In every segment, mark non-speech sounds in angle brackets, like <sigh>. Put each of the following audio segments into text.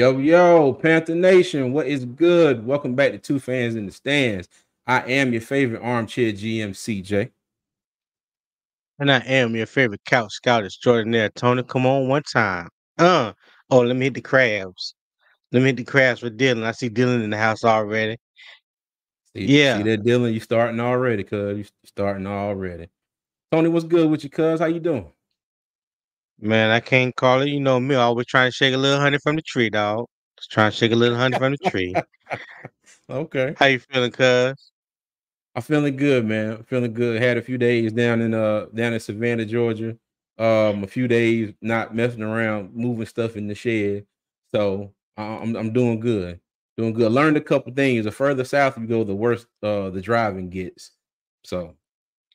Yo, yo, Panther Nation, what is good? Welcome back to Two Fans in the Stands. I am your favorite armchair GM, CJ. And I am your favorite couch scout extraordinaire, Tony. Come on one time. Uh oh, let me hit the crabs. Let me hit the crabs for Dylan. I see Dylan in the house already. See, Yeah. see that Dylan, you starting already, cuz you starting already. Tony, what's good with you, cuz? How you doing? Man, I can't call it. You know me, I always trying to shake a little honey from the tree, dog. Just trying to shake a little honey from the tree. <laughs> Okay. How you feeling, cuz? I'm feeling good, man. I'm feeling good. Had a few days down in uh down in Savannah, Georgia. Um, a few days not messing around, moving stuff in the shed. So I'm I'm doing good. Doing good. Learned a couple things. The further south you go, the worse uh the driving gets. So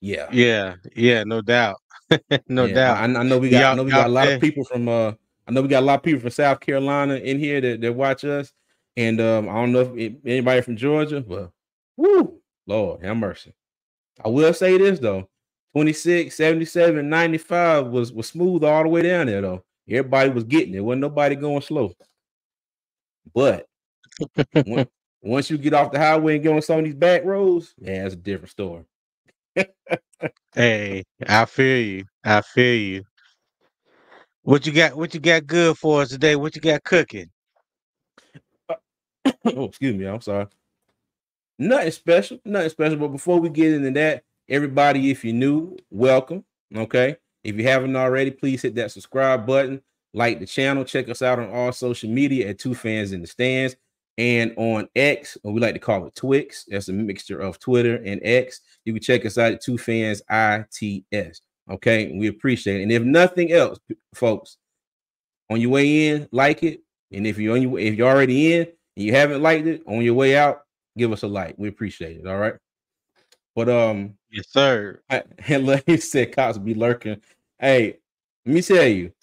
yeah. Yeah, yeah, no doubt. <laughs> no Yeah, doubt. I, I know we got I Y'all- know we got a lot of people from uh I know we got a lot of people from South Carolina in here that, that watch us. And um I don't know if it- anybody from Georgia, but whoo, Lord have mercy. I will say this though 26, 77, 95 was was smooth all the way down there though. Everybody was getting it, wasn't nobody going slow. But <laughs> on- once you get off the highway and get on some of these back roads, yeah, it's a different story. Hey, I feel you. I feel you. What you got? What you got good for us today? What you got cooking? Uh, <coughs> oh, excuse me, I'm sorry. Nothing special, nothing special. But before we get into that, everybody, if you're new, welcome. Okay. If you haven't already, please hit that subscribe button, like the channel, check us out on all social media at Two Fans in the Stands and on X, or we like to call it Twix. That's a mixture of Twitter and X. You can check us out at Two Fans ITS. Okay. We appreciate it. And if nothing else, folks, on your way in, like it. And if you're on your if you're already in and you haven't liked it, on your way out, give us a like. We appreciate it. All right. But um, Yes, sir. I, <laughs> and like he said, cops be lurking. Hey, let me tell you.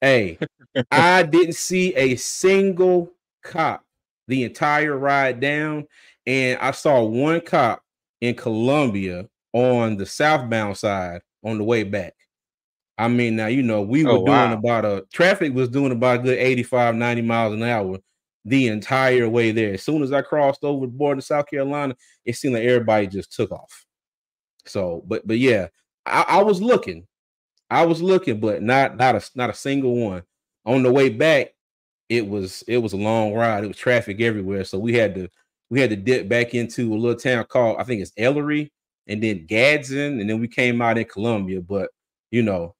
Hey, <laughs> I didn't see a single cop the entire ride down, and I saw one cop in Columbia on the southbound side on the way back. I mean, now you know we oh, were Oh, doing wow. about a traffic was doing about a good 85, 90 miles an hour the entire way there. As soon as I crossed over the border to South Carolina, it seemed like everybody just took off. So, but but yeah, I, I was looking, I was looking, but not not a not a single one. On the way back, it was it was a long ride. It was traffic everywhere, so we had to we had to dip back into a little town called I think it's Ellery, and then Gadsden, and then we came out in Columbia. But you know,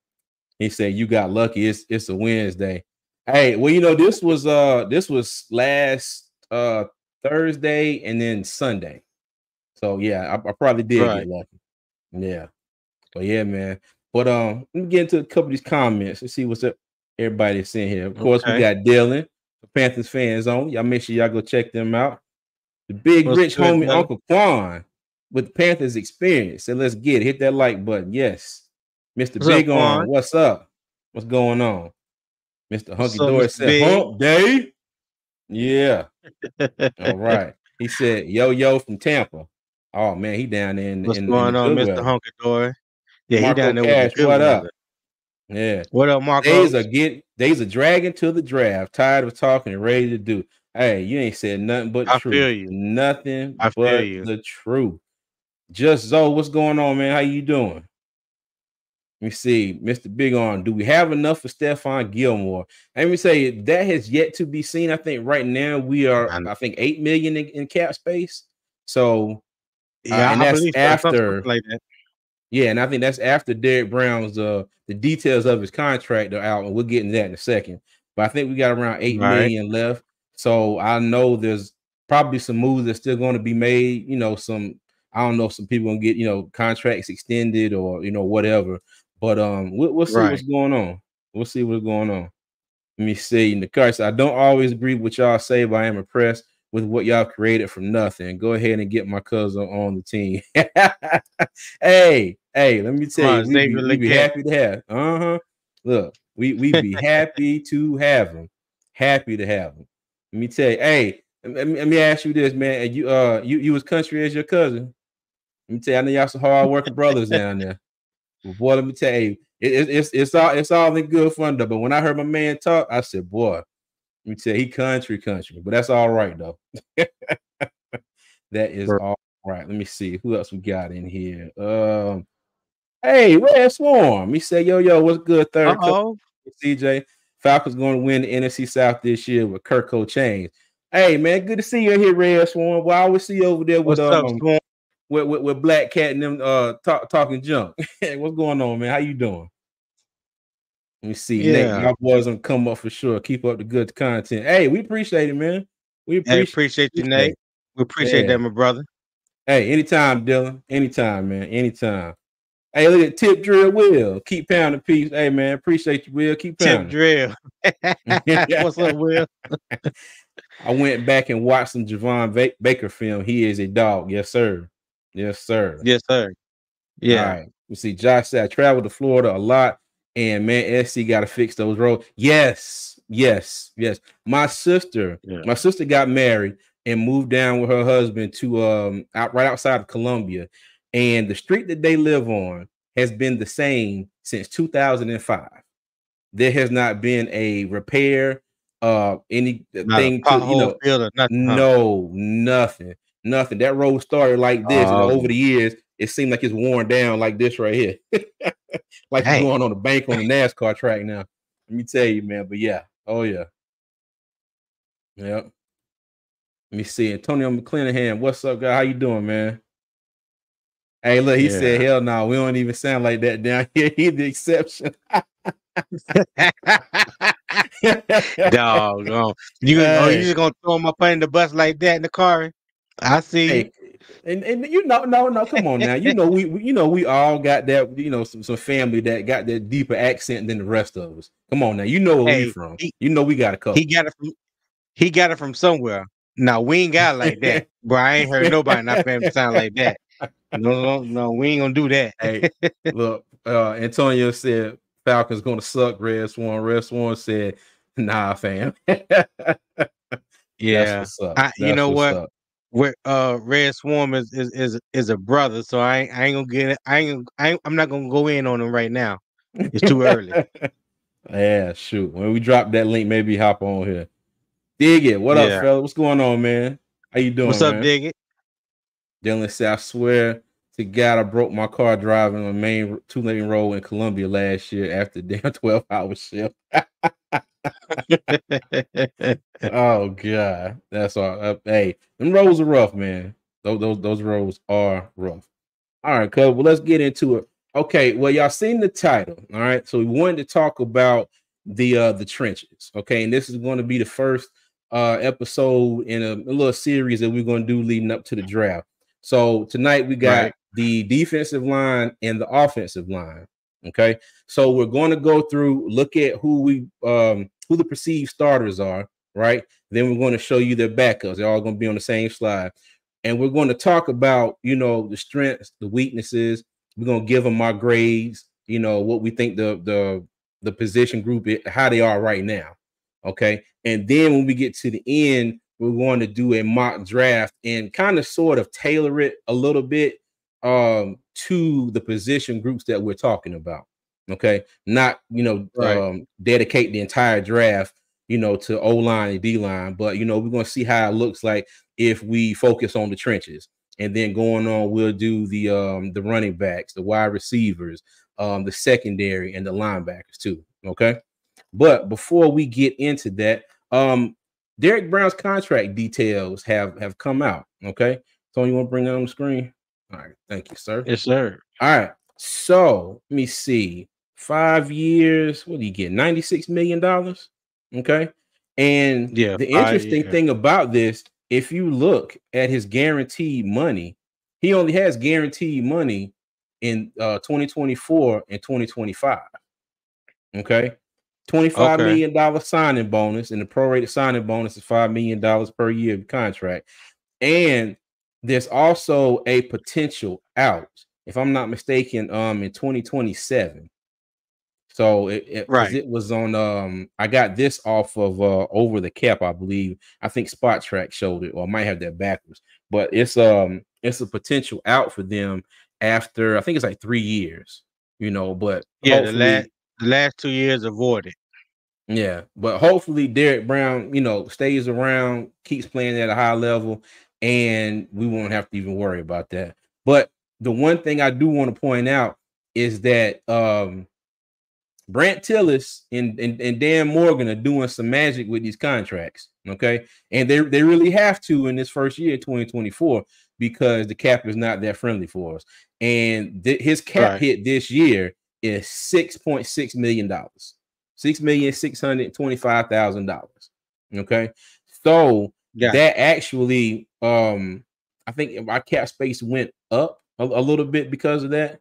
he said you got lucky. It's it's a Wednesday. Hey, well, you know, this was uh this was last uh Thursday and then Sunday. So yeah, I, I probably did Right. get lucky. Yeah. But yeah, man. But um, let me get into a couple of these comments and see what's up. Everybody's saying here. Of course, we got Dylan, the Panthers fans on. Y'all make sure y'all go check them out. The big What's rich good, homie Dylan? Uncle Quan with the Panthers experience. So let's get it. Hit that like button. Yes. Mr. What's up, Big on. Quan? What's up? What's going on? Mr. Hunky Dory said? Hump Day. Yeah. <laughs> All right. He said, Yo, yo from Tampa. Oh man, he down there in, What's in, in going the on, Mr. Hunker Dory? Yeah, he down there Cash, with the good what up? Weather. Yeah. What up, Marco? Days are get days are dragging to the draft. Tired of talking and ready to do. Hey, you ain't said nothing but I truth. feel you. Nothing I feel but you. the truth. Just Zoe, what's going on, man? How you doing? Let me see, Mr. Big On. Do we have enough for Stephon Gilmore? Let me say that has yet to be seen. I think right now we are, I- I think, eight million in, in cap space. So uh, Yeah, and I that's believe so. after- Something like that. Yeah, and I think that's after Derrick Brown's uh the details of his contract are out, and we'll get into that in a second. But I think we got around eight million left. So I know there's probably some moves that's still going to be made. You know, some I don't know, some people gonna get you know contracts extended or you know whatever. But um, we'll, we'll see Right. what's going on. We'll see what's going on. Let me see. In the cards, I don't always agree with what y'all say, but I am impressed with what y'all created from nothing. Go ahead and get my cousin on the team. <laughs> hey, hey, let me tell you, on, we be, Xavier we be happy to have. Uh huh. Look, we we be <laughs> happy to have him. Happy to have him. Let me tell you. Hey, let me, let me ask you this, man. And You uh, you you was country as your cousin. Let me tell you, I know y'all some hard working brothers down there. But boy, let me tell you, it, it- it's it's all it's all in good fun though. But when I heard my man talk, I said, boy, let me tell you, he country country, but that's all right though. <laughs> that is all right. Let me see who else we got in here. Um, hey, Red Swarm. He said, "Yo, yo, what's good?" Third, CJ Falcons going to win the NFC South this year with Kirk Chains. Hey, man, good to see you here, Red Swarm. Well, I always see you over there with what's um, up, with, with, with Black Cat and them uh talk, talking junk. <laughs> what's going on, man? How you doing? Let me see. Yeah. Nick, my boys gonna come up for sure. Keep up the good content. Hey, we appreciate it, man. We appreciate, hey, appreciate you, Nate. We appreciate yeah. that, my brother. Hey, anytime, Dylan. Anytime, man. Anytime. Hey, look at Tip Drill Will. Keep pounding peace. Hey, man. Appreciate you, Will. Keep pounding. Tip Drill. <laughs> <laughs> What's up, Will? I went back and watched some Javon Baker film. He is a dog. Yes, sir. Yes, sir. Yes, sir. Yeah. All right. We see Josh said I traveled to Florida a lot and man, SC got to fix those roads. Yes, yes, yes. My sister, yeah. my sister got married and moved down with her husband to um out right outside of Columbia, and the street that they live on has been the same since 2005. There has not been a repair, uh, anything to you know, nothing, no, nothing, nothing. That road started like this, and over the years, it seemed like it's worn down like this right here. <laughs> like hey. going on the bank on the NASCAR track now. Let me tell you, man. But yeah, oh yeah. Yep. Let me see. Antonio McClanahan, what's up, guy? How you doing, man? Hey, look, he yeah. said, hell no, nah, we don't even sound like that down here. <laughs> He's the exception. <laughs> Dog, oh. you, hey. oh, you just gonna throw him up in the bus like that in the car? I see. Hey, and and you know, no, no, come on now. You know, we, we, you know we all got that, you know, some, some family that got that deeper accent than the rest of us. Come on now, you know where hey, we from. He, you know we got a couple. He got it from he got it from somewhere. Now we ain't got like that, bro. I ain't heard nobody in our family sound like that. No, no, no, we ain't gonna do that. <laughs> hey, look, uh, Antonio said Falcons gonna suck. Red Swan, Red Swan said, "Nah, fam." <laughs> yeah, I, you know what? Up where uh Red Swarm is is is, is a brother, so I ain't, I ain't gonna get it. I ain't, I ain't I'm not gonna go in on him right now. It's too early. <laughs> yeah, shoot. When we drop that link, maybe hop on here. Dig it. What yeah. up, fella? What's going on, man? How you doing? What's up, man? Dig it? Dylan said, I swear to God, I broke my car driving on main two lane road in Columbia last year after damn <laughs> 12 hour shift. <laughs> oh god, that's all. Uh, hey, them roads are rough, man. Those those those roads are rough. All right, cuz. Well, let's get into it. Okay, well, y'all seen the title. All right, so we wanted to talk about the uh the trenches. Okay, and this is going to be the first uh episode in a, a little series that we're going to do leading up to the draft. So tonight we got right. the defensive line and the offensive line. Okay, so we're going to go through, look at who we um who the perceived starters are, right? Then we're going to show you their backups. They're all going to be on the same slide, and we're going to talk about you know the strengths, the weaknesses. We're going to give them our grades. You know what we think the the the position group how they are right now. Okay, and then when we get to the end, we're going to do a mock draft and kind of sort of tailor it a little bit um to the position groups that we're talking about. Okay, not you know right. um, dedicate the entire draft you know to O line and D line, but you know we're gonna see how it looks like if we focus on the trenches. And then going on, we'll do the um the running backs, the wide receivers, um, the secondary, and the linebackers too. Okay. But before we get into that, um, Derrick Brown's contract details have have come out. Okay. So you want to bring that on the screen? All right, thank you, sir. Yes, sir. All right. So let me see. Five years. What do you get? $96 million. Okay. And yeah, the interesting thing about this, if you look at his guaranteed money, he only has guaranteed money in uh 2024 and 2025. Okay. Twenty-five okay. million dollar signing bonus, and the prorated signing bonus is five million dollars per year contract. And there's also a potential out, if I'm not mistaken, um, in 2027. So it, it, right. it was on um I got this off of uh over the cap, I believe. I think Spotrac showed it, or I might have that backwards, but it's um it's a potential out for them after I think it's like three years, you know. But yeah, the last the last two years avoided. Yeah, but hopefully Derrick Brown, you know, stays around, keeps playing at a high level, and we won't have to even worry about that. But the one thing I do want to point out is that um Brandt Tilis and, and, and Dan Morgan are doing some magic with these contracts. Okay. And they, they really have to in this first year, 2024, because the cap is not that friendly for us. And th- his cap right. hit this year is $6.6 million. Six million six hundred twenty-five thousand dollars. Okay. So yeah. that actually um I think our cap space went up a, a little bit because of that.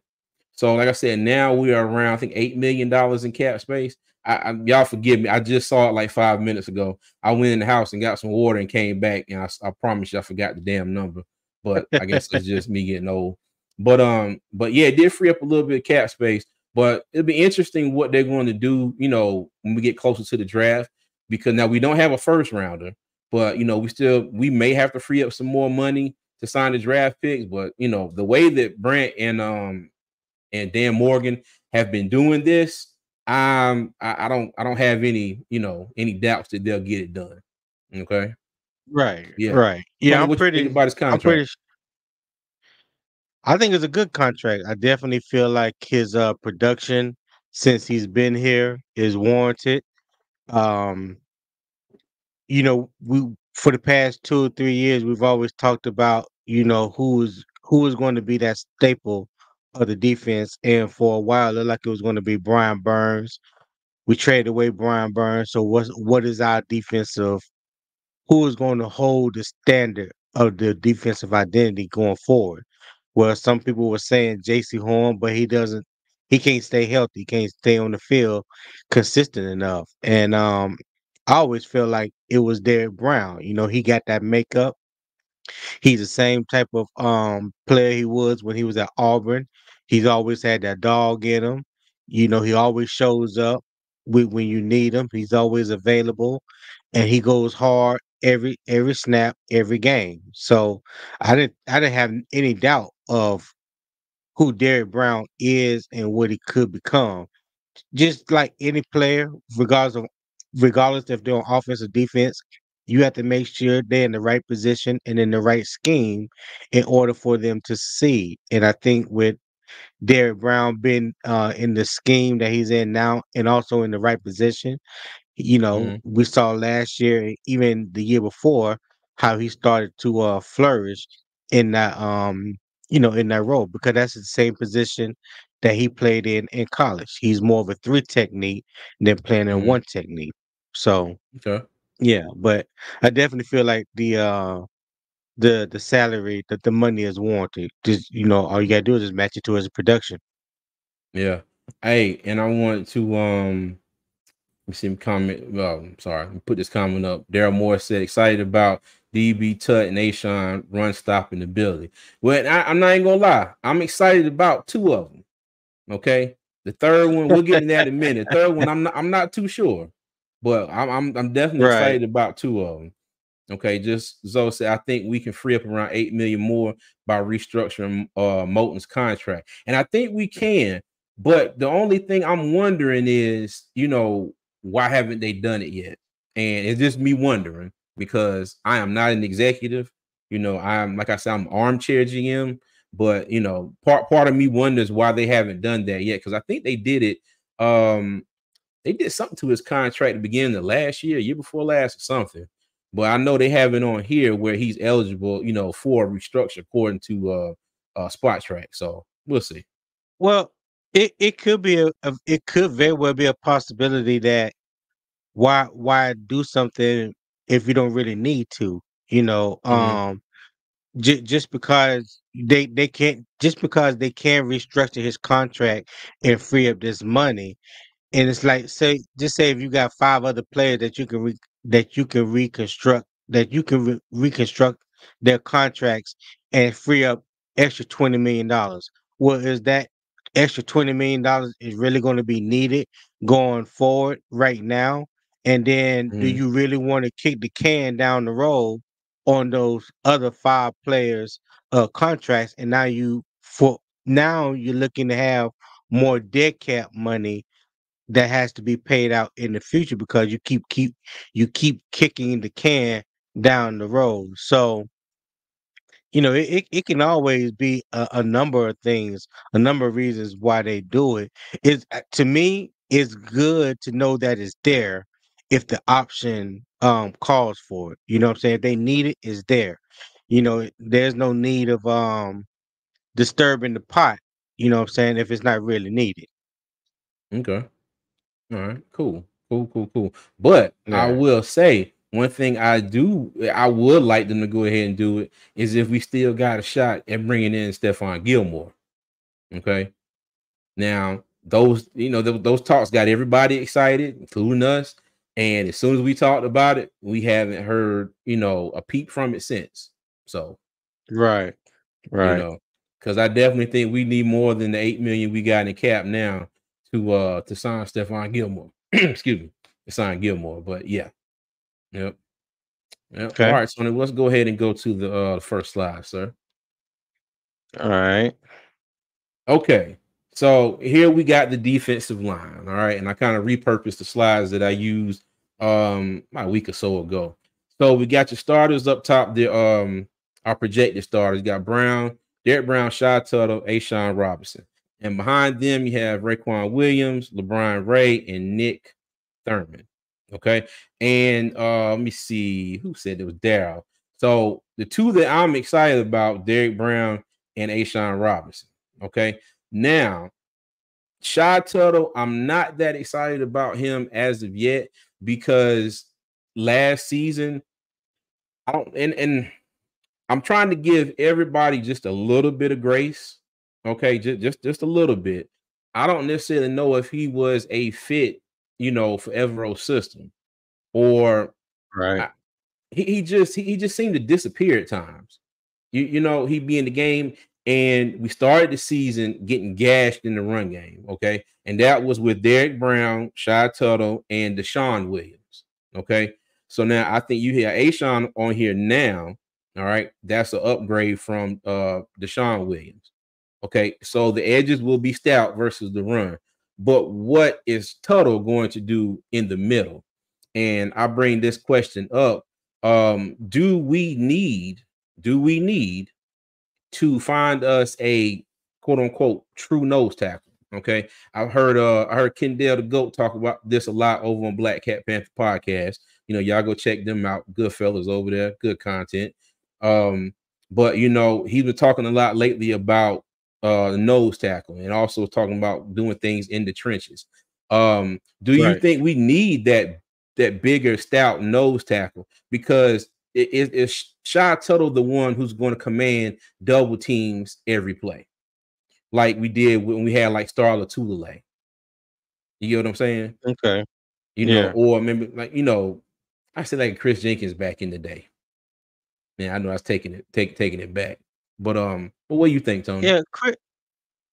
So, like I said, now we are around I think eight million dollars in cap space. I, I, y'all forgive me. I just saw it like five minutes ago. I went in the house and got some water and came back, and I, I promise you, I forgot the damn number. But I guess it's just me getting old. But um, but yeah, it did free up a little bit of cap space. But it'll be interesting what they're going to do. You know, when we get closer to the draft, because now we don't have a first rounder, but you know, we still we may have to free up some more money to sign the draft picks. But you know, the way that Brandt and um and Dan Morgan have been doing this, um, I, I don't I don't have any, you know, any doubts that they'll get it done. Okay. Right. Yeah. Right. Yeah. I'm pretty. About his contract? I'm pretty. I think it's a good contract. I definitely feel like his uh production since he's been here is warranted. Um, you know, we for the past two or three years we've always talked about you know who's who is going to be that staple of the defense. And for a while, it looked like it was going to be Brian Burns. We traded away Brian Burns. So what what is our defensive? Who is going to hold the standard of the defensive identity going forward? Well, some people were saying Jaycee Horn, but he doesn't. He can't stay healthy. He can't stay on the field consistent enough. And um, I always feel like it was Derrick Brown. You know, he got that makeup. He's the same type of um player he was when he was at Auburn. He's always had that dog in him. You know, he always shows up when you need him. He's always available, and he goes hard every every snap, every game. So I didn't I didn't have any doubt of who Derrick Brown is and what he could become. Just like any player, regardless of regardless if they're on offense or defense, you have to make sure they're in the right position and in the right scheme in order for them to see. And I think with Derrick Brown being uh, in the scheme that he's in now and also in the right position, you know, mm-hmm. we saw last year, even the year before, how he started to uh, flourish in that um, you know, in that role because that's the same position that he played in in college. He's more of a three technique than playing in mm-hmm. one technique. So, okay. yeah, but I definitely feel like the uh the the salary that the money is warranted. Just you know, all you gotta do is just match it to his production. Yeah. Hey, and I want to um let me see him comment. Well, I'm sorry, put this comment up. Daryl Moore said excited about DB Tut and A'Shawn run stopping ability. Well, I, am not even gonna lie, I'm excited about two of them. Okay. The third one, we'll get into that in a minute. The <laughs> third one, I'm not I'm not too sure, but I'm I'm, I'm definitely right. excited about two of them. Okay, just Zoe said, I think we can free up around eight million more by restructuring uh Moton's contract, and I think we can. But the only thing I'm wondering is, you know, why haven't they done it yet? And it's just me wondering because I am not an executive. You know, I'm like I said, I'm armchair GM, but you know, part part of me wonders why they haven't done that yet. Because I think they did it. Um, they did something to his contract at the beginning of last year, year before last, or something. But I know they have it on here where he's eligible, you know, for restructure according to uh, uh Spotrac. So we'll see. Well, it, it could be a, a it could very well be a possibility that why why do something if you don't really need to, you know, mm-hmm. um j- just because they they can't just because they can restructure his contract and free up this money and it's like say just say if you got five other players that you can re- that you can reconstruct that you can re- reconstruct their contracts and free up extra 20 million dollars well is that extra 20 million dollars is really going to be needed going forward right now and then mm-hmm. do you really want to kick the can down the road on those other five players uh contracts and now you for now you're looking to have more dead cap money that has to be paid out in the future because you keep keep you keep kicking the can down the road. So you know, it, it, it can always be a, a number of things, a number of reasons why they do it. Is uh, to me, it's good to know that it's there if the option um calls for it. You know what I'm saying? If they need it, it's there. You know, there's no need of um disturbing the pot, you know what I'm saying, if it's not really needed. Okay. All right. Cool. Cool. Cool. Cool. But I will say one thing I do, I would like them to go ahead and do it is if we still got a shot at bringing in Stephon Gilmore. Okay. Now, those, you know, tho- those talks got everybody excited, including us. And as soon as we talked about it, we haven't heard, you know, a peep from it since. So, Right. you Right. know, because I definitely think we need more than the eight million we got in the cap now to uh to sign Stephon Gilmore. <clears throat> Excuse me, to sign Gilmore. But yeah, yep, yep. Okay. All right, Sonny, let's go ahead and go to the uh first slide, sir. All right. Okay, so here we got the defensive line. All right, and I kind of repurposed the slides that I used um a week or so ago. So we got your starters up top. The um our projected starters you got Brown, Derrick Brown, Shy Tuttle, A'Shawn Robinson, and behind them you have Raequan Williams, LaBryan Ray, and Nick Thurman. Okay, and uh let me see who said it was Daryl. So the two that I'm excited about, Derrick Brown and A'Shawn Robinson. Okay. Now, Shy Tuttle, I'm not that excited about him as of yet because last season, I don't and and I'm trying to give everybody just a little bit of grace. Okay, just just just a little bit. I don't necessarily know if he was a fit, you know, for Evero's system, or Right. he, he just he, he just seemed to disappear at times. You you know, he'd be in the game, and we started the season getting gashed in the run game. Okay. And that was with Derrick Brown, Shy Tuttle, and DeShawn Williams. Okay. So now I think you hear A'Shawn on here now. All right. That's an upgrade from uh DeShawn Williams. Okay. So the edges will be stout versus the run. But what is Tuttle going to do in the middle? And I bring this question up. Um, do we need, do we need to find us a quote unquote true nose tackle? Okay. I've heard uh I heard Kendall the GOAT talk about this a lot over on Black Cat Panther podcast. You know, y'all go check them out. Good fellas over there, good content. Um, but you know, he's been talking a lot lately about uh nose tackle and also talking about doing things in the trenches. Um, do you think we need that that bigger stout nose tackle because is is Shy Tuttle the one who's going to command double teams every play, like we did when we had like Star Lotulelei. You get what I'm saying? Okay. You know, Yeah. or maybe like you know, I said like Chris Jenkins back in the day. Man, I know I was taking it, take taking it back. But um, but what do you think, Tony? Yeah, Chris,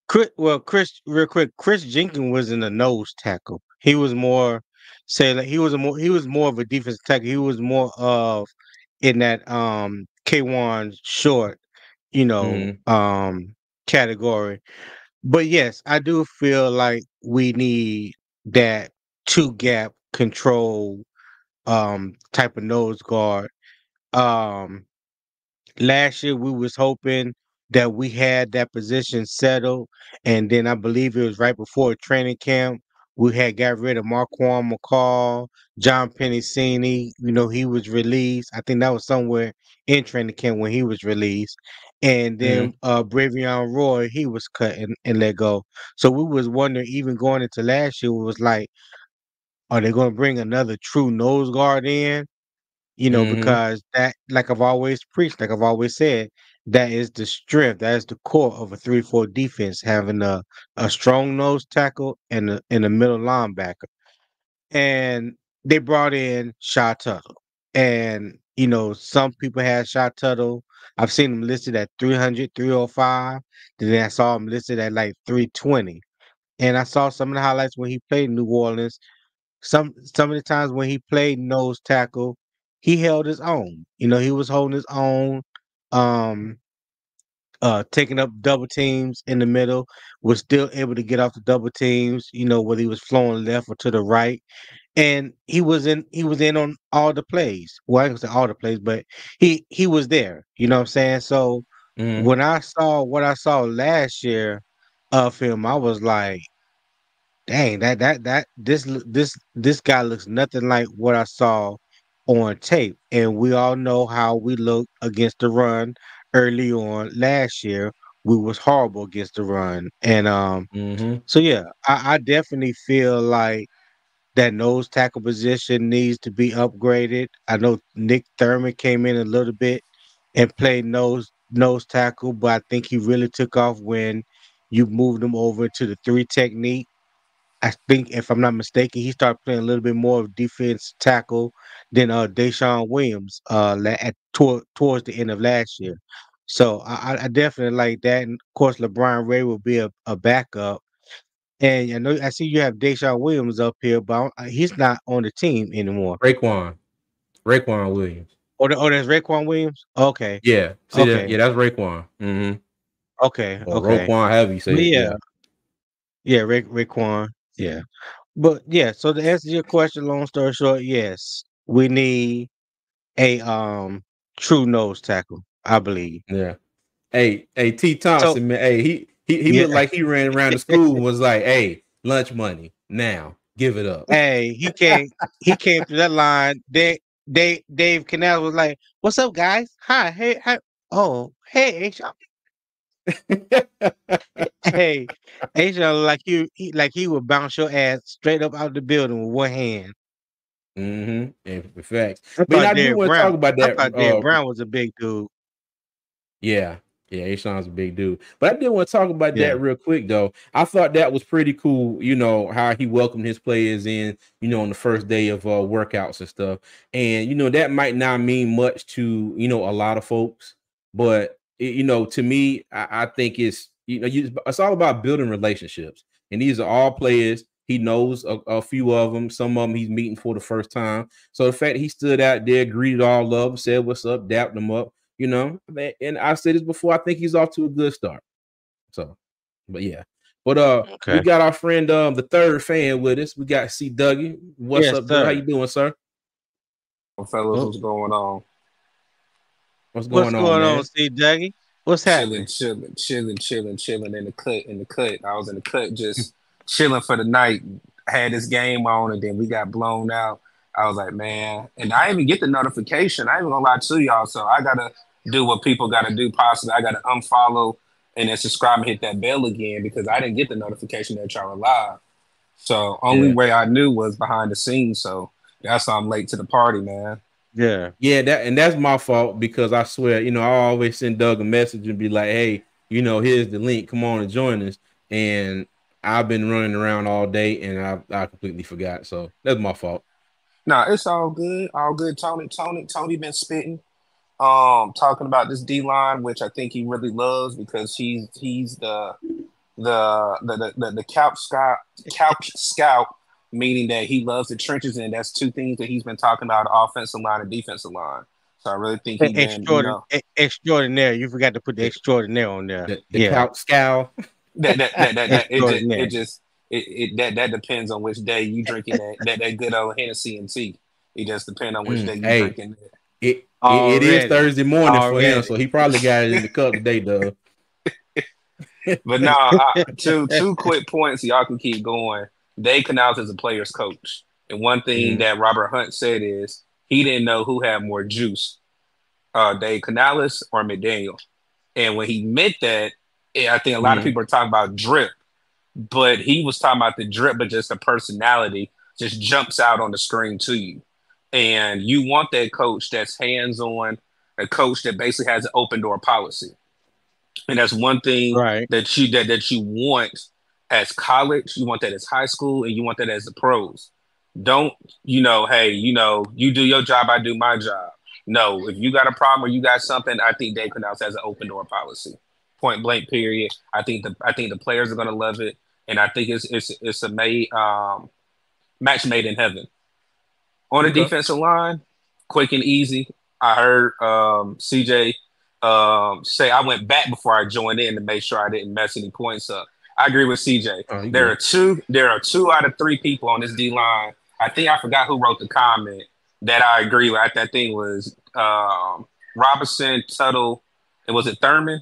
Chris well, Chris real quick, Chris Jenkins was in a nose tackle. He was more say like he was a more he was more of a defensive tackle. He was more of in that um K1 short, you know, Mhm. um category. But yes, I do feel like we need that two gap control um type of nose guard. Um last year we was hoping that we had that position settled and then I believe it was right before training camp we had got rid of Marquan McCall, John Penisini, you know, he was released. I think that was somewhere in training camp when he was released. And then uh Bravvion Roy, he was cut and, and let go. So we was wondering, even going into last year, it was like, are they gonna bring another true nose guard in? you know, Mhm. because that, like I've always preached, like I've always said, that is the strength, that is the core of a three-four defense, having a a strong nose tackle and a and a middle linebacker. And they brought in Shy Tuttle, and you know, some people had Shy Tuttle. I've seen him listed at 300, 305. Then I saw him listed at like 320. And I saw some of the highlights when he played in New Orleans. Some some of the times when he played nose tackle, he held his own. You know, he was holding his own. Um, uh, taking up double teams in the middle, was still able to get off the double teams. You know, whether he was flowing left or to the right, and he was in he was in on all the plays. Well, I can say all the plays, but he he was there. You know what I'm saying? So mm. when I saw what I saw last year of him, I was like, dang, that that that this this this guy looks nothing like what I saw on tape. And we all know how we looked against the run early on last year. We was horrible against the run. And um mm-hmm. so yeah, I, I definitely feel like that nose tackle position needs to be upgraded. I know Nick Thurman came in a little bit and played nose nose tackle, but I think he really took off when you moved him over to the three technique. I think, if I'm not mistaken, he started playing a little bit more of defense tackle than uh DeShawn Williams uh at toward, towards the end of last year. So I, I definitely like that. And of course, LaBryan Ray will be a, a backup. And I know I see you have DeShawn Williams up here, but he's not on the team anymore. Raequan, Raequan Williams. Oh, the, oh, that's Raequan Williams. Okay. Yeah. See okay. That? Yeah, that's Raequan. Mm-hmm. Okay. Or okay. Raequan, have you say? Yeah. Yeah. Yeah, Ra- Raequan. Yeah. But yeah, so to answer your question, long story short, yes, we need a um true nose tackle, I believe. Yeah. Hey, hey, T Thompson, so, man. Hey, he he, he yeah. looked like he ran around the school and was like, hey, lunch money now. Give it up. Hey, he came he came to that line. Dave Dave Dave Canal was like, What's up, guys? Hi, hey, hi. Oh, hey, <laughs> hey, Asia, like you, he, like he would bounce your ass straight up out the building with one hand. Mm-hmm. In fact, but I do want to talk about that. I thought uh, Brown was a big dude. Yeah, yeah, A'Shawn's a big dude. But I did want to talk about yeah. that real quick though. I thought that was pretty cool, you know, how he welcomed his players in, you know, on the first day of uh, workouts and stuff. And you know, that might not mean much to, you know, a lot of folks, but you know, to me, I, I think it's you know, you, it's all about building relationships. And these are all players. He knows a, a, few of them. Some of them he's meeting for the first time. So the fact he stood out there, greeted all of them, said what's up, dapped them up, you know. And I said this before. I think he's off to a good start. So, but yeah. But uh, okay. we got our friend um the third fan with us. We got C Dougie. What's yes, up, sir. How you doing, sir? Well, fellas, what's going on? What's going What's on? What's going man? on, Steve Jaggy? What's happening? Chilling, chilling, chilling, chilling in the cut. In the cut, I was in the cut, just <laughs> chilling for the night. Had this game on, and then we got blown out. I was like, man, and I didn't even get the notification. I ain't even gonna lie to y'all, so I gotta do what people gotta do. Possibly, I gotta unfollow and then subscribe and hit that bell again because I didn't get the notification that y'all were live. So only yeah. way I knew was behind the scenes. So that's why I'm late to the party, man. Yeah. Yeah, that and that's my fault because I swear, you know, I always send Doug a message and be like, hey, you know, here's the link. Come on and join us. And I've been running around all day and I I completely forgot. So that's my fault. No, nah, it's all good. All good. Tony, Tony, Tony been spitting. Um, talking about this D line, which I think he really loves because he's he's the the the the, the, the couch scout couch scout meaning that he loves the trenches, and that's two things that he's been talking about: offensive line and defensive line. So I really think he been, you know, extraordinary. You forgot to put the extraordinary on there. The, the yeah. scowl. That that that, that, that it just it just it, it, that that depends on which day you drinking that that, that good old Hennessy and tea. It just depends on which mm, day you hey, drinking that. It, it, it is Thursday morning Already. for him, so he probably got it in the cup today, though. <laughs> but no, nah, two two quick points. Y'all can keep going. Dave Canales is a player's coach. And one thing mm-hmm. that Robert Hunt said is he didn't know who had more juice, uh, Dave Canales or McDaniel. And when he meant that, I think a lot mm-hmm. of people are talking about drip, but he was talking about the drip, but just the personality just jumps out on the screen to you. And you want that coach that's hands on, a coach that basically has an open door policy. And that's one thing right. that you that, that you want as college, you want that as high school, and you want that as the pros. Don't, you know, hey, you know, you do your job, I do my job. No, if you got a problem or you got something, I think Dave Canales has an open door policy. Point blank, period. I think the I think the players are gonna love it, and I think it's it's it's a made um, match made in heaven. On the okay. defensive line, quick and easy. I heard um, CJ um, say I went back before I joined in to make sure I didn't mess any points up. I agree with CJ. Oh, there are two. There are two out of three people on this D line. I think I forgot who wrote the comment that I agree with. That thing was um, Robinson, Tuttle, and was it Thurman?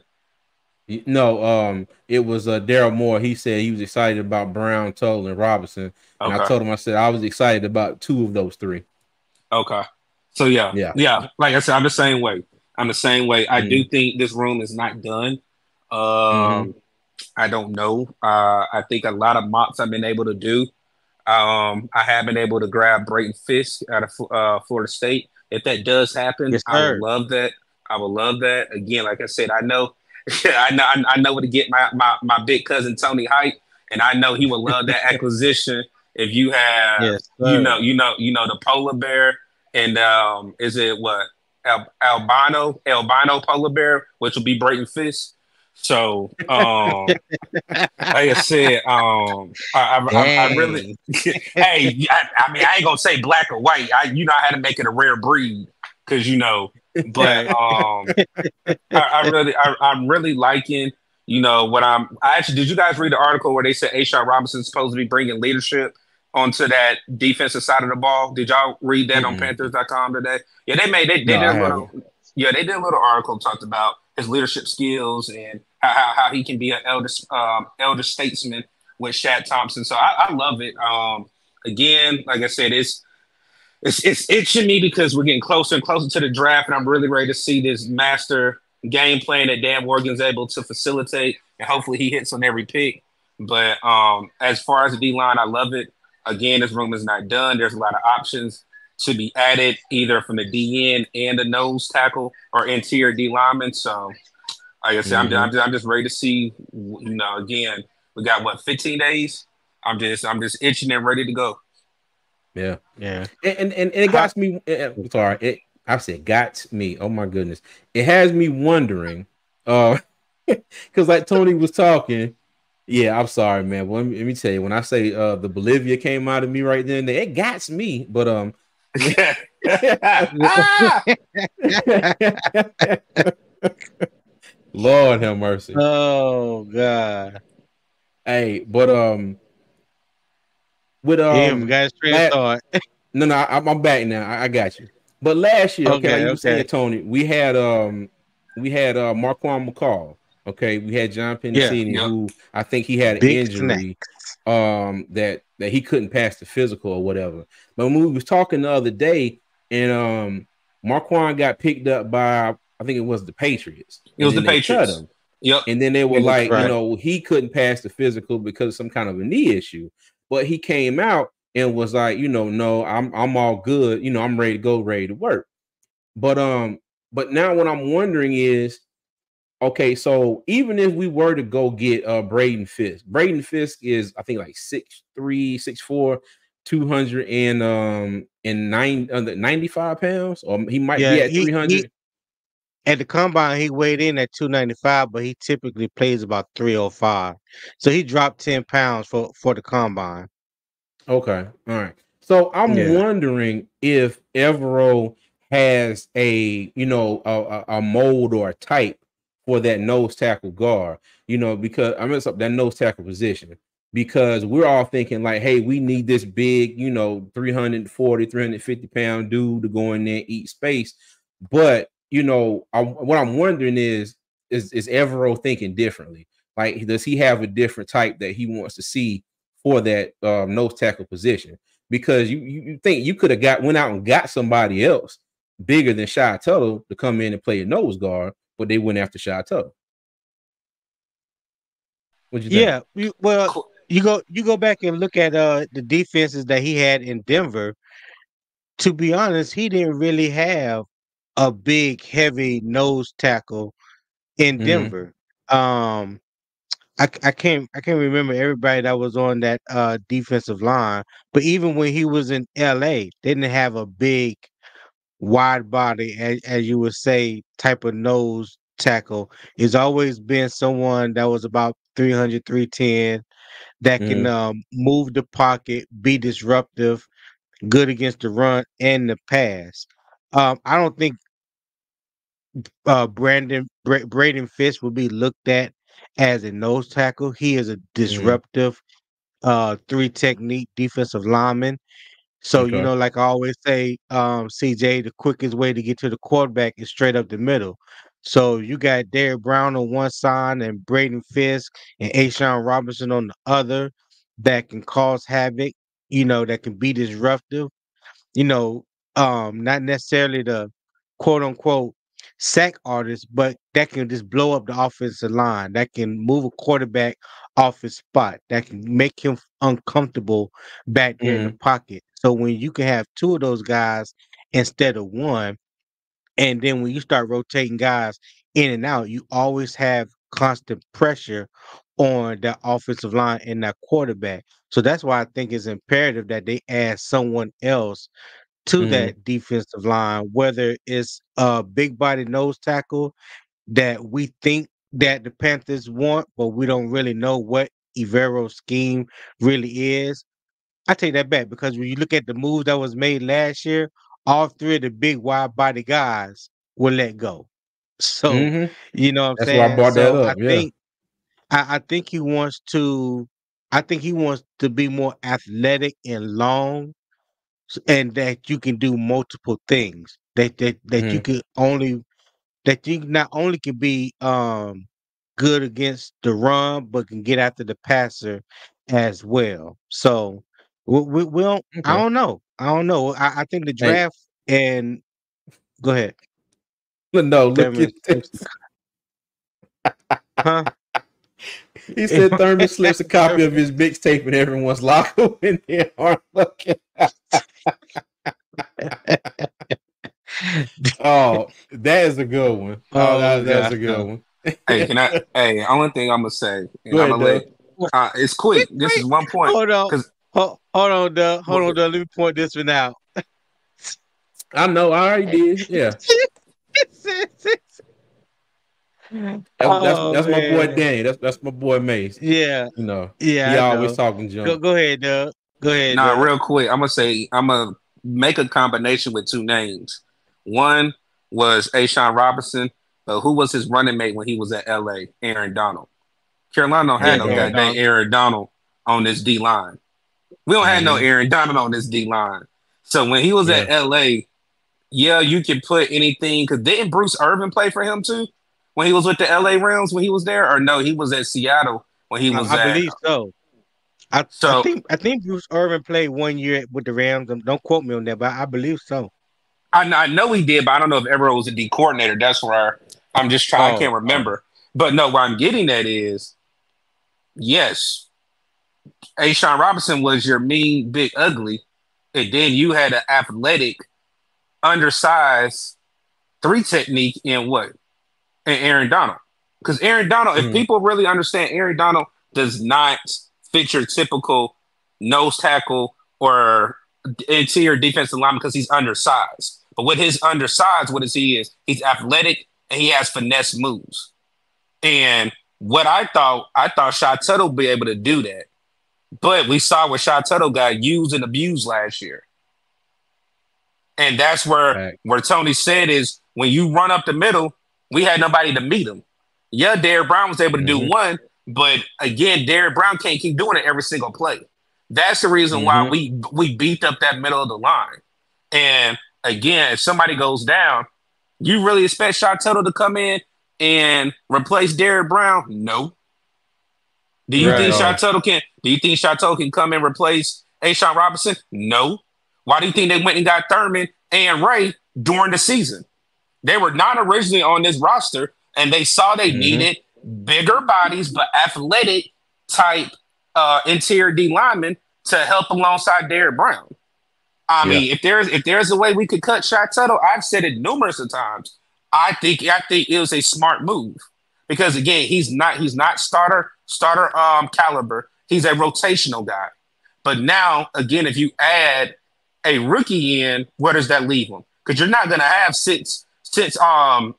No, um, it was uh, Daryl Moore. He said he was excited about Brown, Tuttle, and Robinson. And okay. I told him I said I was excited about two of those three. Okay. So yeah, yeah, yeah. Like I said, I'm the same way. I'm the same way. I mm-hmm. do think this room is not done. Um, mm-hmm. I don't know. Uh, I think a lot of mocks I've been able to do. Um, I have been able to grab Braden Fiske out of uh, Florida State. If that does happen, yes, I would love that. I would love that. Again, like I said, I know, <laughs> I know, I know where to get my, my my big cousin Tony Height, and I know he would love that <laughs> acquisition. If you have, yes, you know, you know, you know the polar bear and um, is it what Al- albino albino polar bear, which will be Braden Fiske. So, um, like I said, um, I, I, I, I really, <laughs> hey, I, mean, I ain't gonna say black or white. I, you know, I had to make it a rare breed because you know, but <laughs> um, I, really, I, am really liking, you know, what I'm. I actually, did you guys read the article where they said A'Shawn Robinson's supposed to be bringing leadership? onto that defensive side of the ball. Did y'all read that mm-hmm. on Panthers.com today? Yeah, they made they, they no, did a little yeah, they did a little article talked about his leadership skills and how, how, how he can be an elder um, elder statesman with Shaq Thompson. So I, I love it. Um, again, like I said, it's it's it's itching me because we're getting closer and closer to the draft, and I'm really ready to see this master game plan that Dan Morgan's able to facilitate, and hopefully he hits on every pick. But um, as far as the D line, I love it. Again, this room is not done. There's a lot of options to be added, either from the DN and the nose tackle or interior D lineman. So, like I said, mm-hmm. I'm, I'm, just ready to see. You know, again, we got what 15 days. I'm just I'm just itching and ready to go. Yeah, yeah, and and, and it got me. I'm sorry, it. I said got me. Oh my goodness, it has me wondering. Uh, <laughs> because like Tony was talking, yeah, I'm sorry, man. Well, let me, let me tell you, when I say uh the Bolivia came out of me right then, it got me. But um, <laughs> Lord have mercy. Oh God. Hey, but um, with um, Damn, guys, last, thought. no, no, I, am back now. I, I, got you. But last year, okay, okay like you okay. saying, Tony, we had um, we had uh Marquan McCall Okay, we had John Penisini, yeah, who I think he had an Big injury um, that that he couldn't pass the physical or whatever. But when we was talking the other day, and um, Marquan got picked up by I think it was the Patriots. It was the Patriots. Yep. And then they were like, right. you know, he couldn't pass the physical because of some kind of a knee issue. But he came out and was like, you know, no, I'm I'm all good. You know, I'm ready to go, ready to work. But um, but now what I'm wondering is Okay, so even if we were to go get uh Braden Fiske, Braden Fiske is I think like six three, six four, two hundred and um and nine uh, 95 pounds, or he might yeah, be at three hundred. At the combine, he weighed in at 295, but he typically plays about 305. So he dropped 10 pounds for, for the combine. Okay. All right. So I'm yeah. wondering if Evero has a you know a, a mold or a type for that nose tackle guard, you know, because I mean that nose tackle position because we're all thinking like, hey, we need this big, you know, 340, 350 pound dude to go in there eat space. But you know, I, what I'm wondering is, is is Evero thinking differently? Like, does he have a different type that he wants to see for that um, nose tackle position? Because you you think you could have got went out and got somebody else bigger than Shy Tuttle to come in and play a nose guard, but they went after Shy Tuttle. What you think? Yeah, well, you go you go back and look at uh the defenses that he had in Denver. To be honest, he didn't really have a big, heavy nose tackle in mm-hmm. Denver. Mm-hmm. Um, I, I can't I can't remember everybody that was on that uh defensive line, but even when he was in LA, they didn't have a big wide body, as, as you would say, type of nose tackle. It's always been someone that was about 300, 310 that can mm. um, move the pocket, be disruptive, good against the run and the pass. Um, I don't think uh, Brandon Bra- Braden Fiske will be looked at as a nose tackle. He is a disruptive uh, three technique defensive lineman. So Okay. you know, like I always say, um, CJ, the quickest way to get to the quarterback is straight up the middle. So you got Derrick Brown on one side and Braden Fiske and A'Shawn Robinson on the other that can cause havoc, you know, that can be disruptive, you know, um, not necessarily the quote unquote sack artist, but that can just blow up the offensive line, that can move a quarterback off his spot, that can make him uncomfortable back there in the mm-hmm. pocket. So when you can have two of those guys instead of one, and then when you start rotating guys in and out, you always have constant pressure on that offensive line and that quarterback. So that's why I think it's imperative that they add someone else to Mhm. that defensive line, whether it's a big body nose tackle that we think that the Panthers want, but we don't really know what Evero's scheme really is. I take that back because when you look at the moves that was made last year, all three of the big wide body guys were let go. So Mhm. you know what I'm That's why saying? I brought that up, I yeah. think I, I think he wants to I think he wants to be more athletic and long and that you can do multiple things. That that that you Mhm. can only that you not only can be um good against the run, but can get after the passer as well. So we, we, we don't. I don't know. I don't know. I, I think the Hey. draft and go ahead. No, look Thurman at this. Huh? He said Thurman slips a <laughs> copy of his mixtape in everyone's locker <laughs> when they aren't looking. <laughs> oh, that is a good one. Oh, <laughs> Oh, that- that's a good one. Hey, can I? <laughs> hey, only thing I'm gonna say, and Go I'm gonna let. Uh, it's quick. This is one point. Hold on, Hold, hold on, Doug. Hold on, Doug. Let me point this one out. I know. I already did. <laughs> Yeah, That- that's Oh, that's my boy. Danny. That's that's my boy Mace. Yeah, You know, yeah. he I always know. talking Go, junk. go ahead, Doug. Go ahead. Nah, Doug. real quick. I'm gonna say I'm gonna make a combination with two names. One was A. A'Shawn Robinson, but who was his running mate when he was at LA? Aaron Donald. Carolina don't have Aaron no Donald. goddamn Aaron Donald on this D line. We don't have no Mhm. Aaron Donald on this D line. So when he was at LA, yeah, you can put anything. Because didn't Bruce Irvin play for him too when he was with the LA Rams when he was there? Or no, he was at Seattle when he I, was I at. believe so. I, So- I think I think Bruce Irvin played one year with the Rams. Um, Don't quote me on that, but I believe so. I, I know he did, but I don't know if Evero was a D coordinator. That's where I'm just trying. I Oh, can't remember. But no, what I'm getting at is, yes, A'Shawn Robinson was your mean, big, ugly, and then you had an athletic, undersized three technique in what? In Aaron Donald. Because Aaron Donald, if Mhm. people really understand, Aaron Donald does not fit your typical nose tackle or interior defensive lineman because he's undersized. But with his undersized, what is he is? He's athletic and he has finesse moves. And what I thought, I thought Shy Tuttle would be able to do that. But we saw what Shy Tuttle got used and abused last year. And that's where Fact. where Tony said is when you run up the middle, we had nobody to meet him. Yeah, Derrick Brown was able to do Mhm. one, but again, Derrick Brown can't keep doing it every single play. That's the reason why Mhm. we we beat up that middle of the line. And again, if somebody goes down, you really expect Shy to come in and replace Derrick Brown? No. Do you Right think. Shy can? Do you think Shy can come and replace A'Shawn Robinson? No. Why do you think they went and got Thurman and Ray during the season? They were not originally on this roster, and they saw they Mhm. needed bigger bodies but athletic type uh, interior D linemen to help alongside Derrick Brown. I Yeah. mean, if there's if there's a way we could cut Shy Tuttle, I've said it numerous of times. I think I think it was a smart move because again, he's not he's not starter starter um caliber. He's a rotational guy. But now again, if you add a rookie in, where does that leave him? Because you're not going to have six six um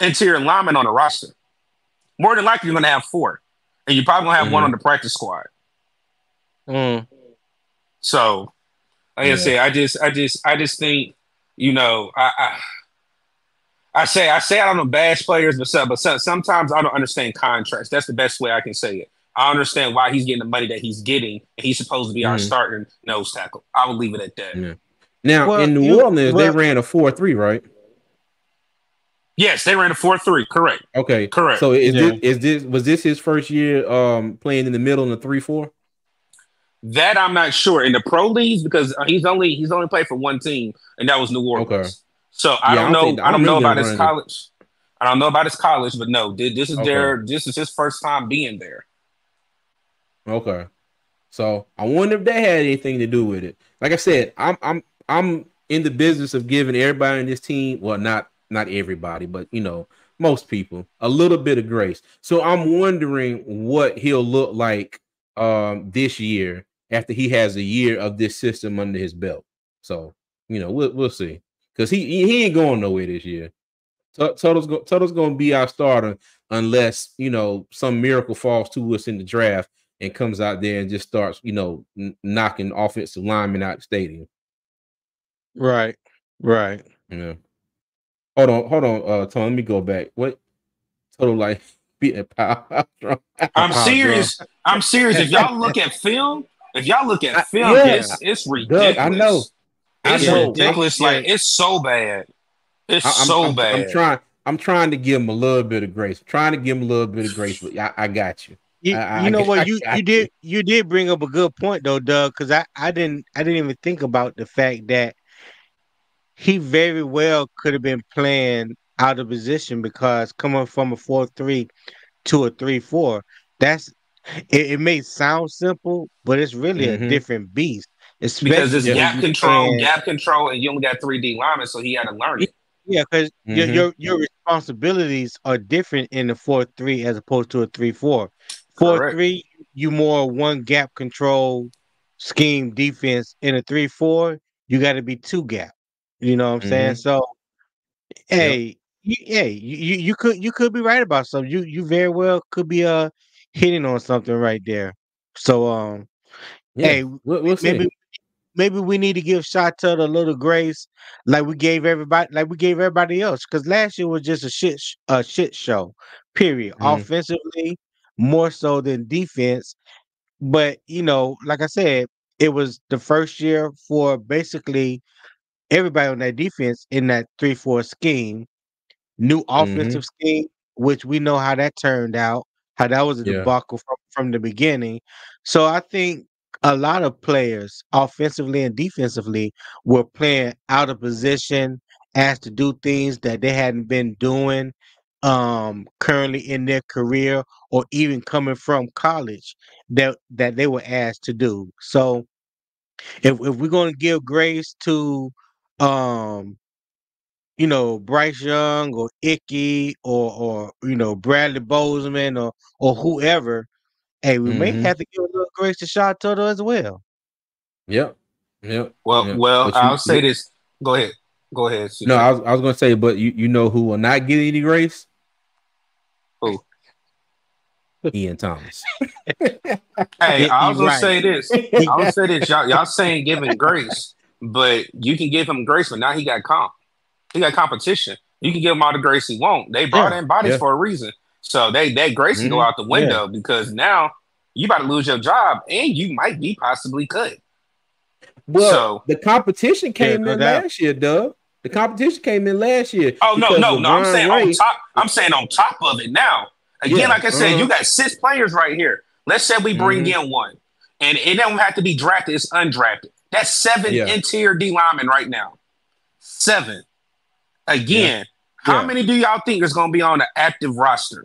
interior linemen on the roster. More than likely, you're going to have four, and you're probably going to have one Mhm. on the practice squad. Mm. So, like I Yeah. said, I just, I just, I just think, you know, I, I, I say I say I don't know bash players, but, some, but some, sometimes I don't understand contracts. That's the best way I can say it. I understand why he's getting the money that he's getting, and he's supposed to be our Mhm. starting nose tackle. I will leave it at that. Yeah. Now Well, in New you- Orleans, they ran a four three, right? Yes, they ran a four three. Correct. Okay, Correct. So is Yeah. this is this was this his first year um playing in the middle in the three four? That I'm not sure in the pro leagues because uh, he's only he's only played for one team, and that was New Orleans. Okay. So I Yeah, don't I know. think- I I don't know about his running. college. I don't know about his college, but no, this is Okay. their this is his first time being there. Okay. So I wonder if that had anything to do with it. Like I said, I'm I'm I'm in the business of giving everybody in this team, well, not not everybody, but you know, most people a little bit of grace. So I'm wondering what he'll look like um this year after he has a year of this system under his belt. So you know, we'll we'll see. Because he, he ain't going nowhere this year. Tu- Tuttle's go, Tuttle's going to be our starter unless you know some miracle falls to us in the draft and comes out there and just starts, you know, n- knocking offensive linemen out the stadium. Right. Right. Yeah. Hold on, hold on, uh, Tom. Let me go back. What total life <laughs> beating power? I'm serious. I'm serious. If y'all look at film, if y'all look at film, yeah. it's it's ridiculous. I know. I It's know. ridiculous. Yeah. Like it's so bad. It's I- I'm, so I'm- bad. I'm trying. I'm trying to give him a little bit of grace. I'm trying to give him a little bit of grace, but I, I got you. You, I- I- you know I- what you got you did you did bring up a good point though, Doug, because I I didn't I didn't even think about the fact that he very well could have been playing out of position because coming from a four three to a three four, that's it, it may sound simple, but it's really Mhm. a different beast. because it's gap control, playing- gap control, and you only got three D linemen, so he had to learn it. Yeah, because your, Mhm. your your responsibilities are different in the four three as opposed to a three four. Four Correct. three, you more one gap control scheme defense. In a three four, you got to be two gap. You know what I'm saying? So, hey, you, hey, you, you could you could be right about something. You you very well could be uh hitting on something right there. So um, Yeah, hey, we'll, we'll see. maybe maybe we need to give Shot Tut a little grace, like we gave everybody, like we gave everybody else. Because last year was just a shit, sh- a shit show. Period. Mhm. Offensively, more so than defense. But you know, like I said, it was the first year for basically everybody on that defense in that three-four scheme. New offensive scheme, which we know how that turned out, how that was a Yeah. debacle from, from the beginning. So I think a lot of players, offensively and defensively, were playing out of position, asked to do things that they hadn't been doing um currently in their career or even coming from college that that they were asked to do. So if if we're going to give grace to um you know Bryce Young or Icky or or you know Bradley Bozeman or or whoever, hey, we may Mhm. have to give a little grace to Shy Tuttle as well. Yep. Yep. Well, Yeah. well, But you- I'll say this. Go ahead. Go ahead. CJ. No, I was, I was gonna say, but you, you know who will not get any grace? Who? Ian Thomas. <laughs> Hey, I was you're gonna right. say this. I was say this. Y'all, y'all saying giving grace, but you can give him grace, but now he got comp. He got competition. You can give him all the grace he won't. They brought Yeah, in bodies yeah. for a reason. So they that grace can go Mhm, out the window because now you about to lose your job and you might be possibly cut. Well, So- the competition came no in doubt. last year, Doug. The competition came in last year. Oh no, no, no. I'm LeBron saying on top. I'm saying on top of it now. Again, Yeah, like I said, uh-huh. you got six players right here. Let's say we bring Mm-hmm. in one, and it don't have to be drafted. It's undrafted. That's seven Yeah. interior D linemen right now. Seven. Again, how Yeah. many do y'all think is going to be on the active roster?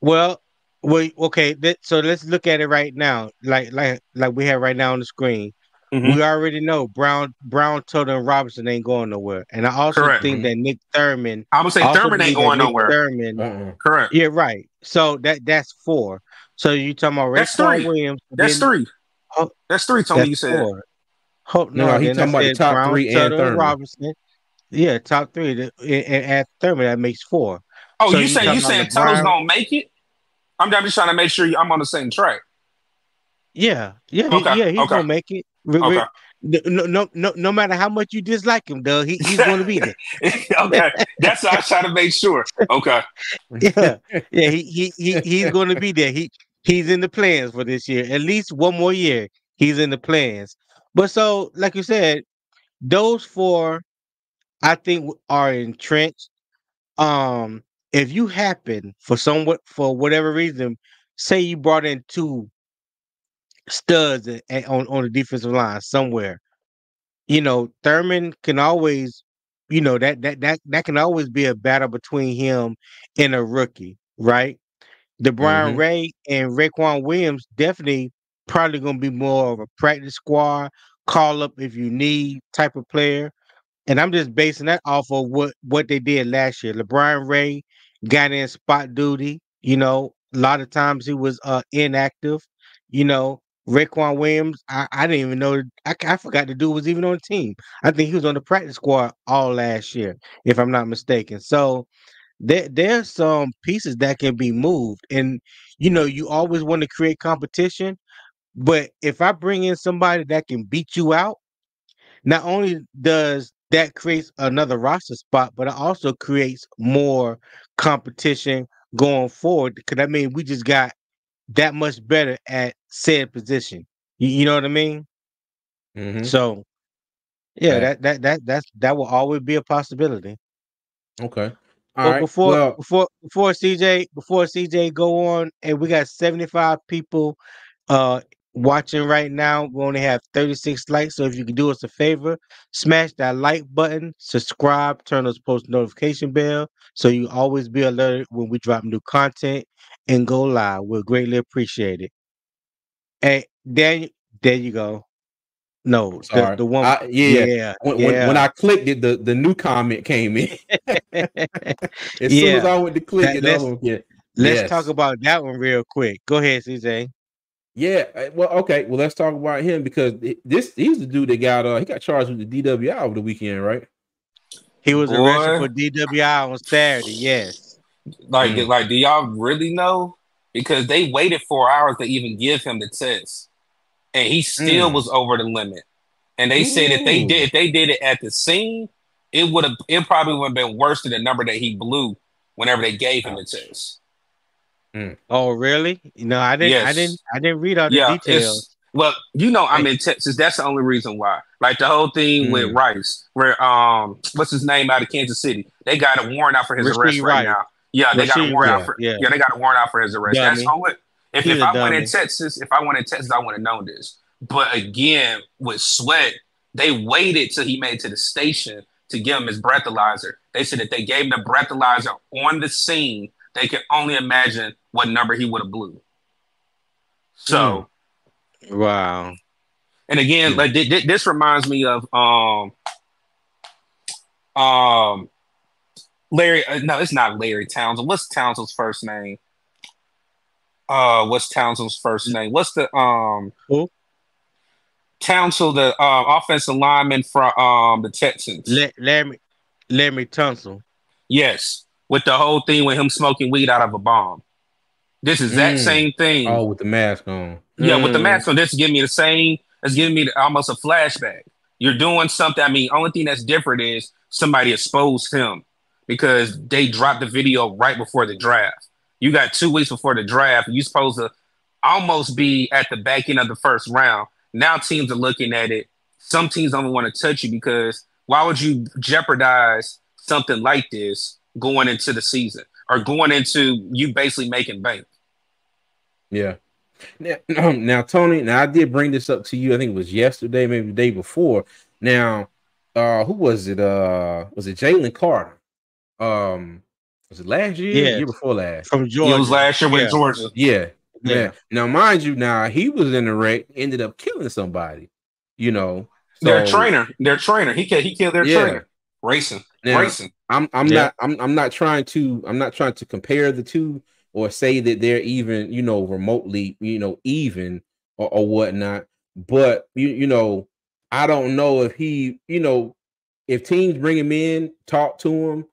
Well, we okay. That, so let's look at it right now, like like like we have right now on the screen. Mhm. We already know Brown, Brown, Tuttle, and Robinson ain't going nowhere, and I also Correct. think that Nick Thurman. I'm gonna say also Thurman ain't going Nick nowhere. Thurman, Uh-uh. Correct. yeah, right. So that that's four. So you talking about That's Raequan three. Williams? That's then- three. Oh, That's three. Tony, That's you said. four. Ho- No, no, no, he talking about the top Brown, three and Tuttle, Thurman. Robinson. Yeah, top three. The- And, and add Thurman, that makes four. Oh, So you you saying you saying about Tuttle's gonna make it? I'm, I'm just trying to make sure I'm on the same track. Yeah, yeah, he- Okay, yeah. He's okay. gonna make it. Re- Okay. re- no, no, no, no matter how much you dislike him, though, he, he's going to be there. <laughs> okay, that's what I was trying to make sure. Okay, <laughs> yeah, yeah, he, he, he he's going to be there. He he's in the plans for this year. At least one more year, he's in the plans. But so, like you said, those four, I think, are entrenched. Um, if you happen for somewhat for whatever reason, say you brought in two studs on on the defensive line somewhere, you know Thurman can always, you know that that that that can always be a battle between him and a rookie, right? Brian Mhm. Ray and Raequan Williams definitely probably going to be more of a practice squad, call up if you need type of player. And I'm just basing that off of what what they did last year. LaBryan Ray got in spot duty. You know, a lot of times he was uh inactive. You know, Raequan Williams, I, I didn't even know. I, I forgot the dude was even on the team. I think he was on the practice squad all last year, if I'm not mistaken. So there there's some pieces that can be moved, and you know, you always want to create competition. But if I bring in somebody that can beat you out, not only does that creates another roster spot, but it also creates more competition going forward. Because I mean, we just got that much better at said position. You, you know what I mean? Mhm. So, yeah, Okay. that that that that's that will always be a possibility. Okay. All But right. before well, before before CJ before CJ go on, and we got seventy five people uh watching right now. We only have thirty six likes, so if you can do us a favor, smash that like button, subscribe, turn those post notification bell, so you always be alerted when we drop new content and go live. We'll greatly appreciate it. Hey, there you there you go. No, the, sorry. the one, I- yeah. yeah, When, when, when. I clicked it, the, the new comment came in. <laughs> as soon as I went to click That- it, let's- one, yeah. Let's talk about that one real quick. Go ahead, CJ. Yeah, uh, well, okay. Well, let's talk about him because it- this he's the dude that got uh he got charged with the DWI over the weekend, right? He was Boy. arrested for DWI on Saturday. Yes. like Mm. like do y'all really know? Because they waited four hours to even give him the test, and he still Mm. was over the limit. And they said if they did if they did it at the scene, it would have it probably would have been worse than the number that he blew whenever they gave him the test. Oh, really? No, I didn't. I didn't. I didn't read all the yeah, details. well, you know, I'm in Texas. That's the only reason why. Like the whole thing with Mm. Rice, where um, what's his name out of Kansas City? They got a warrant out for his Rashee arrest right now. Yeah, they got a warrant out for yeah. yeah. they got a warrant out for his arrest. That's. It, if if I went in. Texas, if I went in Texas, I would have known this. But again, with Sweat, they waited till he made it to the station to give him his breathalyzer. They said that they gave him the breathalyzer on the scene. They could only imagine what number he would have blew. So. Wow. And again, Hmm. like thi- this reminds me of um um Larry. uh, no, it's not Larry Townsend. What's Townsend's first name? Uh, what's Townsend's first name? What's the um Who? Townsend, the um offensive lineman from um the Texans? Let let me let me Tunsil. yes, with the whole thing with him smoking weed out of a bomb. This is that Mm. same thing. Oh, with the mask on. Yeah, with the Mm. mask on, this is giving me the same. It's giving me the, almost a flashback. You're doing something. I mean, only thing that's different is somebody exposed him because they dropped the video right before the draft. You got two weeks before the draft. You're supposed to almost be at the back end of the first round. Now teams are looking at it. Some teams don't want to touch you because why would you jeopardize something like this going into the season or going into you basically making bank? Yeah. Now, <clears throat> now, Tony, now I did bring this up to you. I think it was yesterday, maybe the day before. Now, uh, who was it? Uh, was it Jalen Carter? Um, was it last year? Yes. Year before last. From Georgia. It was last year with Yeah. Georgia. Yeah. Yeah. Yeah. Now, mind you, now he was in the wreck, ended up killing somebody. You know, Their trainer, their trainer. He killed, he killed their Yeah. trainer. Racing, Now, racing. I'm I'm Yeah. not I'm I'm not trying to I'm not trying to compare the two or say that they're even you know remotely you know even or, or whatnot. But you you know I don't know if he you know if teams bring him in, talk to him,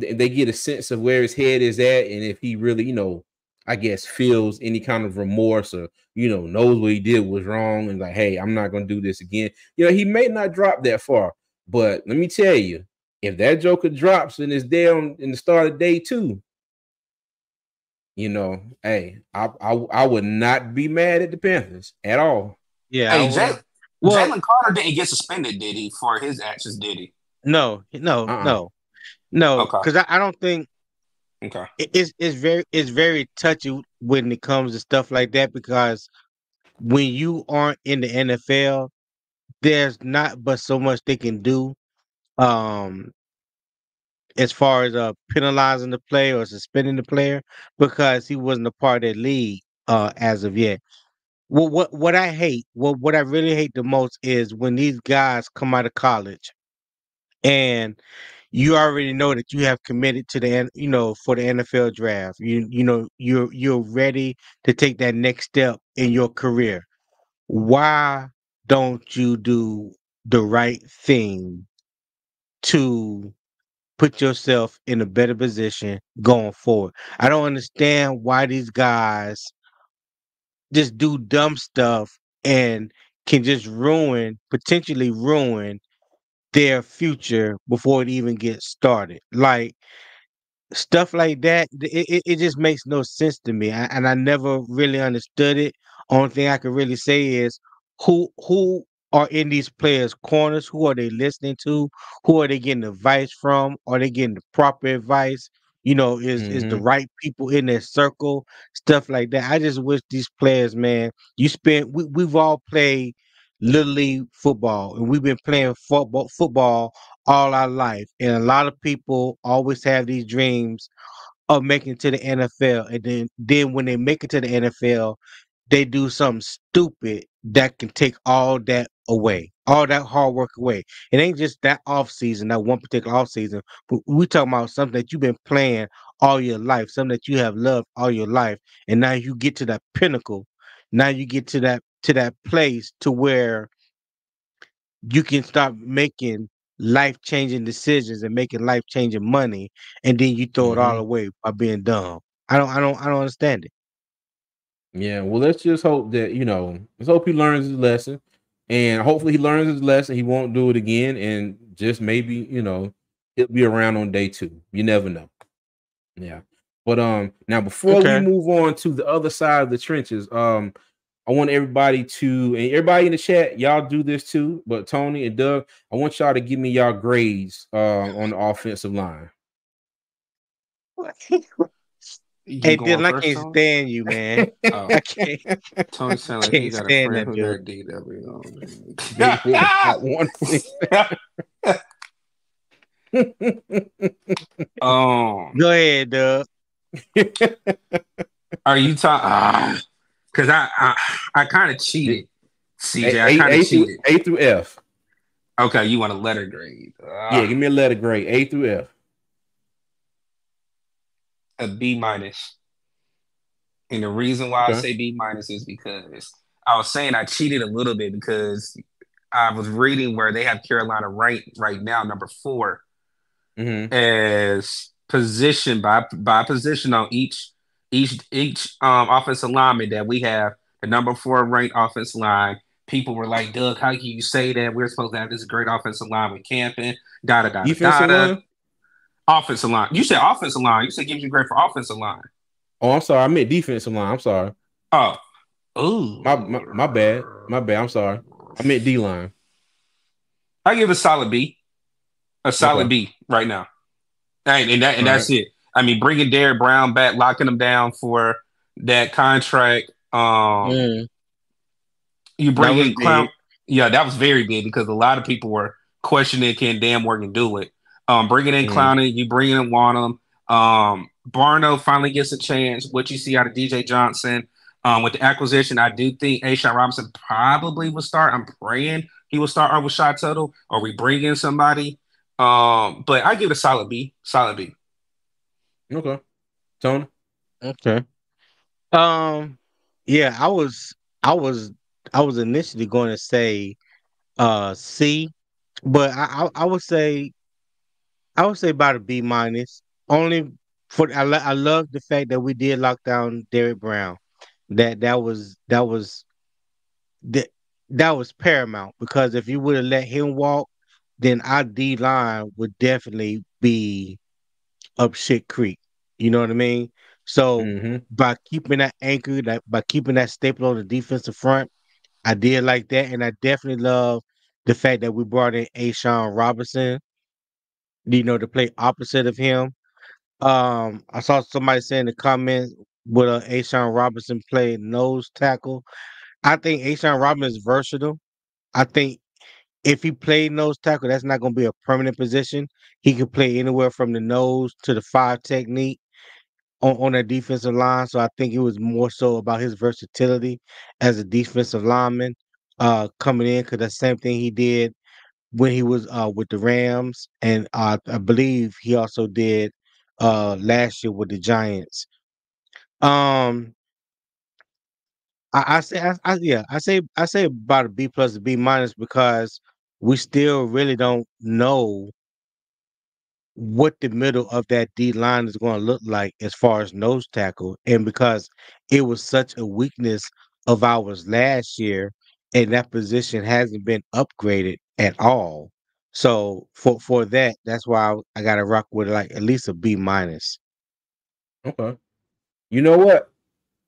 they, they get a sense of where his head is at, and if he really you know I guess, feels any kind of remorse or you know knows what he did was wrong and like, hey, I'm not gonna do this again. You know, he may not drop that far, but let me tell you, if that Joker drops and is there on, in the start of day two, you know, hey, I, I I would not be mad at the Panthers at all. Yeah. Hey, I Jay, well, Jalen Carter didn't get suspended, did he, for his actions? Did he? no, no, Uh-uh. no, no, Okay. because I, I don't think Okay. it- it's it's very it's very touchy when it comes to stuff like that because when you aren't in the NFL, there's not but so much they can do. Um, as far as uh penalizing the player or suspending the player because he wasn't a part of that league uh as of yet. Well, what what I hate, what what I really hate the most is when these guys come out of college and you already know that you have committed to the you know for the NFL draft. You you know you're you're ready to take that next step in your career. Why don't you do the right thing to put yourself in a better position going forward? I don't understand why these guys just do dumb stuff and can just ruin potentially ruin their future before it even gets started. Like stuff like that, it, it, it just makes no sense to me. I, and I never really understood it. Only thing I can really say is who who are in these players' corners? Who are they listening to? Who are they getting advice from? Are they getting the proper advice? You know, is is the Mhm. right people in their circle? Stuff like that. I just wish these players, man, you spent we, we've all played little league football and we've been playing football football all our life. And a lot of people always have these dreams of making it to the NFL. And then then when they make it to the NFL, they do something stupid that can take all that away, all that hard work away. It ain't just that off season, that one particular off season. But we talking about something that you've been playing all your life, something that you have loved all your life, and now you get to that pinnacle. Now you get to that to that place to where you can start making life changing decisions and making life changing money, and then you throw it all Mhm. away by being dumb. I don't, I don't, I don't understand it. Yeah, well, let's just hope that you know. Let's hope he learns his lesson, and hopefully he learns his lesson. He won't do it again, and just maybe you know he'll be around on day two. You never know. Yeah, but um, now before Okay. we move on to the other side of the trenches, um, I want everybody to and everybody in the chat, y'all do this too. But Tony and Doug, I want y'all to give me y'all grades uh on the offensive line. You Hey, going Dylan, I first, can't Tony? stand you, man. Oh, <laughs> I can't. Tony sound like he Can't got a stand friend that who dude. got DW. One- um, Go ahead, Doug. are you talking? Because I, I, I kind of cheated. CJ, A, I kind of through, cheated. A through F. Okay, you want a letter grade? Ah, Yeah, give me a letter grade, A through F. a B minus. And the reason why I say B minus is because I was saying I cheated a little bit because I was reading where they have Carolina ranked right now number four Mhm. as position by by position on each each each um offensive lineman that we have the number four ranked offensive line. People were like, Doug, how can you say that? We're supposed to have this great offensive line with camping, da da da da Defensive da. line. Offensive line. You said offensive line. You said gives you great for offensive line. Oh, I'm sorry. I meant defensive line. I'm sorry. Oh, ooh, My my, my bad. My bad. I'm sorry. I meant D line. I give a solid B, a solid Okay. B right now, and, and that and All that's it. I mean, bringing Derrick Brown back, locking him down for that contract. Um, Mm. you bring in Clown. Yeah, that was very big because a lot of people were questioning can Dan Morgan do it. Um, bringing in. Clowney, you bring in Wonnum. Um, Barno finally gets a chance. What you see out of DJ Johnson. Um, with the acquisition, I do think A'Shawn Robinson probably will start. I'm praying he will start over Shy Tuttle, or we bring in somebody. Um, but I give it a solid B. Solid B. Okay. Tony. Okay. Um. Yeah, I was, I was, I was initially going to say, uh, C, but I, I, I would say, I would say about a B minus. Only for I, lo- I love the fact that we did lock down Derrick Brown. That that was that was that that was paramount because if you would have let him walk, then our D line would definitely be up shit creek. You know what I mean? So Mm-hmm. by keeping that anchor, that by keeping that staple on the defensive front, I did like that, and I definitely love the fact that we brought in A'Shawn Robinson. You know, to play opposite of him. Um, I saw somebody saying in the comments would uh, A'Shawn Robinson play nose tackle. I think A'Shawn Robinson is versatile. I think if he played nose tackle, that's not going to be a permanent position. He could play anywhere from the nose to the five technique on, on that defensive line. So I think it was more so about his versatility as a defensive lineman uh, coming in because the same thing he did when he was uh, with the Rams, and I believe he also did uh, last year with the Giants. Um, I, I say, I, I, yeah, I say, I say about a B plus, a B minus because we still really don't know what the middle of that D line is going to look like as far as nose tackle, and because it was such a weakness of ours last year, and that position hasn't been upgraded at all. So for for that, that's why I, I got to rock with like at least a B minus. Okay. You know what?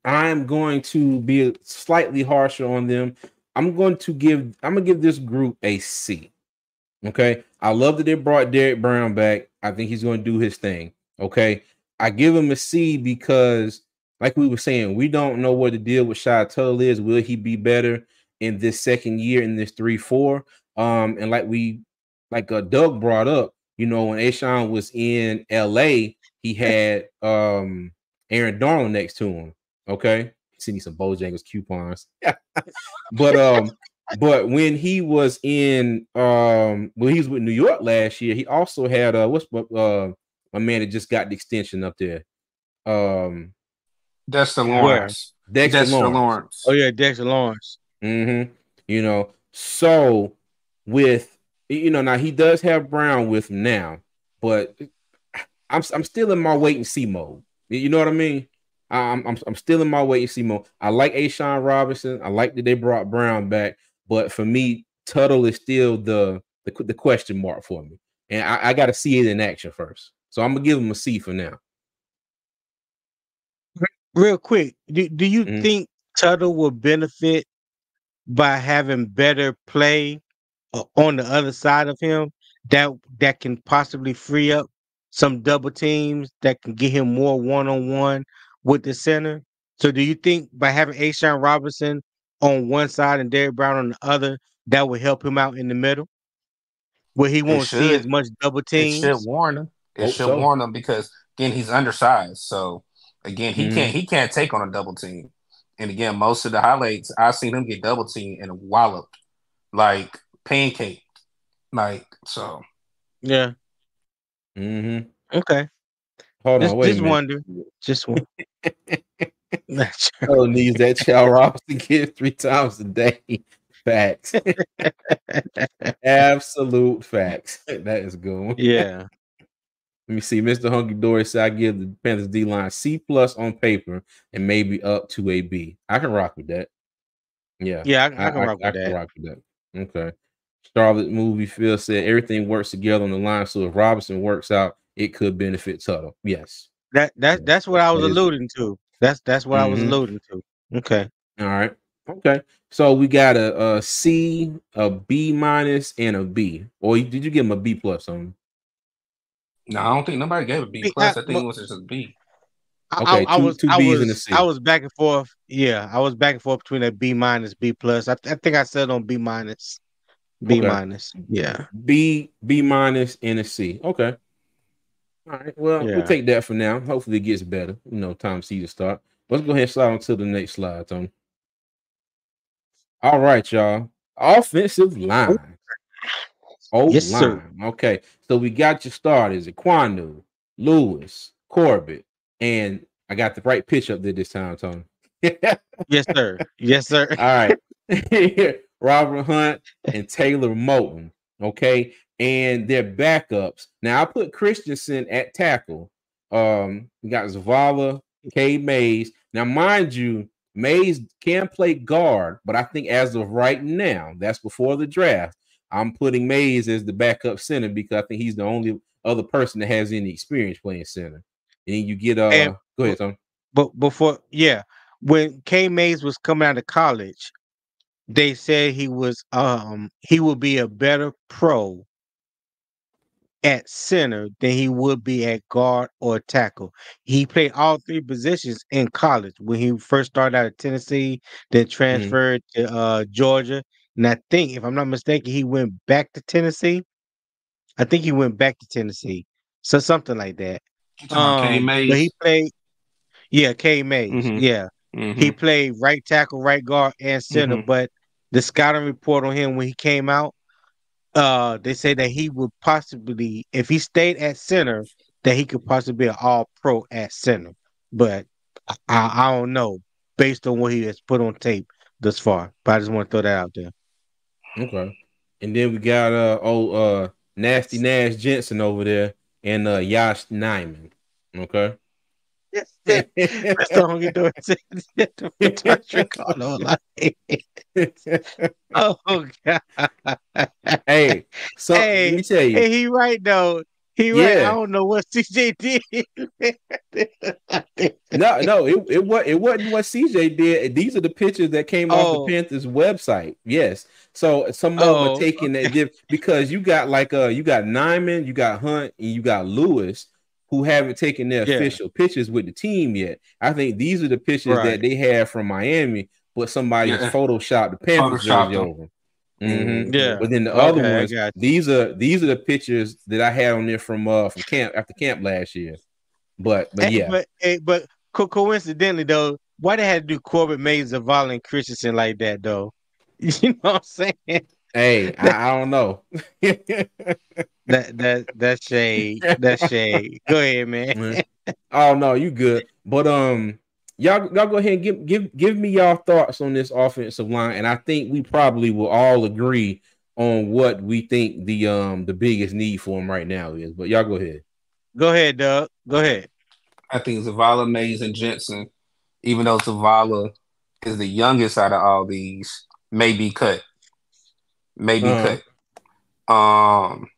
I'm going to be slightly harsher on them. I'm going to give I'm gonna give this group a C. Okay. I love that they brought Derrick Brown back. I think he's going to do his thing. Okay. I give him a C because, like we were saying, we don't know what the deal with Shy Tuttle is. Will he be better in this second year in this 3-4? Um, and like we like uh, Doug brought up, you know, when A'Shawn was in LA, he had um Aaron Donald next to him. Okay. See me some Bojangles coupons. but um, but when he was in um when he was with New York last year, he also had uh what's uh my man that just got the extension up there. Um Dexter Lawrence. Dexter, Dexter Lawrence. Lawrence. Oh yeah, Dexter Lawrence. Mm-hmm. You know, so with you know now he does have Brown with him now, but I'm I'm still in my wait and see mode. You know what I mean? I'm I'm, I'm still in my wait and see mode. I like A'Shawn Robinson. I like that they brought Brown back, but for me, Tuttle is still the the, the question mark for me, and I, I got to see it in action first. So I'm gonna give him a C for now. Real quick, do, do you Mhm. think Tuttle will benefit by having better play uh, on the other side of him that that can possibly free up some double teams that can get him more one on one with the center? So, do you think by having A'Shawn Robinson on one side and Derrick Brown on the other, that will help him out in the middle, where he won't see as much double It teams? should warn him. It Hope should so. warn him because again he's undersized. So again he Mhm. can't he can't take on a double team. And again, most of the highlights I've seen him get double team and walloped like pancake. Like so Yeah. Mm-hmm. Okay. Hold Just, on, wait just wonder. Just one. Tuttle needs that child Robinson kid three times a day. <laughs> Facts. Absolute facts. <laughs> That is good. one. yeah. <laughs> Let me see. Mr. Hunky Dory said I give the Panthers D line C plus on paper and maybe up to a B. I can rock with that. Yeah. Yeah, I, I can rock with can that. rock with that. Okay. Charlotte movie Phil said everything works together on the line. So if Robinson works out, it could benefit Tuttle. Yes. That that that's what I was alluding to. That's that's what I was Mhm. alluding to. Okay. All right. Okay. So we got a, a C, a B minus, and a B. Or did you give him a B plus on? no, I don't think nobody gave a B plus. I- I think it was just a B. I, Okay, I, I two- was two I Bs and a was C. I was back and forth. Yeah, I was back and forth between a B minus, B plus. I, th- I think I said on B minus, B Okay. minus. Yeah. B, B minus, and a C. Okay. All right. Well, Yeah. we'll take that for now. Hopefully it gets better. You know, time C to start. Let's go ahead and slide on to the next slide, Tony. All right, y'all. Offensive line. Oh, Yes, sir. Okay. So we got your starters, Ekwonu, Lewis, Corbett, and I got the right pitch up there this time, Tony. Yes, sir. yes, sir. <laughs> All right. <laughs> Robert Hunt and Taylor Moton. Okay. And their backups. Now I put Christensen at tackle. Um, we got Zavala, Cade Mays. Now, mind you, Mays can play guard, but I think as of right now, that's before the draft. I'm putting Mays as the backup center because I think he's the only other person that has any experience playing center. And you get uh and, go ahead, Tom. But before, yeah, when Cade Mays was coming out of college, they said he was um he would be a better pro at center than he would be at guard or tackle. He played all three positions in college when he first started out at Tennessee, then mm-hmm. transferred mm-hmm. to uh, Georgia. And I think, if I'm not mistaken, he went back to Tennessee. I think he went back to Tennessee. So something like that. Um, But he played, yeah, Cade Mays. Mm-hmm. Yeah. Mm-hmm. He played right tackle, right guard, and center. Mm-hmm. But the scouting report on him when he came out, uh, they say that he would possibly, if he stayed at center, that he could possibly be an all pro at center. But I, I don't know based on what he has put on tape thus far. But I just want to throw that out there. Okay. And then we got uh oh uh Nasty Nash Jensen over there and uh Yosh Nijman. Okay. That's the only door oh god. Hey, so hey, let me tell you. Hey, he right though. He right. Yeah. I don't know what CJ did. no, no, it, it was it wasn't what CJ did. These are the pictures that came oh. off the Panthers website. Yes. So some of oh, them are taking okay. that because you got like uh you got Nijman, you got Hunt, and you got Lewis who haven't taken their yeah. official pictures with the team yet. I think these are the pictures right. that they have from Miami, but somebody yeah. photoshopped the Panthers jersey over. Mm-hmm. Yeah, but then the okay, other ones, these are these are the pictures that I had on there from uh from camp after camp last year. But but yeah, but but co- coincidentally though, why they had to do Corbett Mays, Zavala, and Christensen like that though? <laughs> You know what I'm saying? Hey, I, I don't know. <laughs> that that that shade. That shade. Go ahead, man. <laughs> oh no, you good. But um, y'all y'all go ahead and give give give me y'all thoughts on this offensive line, and I think we probably will all agree on what we think the um the biggest need for them right now is. But y'all go ahead. Go ahead, Doug. Go ahead. I think Zavala, Mays, and Jensen, even though Zavala is the youngest out of all these, may be cut maybe uh-huh. cut. Um,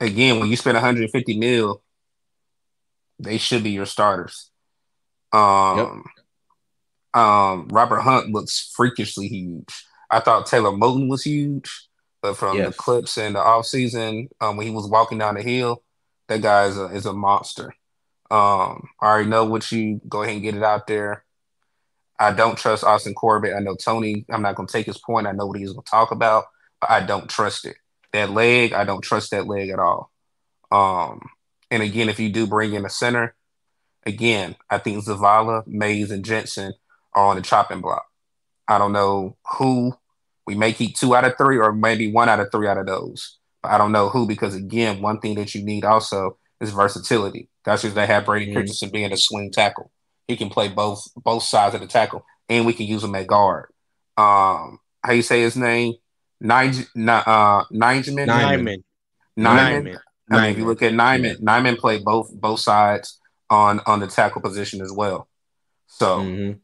again, when you spend 150 mil, they should be your starters. Um, yep. um, Robert Hunt looks freakishly huge. I thought Taylor Moton was huge, but from yes. the clips and the off season, um, when he was walking down the hill, that guy is a is a monster. Um, I already know what you go ahead and get it out there. I don't trust Austin Corbett. I know Tony, I'm not going to take his point. I know what he's going to talk about, but I don't trust it. That leg, I don't trust that leg at all. Um, and again, if you do bring in a center, again, I think Zavala, Mays, and Jensen are on the chopping block. I don't know who. We may keep two out of three, or maybe one out of three out of those. But I don't know who because again, one thing that you need also is versatility. That's just they have Brady mm-hmm. Christensen being a swing tackle. He can play both both sides of the tackle, and we can use him at guard. Um, how you say his name? Nige, uh, Nijman. Nijman. Nijman. I mean, if you look at Nijman, yeah. Nijman played both both sides on on the tackle position as well. So mm-hmm.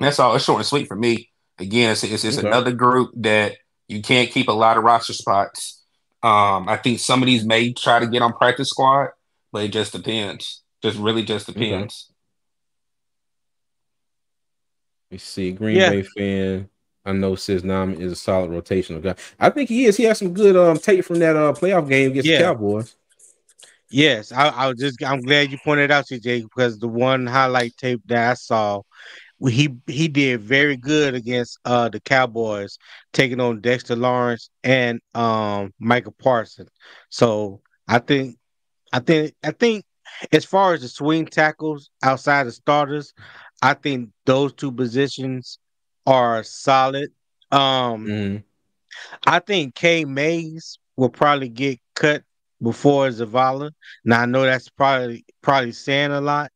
that's all. It's short and sweet for me. Again, it's it's, it's okay. another group that you can't keep a lot of roster spots. Um, I think some of these may try to get on practice squad, but it just depends. Just really just depends. You see, Green yeah. Bay fan. I know says Nam is a solid rotational guy. I think he is. He has some good um tape from that uh playoff game against yeah. the Cowboys. Yes, I, I was just I'm glad you pointed out, CJ, because the one highlight tape that I saw, he he did very good against uh the Cowboys, taking on Dexter Lawrence and um Michael Parsons. So I think I think I think as far as the swing tackles outside the starters, I think those two positions are solid. Um, mm-hmm. I think K Mays will probably get cut before Zavala. Now I know that's probably probably saying a lot,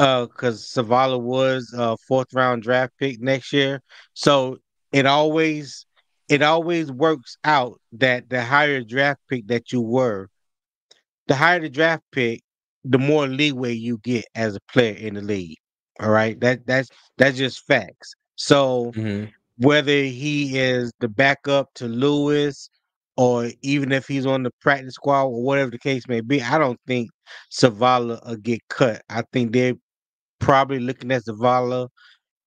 uh, because Zavala was a fourth round draft pick next year. So it always it always works out that the higher draft pick that you were, the higher the draft pick, the more leeway you get as a player in the league. All right, that that's that's just facts. So Mhm. whether he is the backup to Lewis or even if he's on the practice squad or whatever the case may be, I don't think Zavala will get cut. I think they're probably looking at Zavala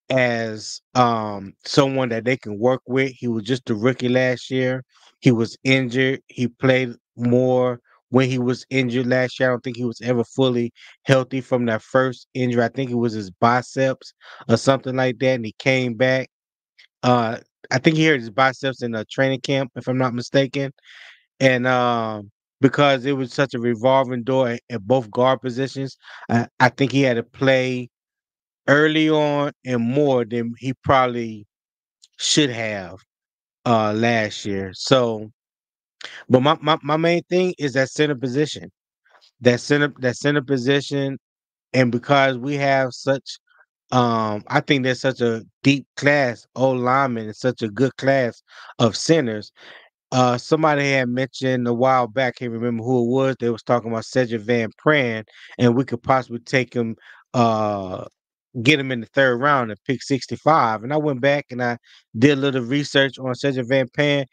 as um someone that they can work with. He was just a rookie last year. He was injured. He played more when he was injured last year. I don't think he was ever fully healthy from that first injury. I think it was his biceps or something like that, and he came back. Uh, I think he hurt his biceps in a training camp, if I'm not mistaken, and um, because it was such a revolving door at, at both guard positions, I, I think he had to play early on and more than he probably should have uh last year. So but my, my, my main thing is that center position. That center that center position and because we have such um I think there's such a deep class old lineman and such a good class of centers. Uh somebody had mentioned a while back, I can't remember who it was, they was talking about Cedric Van Pran, and we could possibly take him uh get him in the third round and pick 65. And I went back and I did a little research on Cedric Van Pran.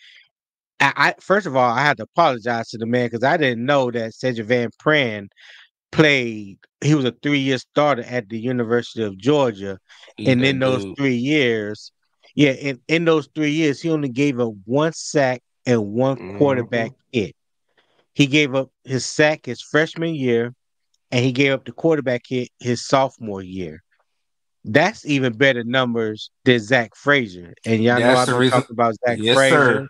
I, I first of all, I had to apologize to the man because I didn't know that Cedric Van Pran played. He was a three-year starter at the University of Georgia, and in those dude. three years, yeah, in, in those three years, he only gave up one sack and one Mhm. quarterback hit. He gave up his sack his freshman year, and he gave up the quarterback hit his sophomore year. That's even better numbers than Zach Frazier. And y'all know That's I've the been reason- talking about Zach Yes, Frazier. sir.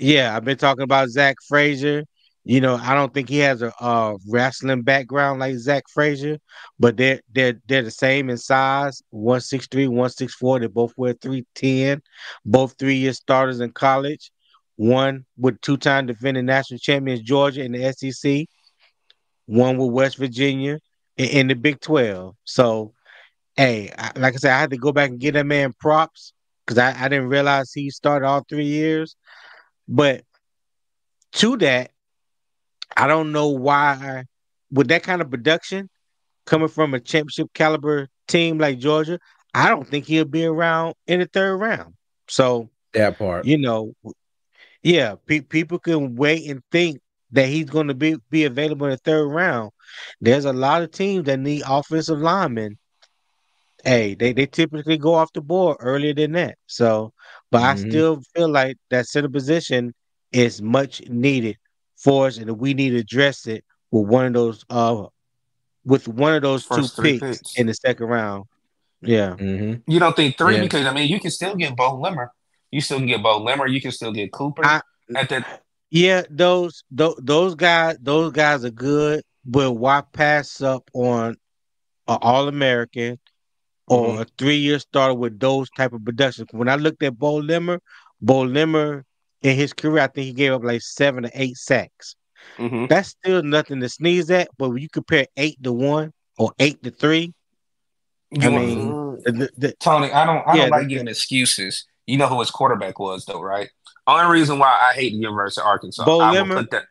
Yeah, I've been talking about Zach Frazier. You know, I don't think he has a uh, wrestling background like Zach Frazier, but they're they're they're the same in size 163, 164. They both wear 310, both three year starters in college. One with two time defending national champions Georgia in the SEC, one with West Virginia in, in the Big 12. So, hey, I, like I said, I had to go back and get that man props because I, I didn't realize he started all three years. But to that, I don't know why, with that kind of production coming from a championship caliber team like Georgia, I don't think he'll be around in the third round. So, That part. you know, yeah, pe- people can wait and think that he's going to be, be available in the third round. There's a lot of teams that need offensive linemen. Hey, they, they typically go off the board earlier than that. So, but I Mhm. still feel like that center position is much needed for us, and we need to address it with one of those uh with one of those First two three picks, picks. in the second round. Yeah. hmm You don't think three Yeah. because I mean you can still get Beaux Limmer. You still can get Beaux Limmer. You can still get Cooper I- at that. Yeah, those those those guys those guys are good, but why pass up on an All American or a three year starter with those type of productions? When I looked at Beaux Limmer, Beaux Limmer in his career, I think he gave up like seven or eight sacks. Mhm. That's still nothing to sneeze at, but when you compare eight to one or eight to three, You I mean, the, the, the- Tony, I don't I Yeah, don't like the- giving excuses. You know who his quarterback was though, right? Only reason why I hate the University of Arkansas. Bo I Limmer? that.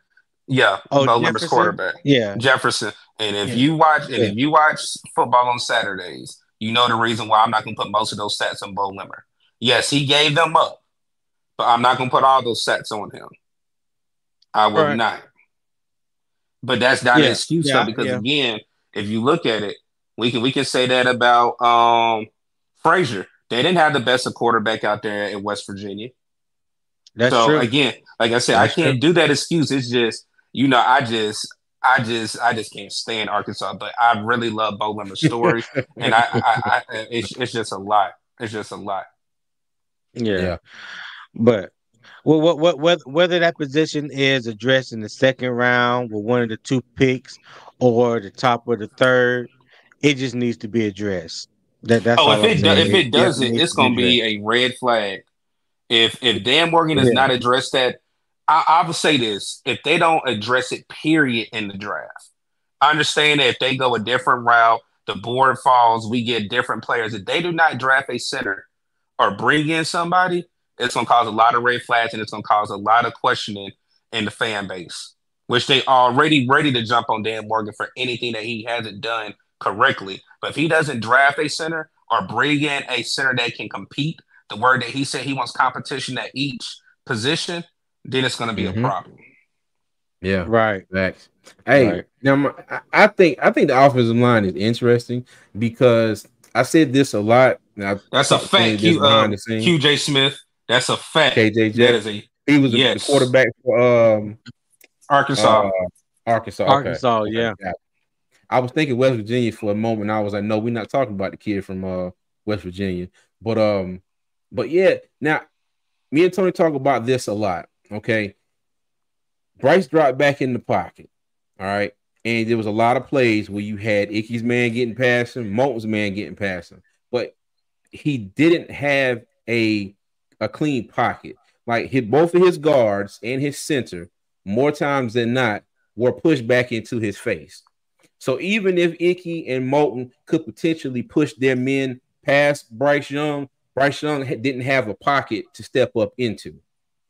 Yeah, Oh, Beaux Limmer's quarterback. yeah, Jefferson. And if Yeah. you watch and Yeah. if you watch football on Saturdays, you know the reason why I'm not gonna put most of those stats on Beaux Limmer. Yes, he gave them up, but I'm not gonna put all those stats on him. I will Right. not. But that's not Yeah, an excuse yeah, though, because yeah. again, if you look at it, we can we can say that about um Frazier. They didn't have the best of quarterback out there in West Virginia. that's so true. again, like I said, That's I can't do that excuse. It's just you know, I just, I just, I just can't stand Arkansas. But I really love Beaux Limmer's story, <laughs> and I, I, I, it's, it's just a lot. It's just a lot. Yeah. Yeah. But well, what, what, whether, whether that position is addressed in the second round with one of the two picks or the top of the third, it just needs to be addressed. That that's oh, if it do, saying. if it doesn't, definitely it's going to addressed. be a red flag. If if Dan Morgan does Yeah. not address that, I, I will say this: if they don't address it, period, in the draft, I understand that if they go a different route, the board falls, we get different players. If they do not draft a center or bring in somebody, it's going to cause a lot of red flags and it's going to cause a lot of questioning in the fan base. which they already ready to jump on Dan Morgan for anything that he hasn't done correctly. But if he doesn't draft a center or bring in a center that can compete, the word that he said he wants competition at each position, then it's going to be Mhm. a problem. Yeah, Right. Facts. Hey, Right. now my, I- I think I think the offensive line is interesting because I said this a lot. and I That's a fact. Q, behind um. QJ Smith. That's a fact. KJ That Jett. a He was the- Yes. the quarterback for um Arkansas. uh, Arkansas. Okay. Arkansas, Okay, yeah. got. I was thinking West Virginia for a moment. I was like, no, we're not talking about the kid from uh West Virginia. But um, but yeah, now me and Tony talk about this a lot. Okay. Bryce dropped back in the pocket. All right. And there was a lot of plays where you had Icky's man getting past him, Moton's man getting past him, but he didn't have a a clean pocket. Like hit both of his guards and his center more times than not were pushed back into his face. So even if Icky and Moulton could potentially push their men past Bryce Young, Bryce Young didn't have a pocket to step up into.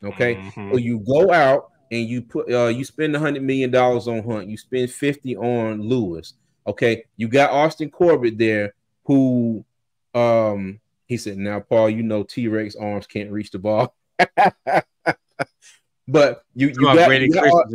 Okay. Mhm. So you go out and you put uh you spend a hundred million dollars on Hunt, you spend 50 on Lewis. Okay, you got Austin Corbett there who um he said, Now, Paul, you know T-Rex arms can't reach the ball. <laughs> but you, you got, Brady you got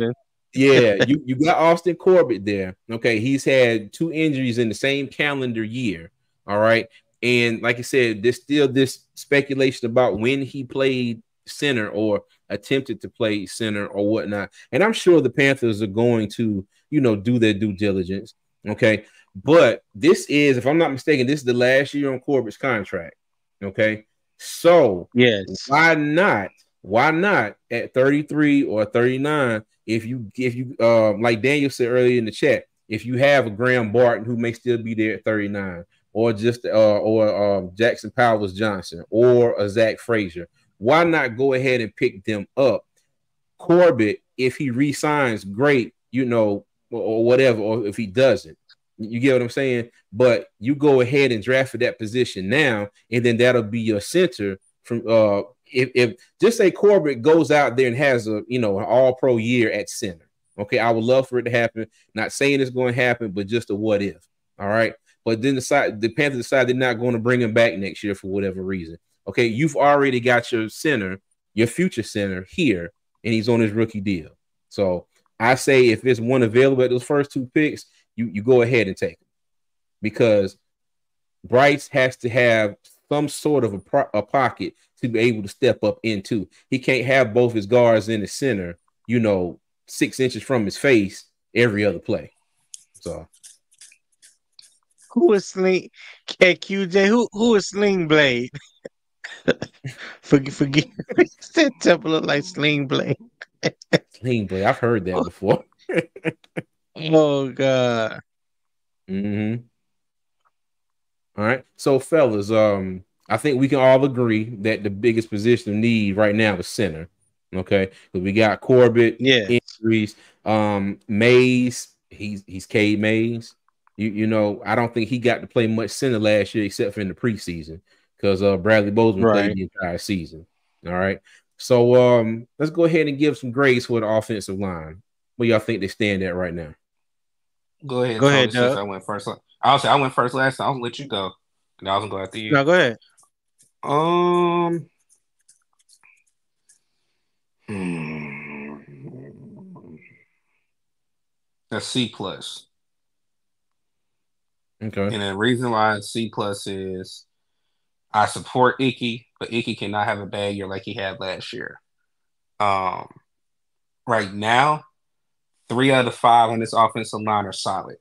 yeah, <laughs> you, you got Austin Corbett there. Okay, he's had two injuries in the same calendar year. All right. And like I said, there's still this speculation about when he played center or attempted to play center or whatnot. And I'm sure the Panthers are going to, you know, do their due diligence. Okay. But this is, if I'm not mistaken, this is the last year on Corbett's contract. Okay. So Yes. why not? Why not at 33 or 39? If you if you um like Daniel said earlier in the chat, if you have a Graham Barton who may still be there at 39, or just uh or um Jackson Powers Johnson or a Zach Frazier, why not go ahead and pick them up? Corbett, if he resigns, great, you know, or, whatever, or if he doesn't. You get what I'm saying? But you go ahead and draft for that position now, and then that'll be your center from uh if, if just say Corbett goes out there and has a you know an all pro year at center. Okay, I would love for it to happen. Not saying it's going to happen, but just a what if. All right. But then decide the Panthers decide they're not going to bring him back next year for whatever reason. Okay, you've already got your center, your future center here, and he's on his rookie deal. So I say if there's one available at those first two picks, you you go ahead and take him because Bryce has to have some sort of a, pro- a pocket to be able to step up into. He can't have both his guards in the center, you know, six inches from his face every other play. So Who is Sling? Hey, QJ, who who is Sling Blade? <laughs> forgive, forgive. Said <laughs> Temple look like Sling Blade. clean play. I've heard that before. <laughs> Oh God. hmm All right. So, fellas, um, I think we can all agree that the biggest position of need right now is center. Okay. Because we got Corbett, Yeah. injuries. Um, Mays, he's he's Cade Mays. You you know, I don't think he got to play much center last year except for in the preseason because uh Bradley Bozeman Right. played the entire season. All right. So um let's go ahead and give some grades for the offensive line. Where y'all think they stand at right now? Go ahead. Go ahead, Doug. I went first. I'll say I went first last time. I'll let you go. And I was gonna go after you. No, go ahead. Um. hmm. A C plus, Okay. and the reason why C plus is I support Icky, but Icky cannot have a bad year like he had last year. Um, right now, three out of five on this offensive line are solid.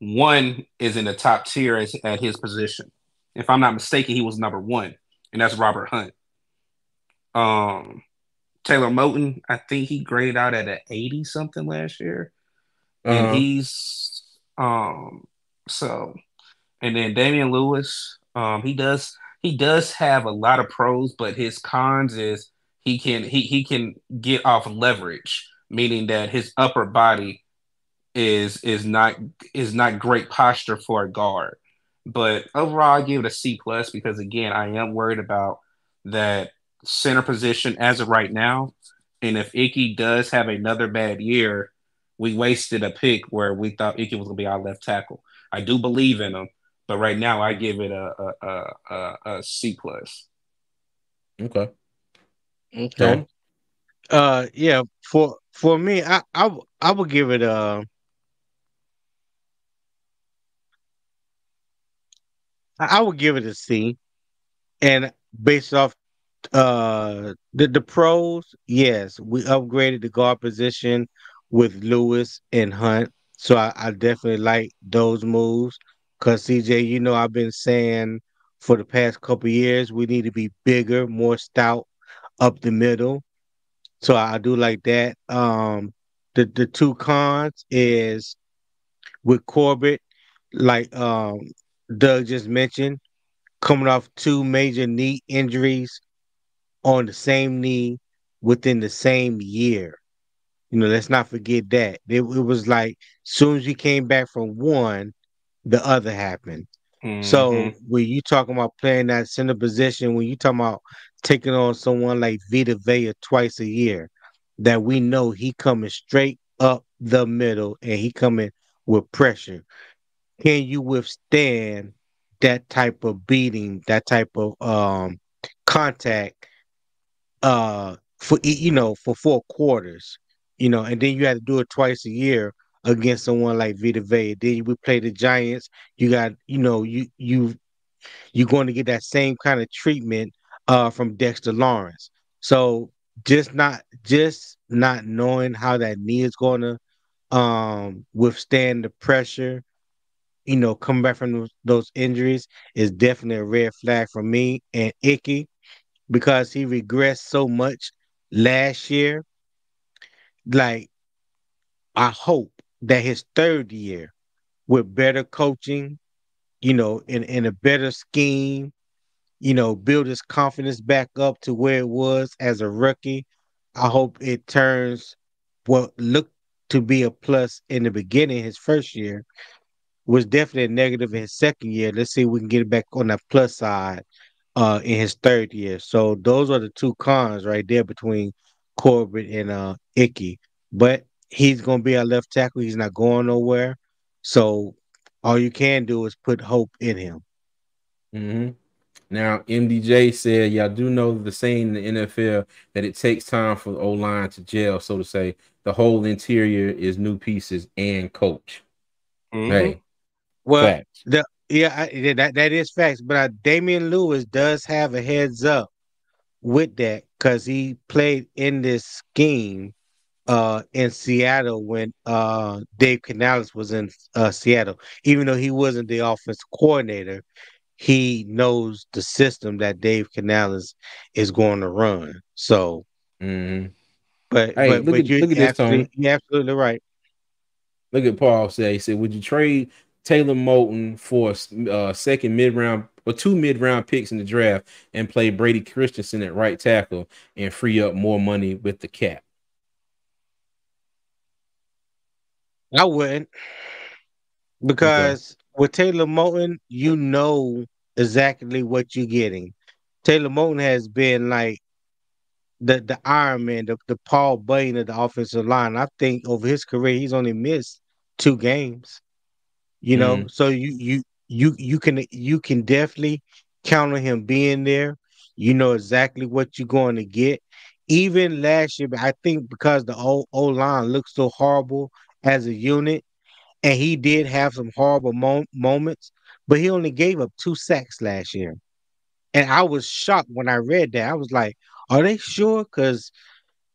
One is in the top tier as, at his position. If I'm not mistaken, he was number one, and that's Robert Hunt. Um, Taylor Moton, I think he graded out at an 80 something last year. And Uh-huh. he's um so and then Damien Lewis, um, he does he does have a lot of pros, but his cons is he can he he can get off leverage, meaning that his upper body is is not is not great posture for a guard. But overall, I give it a C plus because again, I am worried about that center position as of right now. And if Icky does have another bad year, we wasted a pick where we thought Icky was going to be our left tackle. I do believe in him, but right now I give it a a, a, a C plus. Okay. Okay. Uh, yeah. For for me, I I I would give it a. I would give it a C, and based off uh the the pros, yes, we upgraded the guard position with Lewis and Hunt, so I, I definitely like those moves. Cause CJ, you know, I've been saying for the past couple years we need to be bigger, more stout up the middle. So I, do like that. Um, the the two cons is with Corbett, like um Doug just mentioned, coming off two major knee injuries on the same knee within the same year. You know, let's not forget that. It, it was like soon as he came back from one, the other happened. Mm-hmm. So when you talking about playing that center position, when you talking about taking on someone like Vita Vea twice a year, that we know he coming straight up the middle and he coming with pressure. Can you withstand that type of beating, that type of um contact uh for you know for four quarters, you know, and then you had to do it twice a year against someone like Vita Vea. Then we play the Giants. You got, you know, you you you're going to get that same kind of treatment uh from Dexter Lawrence. So just not just not knowing how that knee is going to um withstand the pressure you know coming back from those, those injuries is definitely a red flag for me and Icky because he regressed so much last year like I hope that his third year with better coaching, you know, in, in a better scheme, you know, build his confidence back up to where it was as a rookie. I hope it turns what looked to be a plus in the beginning, his first year, was definitely a negative in his second year. Let's see if we can get it back on that plus side uh in his third year. So those are the two cons right there between Corbett and uh Ickey. But he's going to be our left tackle. He's not going nowhere. So all you can do is put hope in him. Mm-hmm. Now, MDJ said, Y'all do know the saying in the NFL that it takes time for the O line to gel, so to say. The whole interior is new pieces and coach. Mm-hmm. Hey, well, facts. the yeah, I, that that is facts. But uh, Damien Lewis does have a heads up with that because he played in this scheme uh, in Seattle when uh, Dave Canales was in uh, Seattle. Even though he wasn't the offensive coordinator, he knows the system that Dave Canales is going to run. So, mm-hmm. but, hey, but, look, but at, you're, look at this, Tony. You're absolutely right. Look at Paul say. He said, "Would you trade Taylor Moton for a uh, second mid round or two mid round picks in the draft and play Brady Christensen at right tackle and free up more money with the cap?" I wouldn't. Because okay. with Taylor Moton, you know exactly what you're getting. Taylor Moton has been like the the Iron Man, the, the Paul Bunyan of the offensive line. I think over his career, he's only missed two games. You know, mm. so you you you you can you can definitely count on him being there. You know exactly what you're going to get. Even last year, I think because the old O line looked so horrible as a unit, and he did have some horrible mo- moments, but he only gave up two sacks last year. And I was shocked when I read that. I was like, "Are they sure?" Because,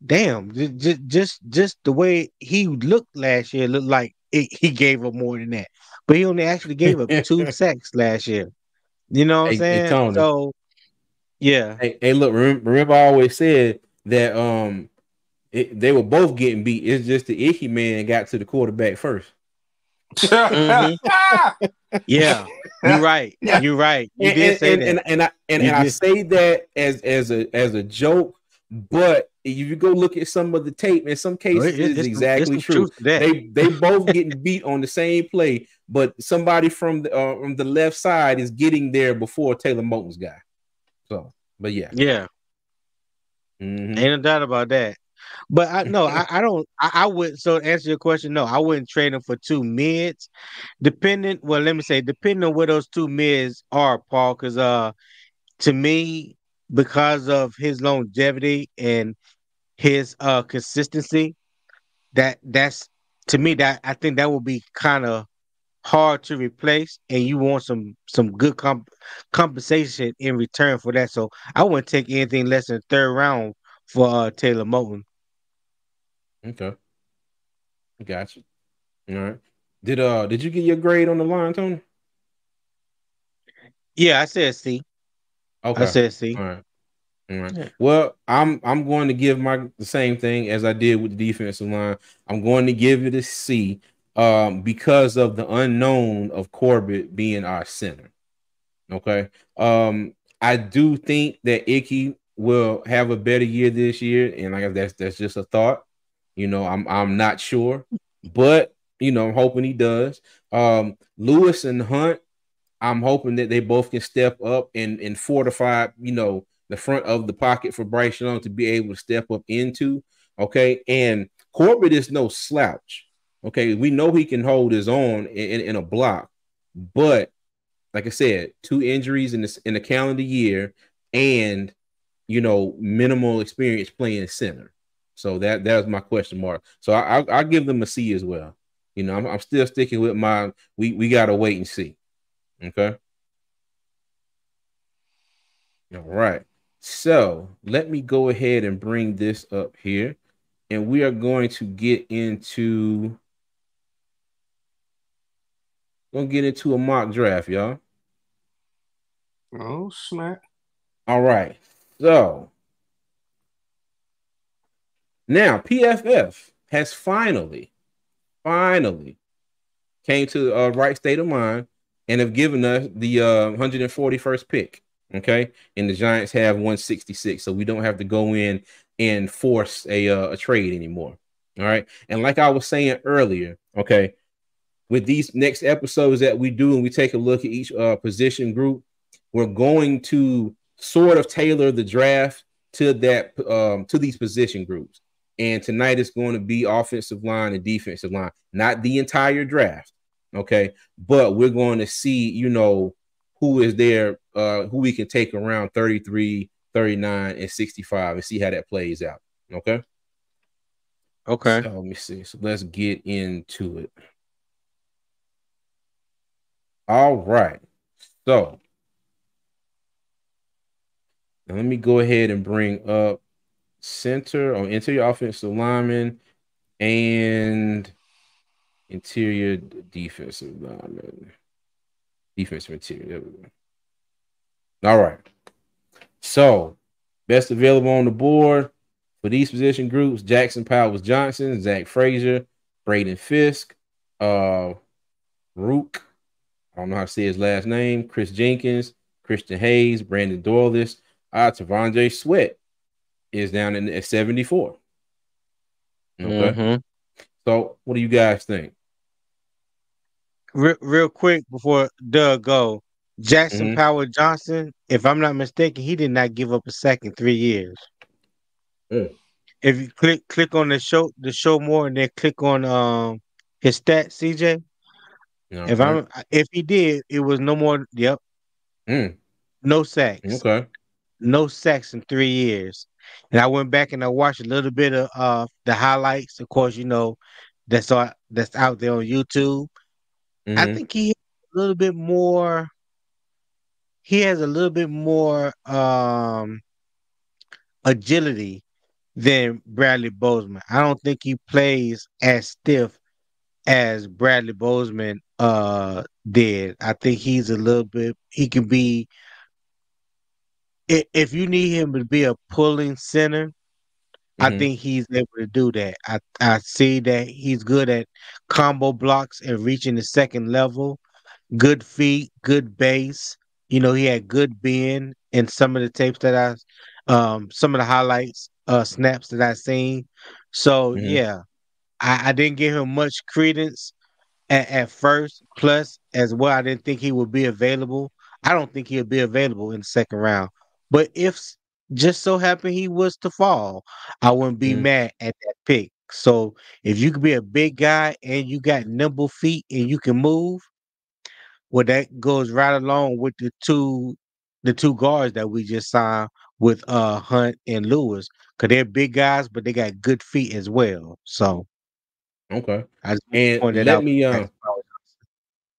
damn, just just just the way he looked last year looked like it, he gave up more than that. But he only actually gave up two <laughs> sacks last year. You know what I'm saying? Hey, so, yeah. Hey, hey, look, remember, remember I always said that um it, they were both getting beat. It's just the Ickey man got to the quarterback 1st mm-hmm. <laughs> yeah, you're <laughs> right. You're right. You and, did and, say and, that. And, and I and, and I say that as as a as a joke, but if you go look at some of the tape, in some cases, it, it's, it's exactly true. They they <laughs> both getting beat on the same play, but somebody from the uh, from the left side is getting there before Taylor Moton's guy. So, but yeah, yeah, mm-hmm. ain't a doubt about that. But I no, I, <laughs> I don't. I, I would. So to answer your question, no, I wouldn't trade him for two mids. Depending, well, let me say, depending on where those two mids are, Paul. Because uh, to me, because of his longevity and his uh consistency, that that's to me that I think that will be kind of hard to replace, and you want some some good comp- compensation in return for that. So I wouldn't take anything less than third round for uh, Taylor Moton. Okay, gotcha. All right. Did uh did you get your grade on the line, Tony? Yeah, I said C. Okay, I said C. All right. All right. Yeah. Well, I'm I'm going to give my the same thing as I did with the defensive line. I'm going to give it a C um, because of the unknown of Corbett being our center. Okay. Um, I do think that Icky will have a better year this year, and like that's that's just a thought. You know, I'm I'm not sure, but you know, I'm hoping he does. Um, Lewis and Hunt, I'm hoping that they both can step up and and fortify, you know, the front of the pocket for Bryce Young to be able to step up into. Okay, and Corbett is no slouch. Okay, we know he can hold his own in, in, in a block, but like I said, two injuries in this in the calendar year, and you know, minimal experience playing center. So that that was my question mark. So I, I will give them a C as well. You know, I'm, I'm still sticking with my we we gotta wait and see. Okay. All right. So let me go ahead and bring this up here, and we are going to get into gonna get into a mock draft, y'all. Oh snap! All right. So now PFF has finally, finally came to uh, right state of mind and have given us the uh, 141st pick. Okay, and the Giants have 166, so we don't have to go in and force a uh, a trade anymore. All right, and like I was saying earlier, okay, with these next episodes that we do and we take a look at each uh, position group, we're going to sort of tailor the draft to that um, to these position groups. And tonight is going to be offensive line and defensive line, not the entire draft. Okay, but we're going to see, you know, who is there, uh, who we can take around 33, 39, and 65 and see how that plays out. Okay. Okay. So let me see. So let's get into it. All right. So now let me go ahead and bring up center or interior offensive lineman and interior defensive lineman. Defensive interior. All right. So best available on the board for these position groups: Jackson Powers Johnson, Zach Frazier, Braden Fiske, uh, Rook. I don't know how to say his last name. Chris Jenkins, Christian Haynes, Brandon Dorlus, uh, T'Vondre Sweat is down in at 74. Okay. Mhm. So what do you guys think? Real, real quick before Doug go, Jackson Mhm. Power Johnson, if I'm not mistaken, he did not give up a sack in three years. Mm. If you click click on the show the show more and then click on um his stats, CJ. You know, If I'm if he did, it was no more. Yep, Mm, no sacks, okay. no sacks in three years. And I went back and I watched a little bit of uh the highlights. Of course, you know that's all that's out there on YouTube. I Mhm. think he has a little bit more. He has a little bit more um agility than Bradley Bozeman. I don't think he plays as stiff as Bradley Bozeman uh did. I think he's a little bit he can be i- if you need him to be a pulling center, I Mhm. think he's able to do that. I I see that he's good at combo blocks and reaching the second level. Good feet, good base. You know, he had good bend in some of the tapes that I um some of the highlights uh snaps that I seen. So Mhm. yeah, I, I didn't give him much credence at, at first. Plus, as well, I didn't think he would be available. I don't think he'll be available in the second round. But if just so happened he was to fall, I wouldn't be Mhm. mad at that pick. So if you could be a big guy and you got nimble feet and you can move, well, that goes right along with the two the two guards that we just signed with uh Hunt and Lewis. Cause they're big guys, but they got good feet as well. So Okay. I just And let me uh Powell.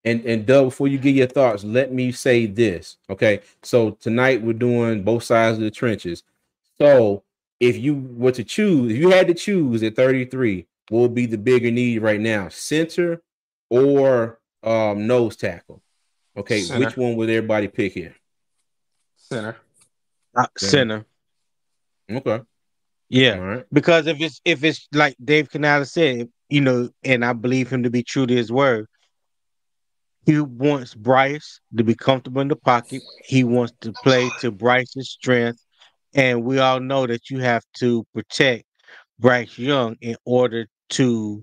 And and Doug, before you get your thoughts, let me say this. Okay. So tonight we're doing both sides of the trenches. So if you were to choose, if you had to choose at 33, what would be the bigger need right now? Center or um nose tackle? Okay, Center. which one would everybody pick here? Center. Uh, center. Okay. Yeah. All right. Because if it's if it's like Dave Canales said, you know, and I believe him to be true to his word, he wants Bryce to be comfortable in the pocket. He wants to play to Bryce's strength. And we all know that you have to protect Bryce Young in order to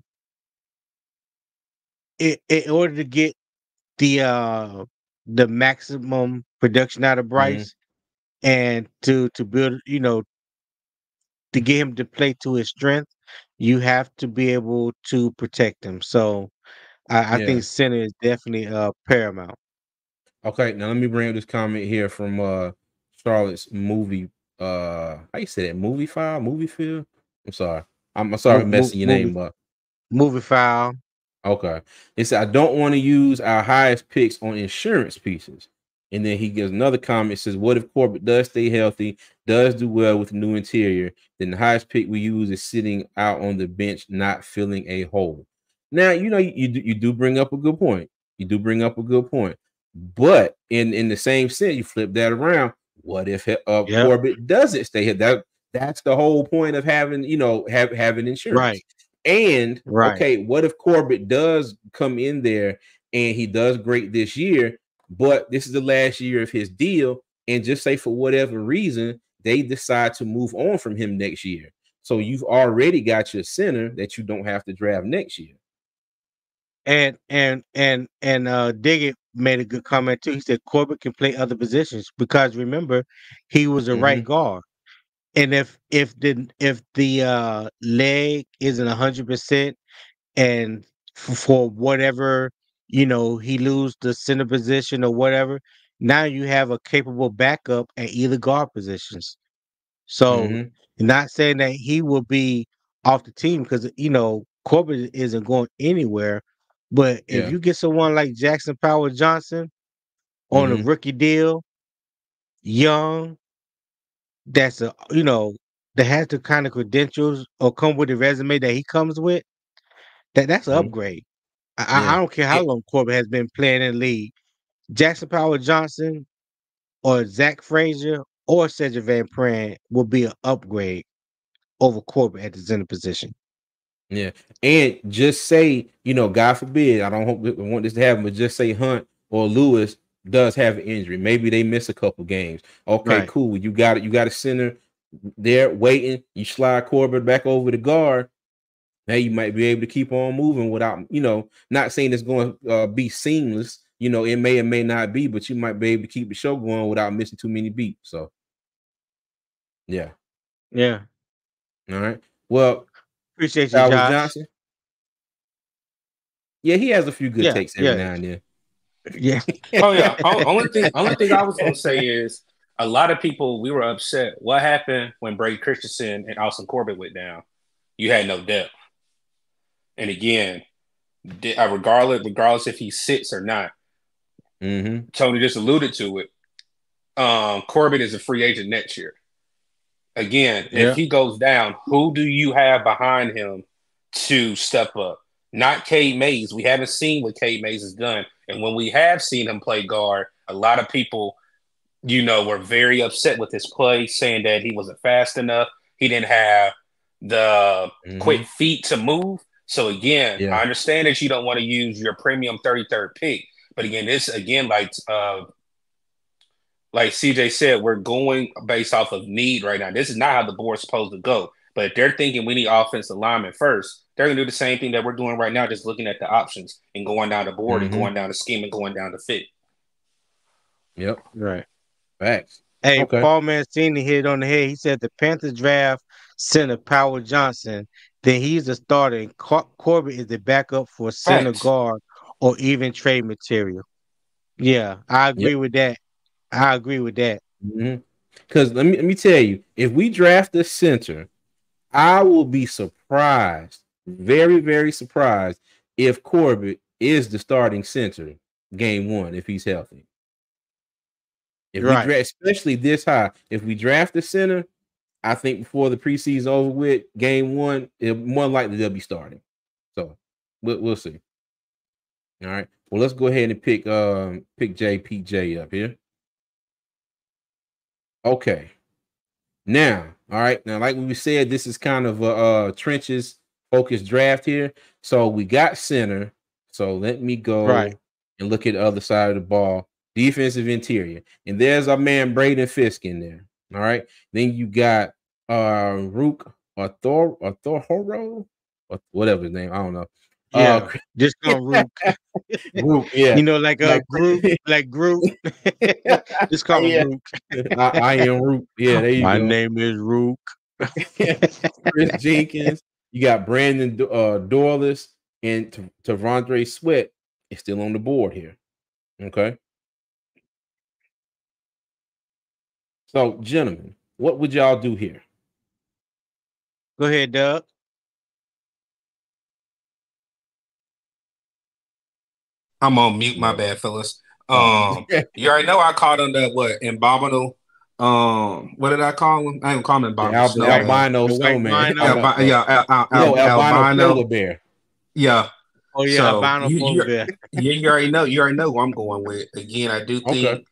in, in order to get the uh the maximum production out of Bryce and to to build, you know, to get him to play to his strength, you have to be able to protect him. So I, I Yeah. think center is definitely uh paramount. Okay, now let me bring up this comment here from uh Charlotte's movie. Uh how you say that? Movie file? Movie feel? I'm sorry. I'm, I'm sorry Mo- messing your movie- name up. Movie file. Okay. It said, I don't want to use our highest picks on insurance pieces. And then he gives another comment says, What if Corbett does stay healthy, does do well with the new interior? Then the highest pick we use is sitting out on the bench, not filling a hole. Now, you know, you, you, do, bring up a good point. You do bring up a good point. But in, in the same sense, you flip that around. What if uh, Yep. Corbett doesn't stay here? That that's the whole point of having, you know, have having insurance. Right. And Right. okay, what if Corbett does come in there and he does great this year, but this is the last year of his deal, and just say for whatever reason they decide to move on from him next year. So you've already got your center that you don't have to draft next year. And and and and uh Diggett made a good comment too. He said Corbett can play other positions because remember he was a right guard. And if if the if the uh leg isn't hundred percent and for whatever you know he lose the center position or whatever, now you have a capable backup at either guard positions. So Mhm. not saying that he will be off the team because you know Corbett isn't going anywhere. But if you get someone like Jackson Power Johnson on a Mhm. rookie deal, young, that's a you know that has the kind of credentials or come with the resume that he comes with, that that's an Mhm. upgrade. I, Yeah. I don't care how long Corbett has been playing in the league. Jackson Power Johnson or Zach Frazier or Cedric Van Pran will be an upgrade over Corbett at the center position. Yeah, and just say, you know, God forbid, I don't hope I want this to happen, but just say Hunt or Lewis does have an injury. Maybe they miss a couple games. Okay, Right. cool. You got it. You got a center there waiting. You slide Corbett back over the guard. Now you might be able to keep on moving without, you know, not saying it's going to uh, be seamless. You know, it may or may not be, but you might be able to keep the show going without missing too many beats. So, yeah. Yeah. All right. Well, Appreciate you, Howard Josh. Johnson. Yeah, he has a few good Yeah, takes every yeah. now and then. Yeah. <laughs> Oh yeah. O- only thing, only thing I was gonna say is a lot of people we were upset. What happened when Brady Christensen and Austin Corbett went down? You had no depth. And again, di- uh, regardless, regardless if he sits or not, Mm-hmm. Tony just alluded to it. Um, Corbett is a free agent next year. Again, Yeah. if he goes down, who do you have behind him to step up? Not Cade Mays. We haven't seen what Cade Mays has done. And when we have seen him play guard, a lot of people, you know, were very upset with his play, saying that he wasn't fast enough. He didn't have the Mhm. quick feet to move. So again, Yeah. I understand that you don't want to use your premium 33rd pick, but again, this again, like uh like CJ said, we're going based off of need right now. This is not how the board's supposed to go. But if they're thinking we need offensive lineman first, they're gonna do the same thing that we're doing right now, just looking at the options and going down the board Mhm. and going down the scheme and going down the fit. Yep. Right. Facts. Hey, Okay. Paul Mancini hit it on the head. He said the Panthers draft center Powell Johnson, then he's the starter, and Cor- Corbett is the backup for center Facts. guard or even trade material. Yeah, I agree with that. I agree with that. Because let me let me tell you, if we draft a center, I will be surprised, very very surprised, if Corbett is the starting center game one if he's healthy. If Right. we draft, especially this high, if we draft a center, I think before the preseason over with, game one, it more likely they'll be starting. So we'll, we'll see. All right. Well, let's go ahead and pick um pick JPJ up here. Okay. Now, all right. Now, like we said, this is kind of a uh trenches focused draft here. So we got center. So let me go Right. and look at the other side of the ball. Defensive interior. And there's our man Braden Fiske in there. All right. Then you got uh Rook or Thor or Thorhoro or whatever his name. I don't know. Yeah, just call Rook. Uh, <laughs> Rook, yeah. You know, like a Like- group, <laughs> like group. <laughs> just call Yeah. Rook. I, I am Rook. Yeah, there you My go. name is Rook. Chris Jenkins. You got Brandon Do- uh, Dorlus and T- T'Vondre Sweat is still on the board here. Okay. So, gentlemen, what would y'all do here? Go ahead, Doug. I'm on mute. My bad, fellas. Um, <laughs> you already know I called him that what abominable. Um, what did I call him? I didn't call him The abominable. Al- snowman. albino The white snowman. rhino. Albi- yeah, al- al- No, albino albino. polar bear. Yeah, Oh yeah, So, albino you- polar bear. <laughs> yeah, you already know. You already know who I'm going with. Again, I do think Okay.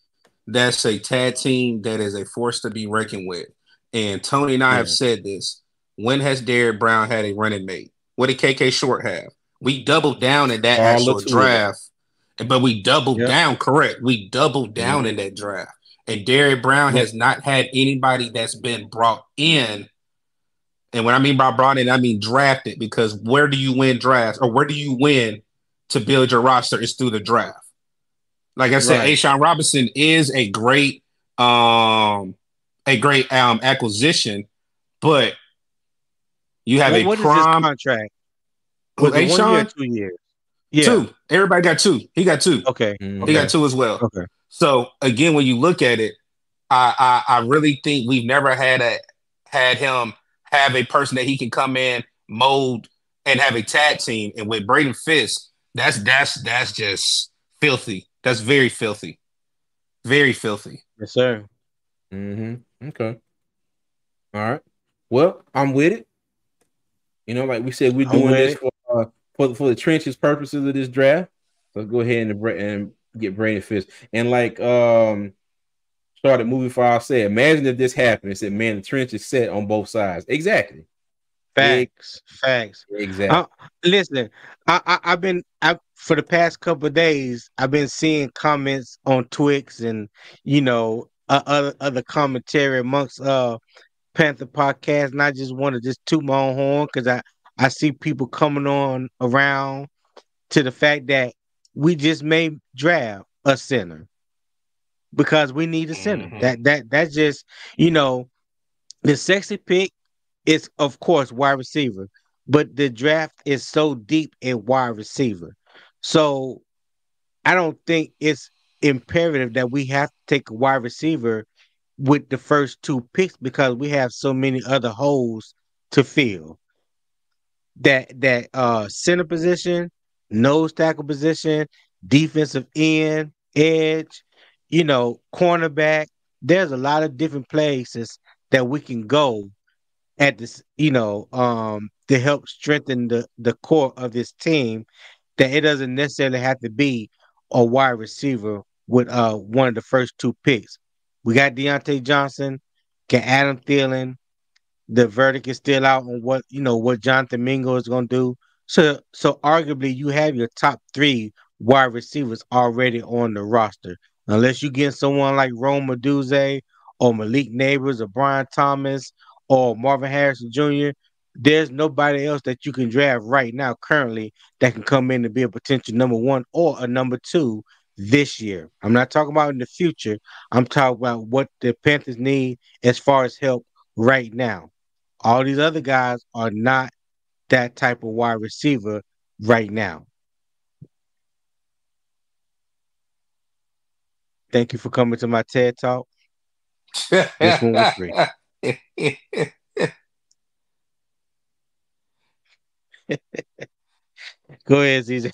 that's a tag team that is a force to be reckoned with. And Tony and I have said this. When has Derrick Brown had a running mate? What did KK Short have? We doubled down in that All actual the two. draft, but we doubled Yeah. down. Correct. We doubled down in that draft. And Derrick Brown has not had anybody that's been brought in. And when I mean by brought in, I mean drafted because where do you win drafts or where do you win to build your roster is through the draft. Like I said, Right. A'Shawn Robinson is a great um a great um acquisition, but you have What, a what is his prime contract? Who, Was it one year, A'Shawn? two years? Yeah. two. Everybody got two. He got two. Okay. Mhm. He got two as well. Okay. So again, when you look at it, I, I I really think we've never had a had him have a person that he can come in, mold, and have a tag team. And with Braden Fiske, that's that's that's just filthy. That's very filthy. Very filthy. Yes, sir. Mm-hmm. Okay. All right. Well, I'm with it. You know, like we said, we're doing this for for for the trenches purposes of this draft. Let's go ahead and and get Braden Fiske. And like um started movie file said, imagine if this happened. It said, man, the trench is set on both sides. Exactly. Facts. Facts. Exactly. Uh, Listen, I, I I've been I for the past couple of days. I've been seeing comments on Twix and you know uh, other other commentary amongst uh Panther podcast, and I just want to just toot my own horn because I I see people coming on around to the fact that we just may draft a center because we need a center. Mhm. That that that's just you know the sexy pick is of course wide receiver, but the draft is so deep in wide receiver. So I don't think it's imperative that we have to take a wide receiver with the first two picks because we have so many other holes to fill. That that uh center position, nose tackle position, defensive end, edge, you know, cornerback. There's a lot of different places that we can go at this, you know, um, to help strengthen the the core of this team. That it doesn't necessarily have to be a wide receiver with uh one of the first two picks. We got Diontae Johnson, can Adam Thielen. The verdict is still out on what you know what Jonathan Mingo is going to do. So, so arguably, you have your top three wide receivers already on the roster, unless you get someone like Rome Odunze or Malik Nabers or Brian Thomas or Marvin Harrison Jr. There's nobody else that you can draft right now currently that can come in and be a potential number one or a number two this year. I'm not talking about in the future. I'm talking about what the Panthers need as far as help right now. All these other guys are not that type of wide receiver right now. Thank you for coming to my TED Talk. this one was free. <laughs> Go ahead, CJ.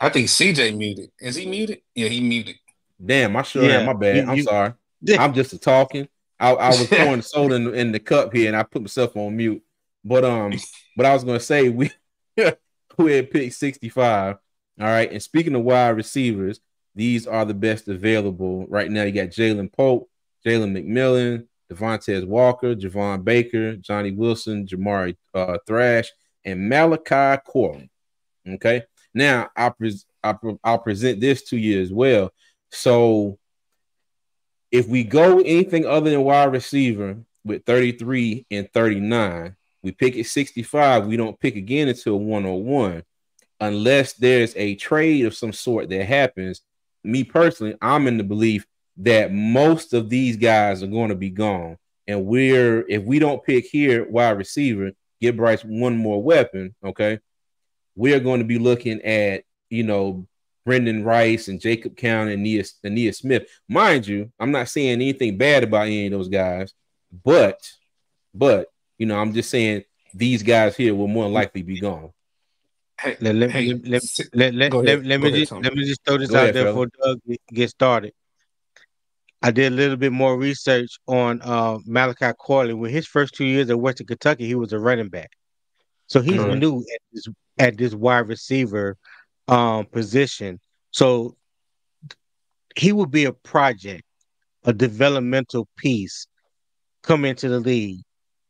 I think CJ muted. Is he muted? Yeah, he muted. Damn, I sure yeah, am. My bad. You, I'm you, sorry. <laughs> I'm just a talking. I, I was <laughs> pouring soda in, in, the cup here, and I put myself on mute. But um, but I was gonna say we <laughs> we had picked 65. All right, and speaking of wide receivers, these are the best available right now. You got Jalen Polk, Jalen McMillan, Devontez Walker, Javon Baker, Johnny Wilson, Jamari uh, Thrash, and Malachi Corley. Okay, now I pres- I pre- I'll present this to you as well. So if we go anything other than wide receiver with 33 and 39, we pick at 65. We don't pick again until 101 unless there's a trade of some sort that happens. Me personally, I'm in the belief that most of these guys are going to be gone. And we're if we don't pick here wide receiver, give Bryce one more weapon, okay? We're going to be looking at, you know, Brenden Rice and Jacob Cowing and Nia, Nia Smith. Mind you, I'm not saying anything bad about any of those guys, but but you know, I'm just saying these guys here will more likely be gone. Hey, let, let, hey, let, let, let, let, let, me just let me just throw this Go out ahead, there fella. before Doug get started. I did a little bit more research on uh, Malachi Corley. With his first two years at Western Kentucky, he was a running back, so he's mm-hmm. new at this at this wide receiver um, position. So he would be a project, a developmental piece come into the league.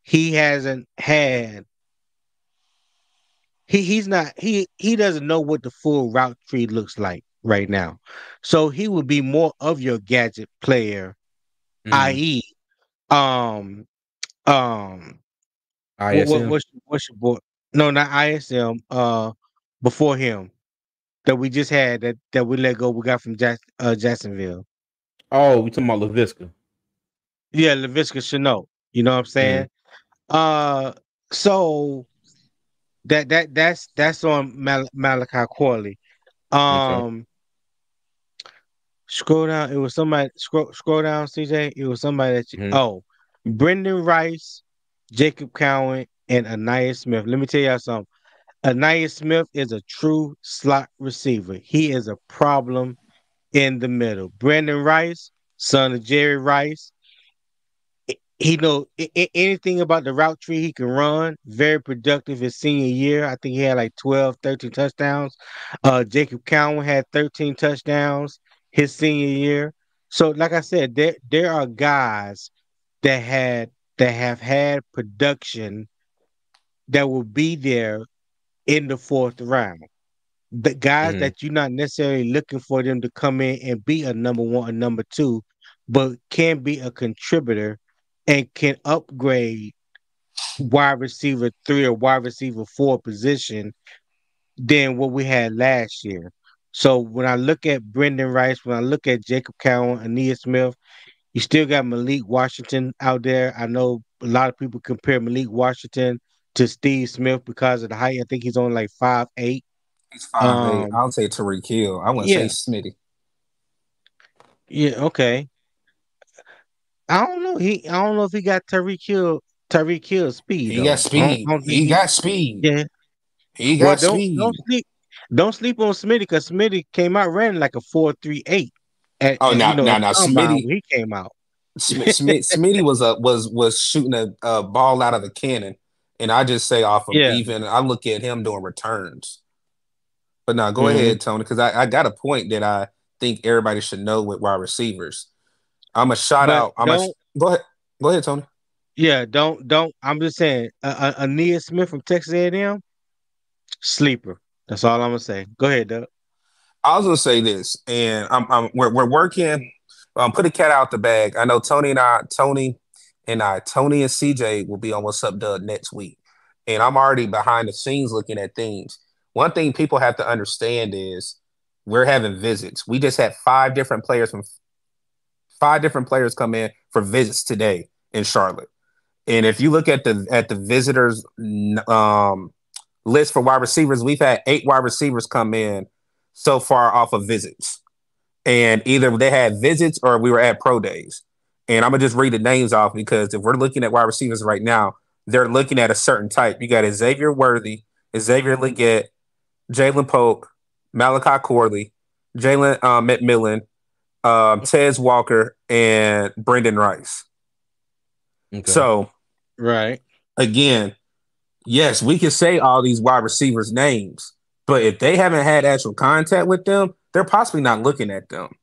He hasn't had he he's not he he doesn't know what the full route tree looks like right now. So he would be more of your gadget player, mm. i.e. um um ISM. What, what's, what's your boy? No, not ISM. Uh, before him, that we just had that that we let go. We got from Jack, uh, Jacksonville. Oh, we talking about Laviska. Yeah, Laviska Shenault. You know what I'm saying? Mm. Uh, so that that that's that's on Mal- Malachi Corley. Um, okay. scroll down. It was somebody. Scroll scroll down, CJ. It was somebody that you. Mm-hmm. Oh, Brenden Rice, Jacob Cowing, and Ainias Smith. Let me tell y'all something. Ainias Smith is a true slot receiver. He is a problem in the middle. Brenden Rice, son of Jerry Rice, he know anything about the route tree he can run very productive his senior year i think he had like 12 13 touchdowns uh jacob Cowing had 13 touchdowns his senior year so like i said there there are guys that had that have had production that will be there in the fourth round the guys mm-hmm. that you're not necessarily looking for them to come in and be a number one or number two but can be a contributor and can upgrade wide receiver three or wide receiver four position than what we had last year. So when I look at Brenden Rice, when I look at Jacob Cowing, Ainias Smith, you still got Malik Washington out there. I know a lot of people compare Malik Washington to Steve Smith because of the height. I think he's only like five eight. He's five um, eight. I'll say Tyreek Hill. I wouldn't yeah. say Smitty. Yeah, okay. I don't know. He I don't know if he got Tyreek Hill Tyreek Hill speed. He though. got speed. I don't, I don't he, he got speed. Yeah. He got well, don't, speed. Don't sleep don't sleep on Smitty because Smitty came out running like a four three eight. oh no, no, no, Smitty he came out. Smitty was a was was shooting a, a, ball out of a cannon, and I just say off of yeah. even I look at him doing returns. But now go mm-hmm. ahead, Tony, because I, I got a point that I think everybody should know with wide receivers. I'm a shout but out. I'm a, go ahead. Go ahead, Tony. Yeah, don't don't. I'm just saying, uh, uh, Smith from Texas A&M, sleeper. That's all I'm gonna say. Go ahead, Doug. I was gonna say this, and I'm, I'm we're, we're working. Um, put a cat out the bag. I know Tony and I, Tony and I, Tony and CJ will be on What's Up, Doug next week, and I'm already behind the scenes looking at things. One thing people have to understand is we're having visits. We just had five different players from five different players come in for visits today in Charlotte. And if you look at the at the visitors um, list for wide receivers, we've had eight wide receivers come in so far off of visits. And either they had visits or we were at pro days. And I'm gonna just read the names off because if we're looking at wide receivers right now, they're looking at a certain type. You got Xavier Worthy, Xavier Legette, Jalen Polk, Malachi Corley, Jalen uh, McMillan, um, Tez Walker, and Brenden Rice. Okay. So, right again, yes, we can say all these wide receivers' names, but if they haven't had actual contact with them, they're possibly not looking at them.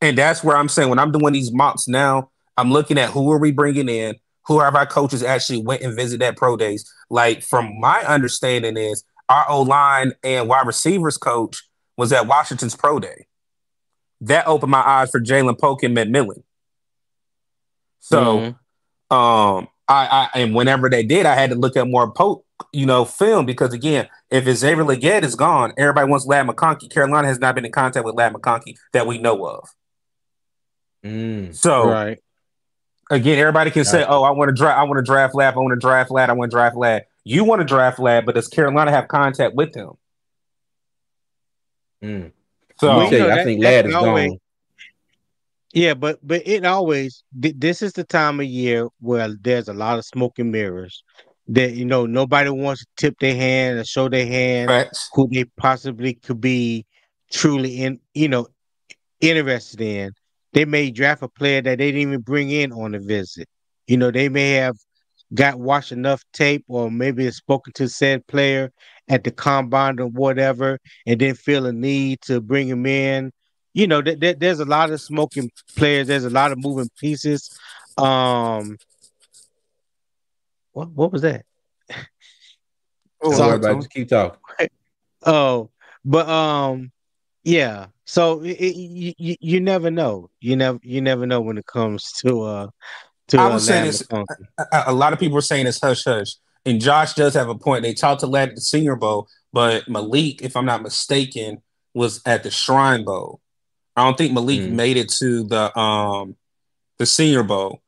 And that's where I'm saying when I'm doing these mocks now, I'm looking at who are we bringing in, who have our coaches actually went and visited at pro days. Like from my understanding is our O line and wide receivers coach was at Washington's pro day. That opened my eyes for Jalen Polk and McMillan. So, mm-hmm. um, I, I and whenever they did, I had to look at more Polk, you know, film because again, if Xavier Legette is gone, everybody wants Ladd McConkey. Carolina has not been in contact with Ladd McConkey that we know of. Mm, so, right. Again, everybody can say, "Oh, I want to draft. I want to draft Ladd. I want to draft Ladd. I want to draft Ladd." You want to draft Ladd, but does Carolina have contact with him? Mm. So well, you know, I think Ladd is always, gone. Yeah, but but it always this is the time of year where there's a lot of smoke and mirrors. That you know nobody wants to tip their hand or show their hand right. who they possibly could be truly in you know interested in. They may draft a player that they didn't even bring in on the visit. You know, they may have got watched enough tape or maybe spoken to said player at the combine or whatever and didn't feel a need to bring him in. You know, th- th- there's a lot of smoking players. There's a lot of moving pieces. Um, what what was that? Oh, Sorry, about just keep talking. <laughs> oh, but um, yeah. So it, it, you you never know. You never you never know when it comes to uh to. I was uh, saying this. A, a, lot of people are saying it's hush hush. And Josh does have a point. They talked to Ladd at the Senior Bowl, but Malik, if I'm not mistaken, was at the Shrine Bowl. I don't think Malik mm. made it to the um the Senior Bowl.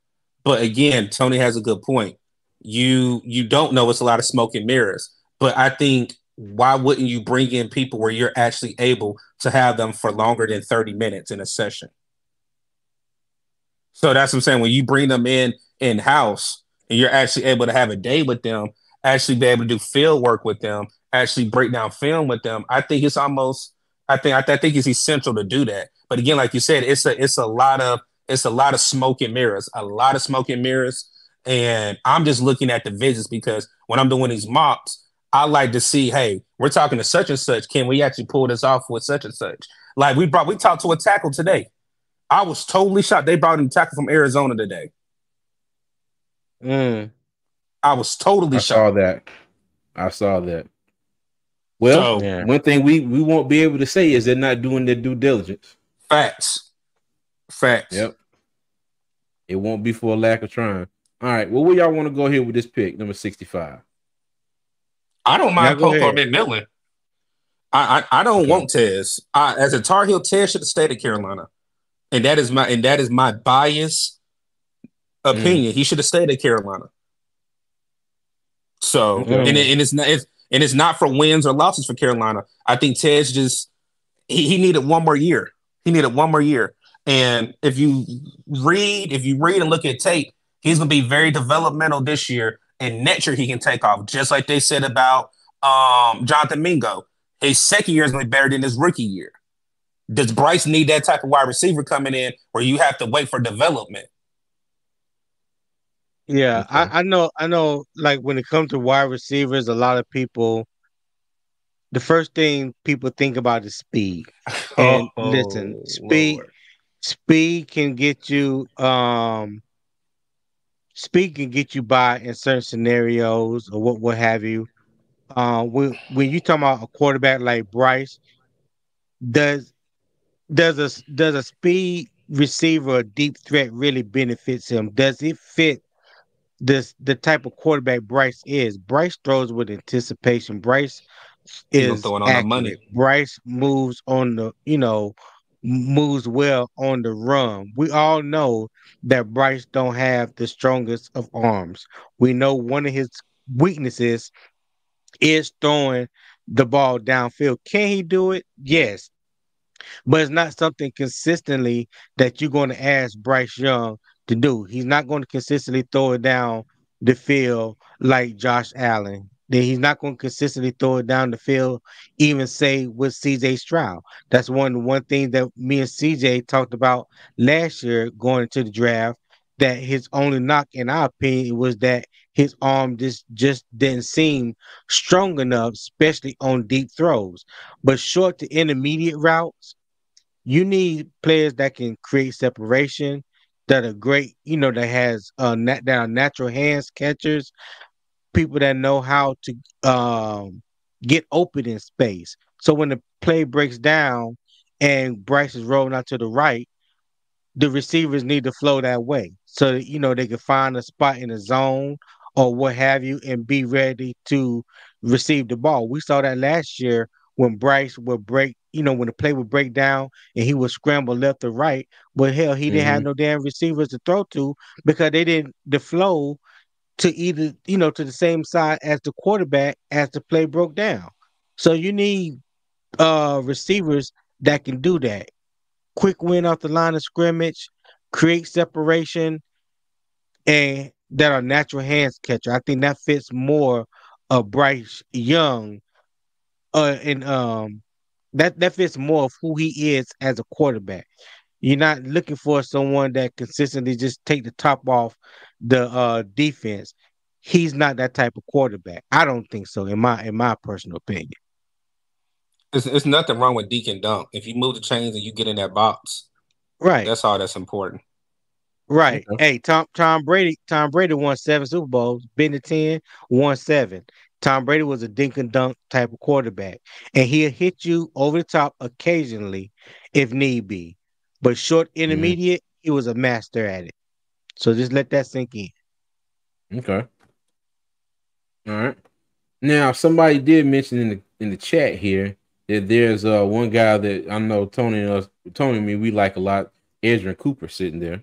But again, Tony has a good point. You you don't know it's a lot of smoke and mirrors. But I think why wouldn't you bring in people where you're actually able to have them for longer than 30 minutes in a session? So that's what I'm saying. When you bring them in in house, and you're actually able to have a day with them, actually be able to do field work with them, actually break down film with them, I think it's almost I think I, think it's essential to do that. But again, like you said, it's a it's a lot of it's a lot of smoke and mirrors, a lot of smoke and mirrors. And I'm just looking at the visits because when I'm doing these mocks, I like to see, hey, we're talking to such and such. Can we actually pull this off with such and such? Like we brought, we talked to a tackle today. I was totally shocked. They brought in a tackle from Arizona today. Mm. I was totally shocked. I shocked. saw that. I saw that. Well, so, yeah. one thing we we won't be able to say is they're not doing their due diligence. Facts. Facts. Yep. It won't be for a lack of trying. All right. Well, where y'all want to go here with this pick, number 65? I don't mind Polk or McMillan. I, I, I don't okay. want Tez. I, as a Tar Heel, Tez should have stayed at Carolina, and that is my and that is my bias opinion. Mm. He should have stayed at Carolina. So, mm. and, it, and it's not it's, and it's not for wins or losses for Carolina. I think Ted's just he, he needed one more year. He needed one more year. And if you read, if you read and look at tape, he's gonna be very developmental this year. And next year he can take off, just like they said about um, Jonathan Mingo. His second year is gonna be better than his rookie year. Does Bryce need that type of wide receiver coming in where you have to wait for development? Yeah, okay. I, I know. I know. Like when it comes to wide receivers, a lot of people, the first thing people think about is speed. And <laughs> oh, listen, speed, Lord. speed can get you. Um, speed can get you by in certain scenarios or what, what have you. Uh, when when you talk about a quarterback like Bryce, does does a does a speed receiver, a deep threat, really benefits him? Does it fit this the type of quarterback Bryce is. Bryce throws with anticipation. Bryce is throwing on the money. Bryce moves on the, you know, moves well on the run. We all know that Bryce don't have the strongest of arms. We know one of his weaknesses is throwing the ball downfield. Can he do it? Yes. But it's not something consistently that you're going to ask Bryce Young to do. He's not going to consistently throw it down the field like Josh Allen. Then he's not going to consistently throw it down the field, even say with CJ Stroud. That's one one thing that me and CJ talked about last year going into the draft. That his only knock, in our opinion, was that his arm just just didn't seem strong enough, especially on deep throws. But short to intermediate routes, you need players that can create separation, that are great, you know, that has uh that are natural hands catchers, people that know how to um get open in space. So when the play breaks down and Bryce is rolling out to the right, the receivers need to flow that way. So that, you know they can find a spot in the zone or what have you and be ready to receive the ball. We saw that last year when Bryce would break, you know, when the play would break down and he would scramble left or right. But hell, he didn't mm-hmm. have no damn receivers to throw to because they didn't the flow to either, you know, to the same side as the quarterback as the play broke down. So you need uh receivers that can do that. Quick win off the line of scrimmage, create separation, and that are natural hands catcher. I think that fits more of Bryce Young uh and um that that fits more of who he is as a quarterback. You're not looking for someone that consistently just take the top off the uh defense. He's not that type of quarterback. I don't think so, in my in my personal opinion. It's, it's nothing wrong with dink and dunk. If you move the chains and you get in that box, right? That's all that's important. Right. Okay. Hey, Tom Tom Brady Tom Brady won seven Super Bowls, been to ten, won seven. Tom Brady was a dink and dunk type of quarterback, and he'll hit you over the top occasionally if need be. But short intermediate, mm-hmm. he was a master at it. So just let that sink in. Okay. All right. Now somebody did mention in the in the chat here that there's uh one guy that I know Tony and us Tony and me we like a lot, Edgerrin Cooper sitting there.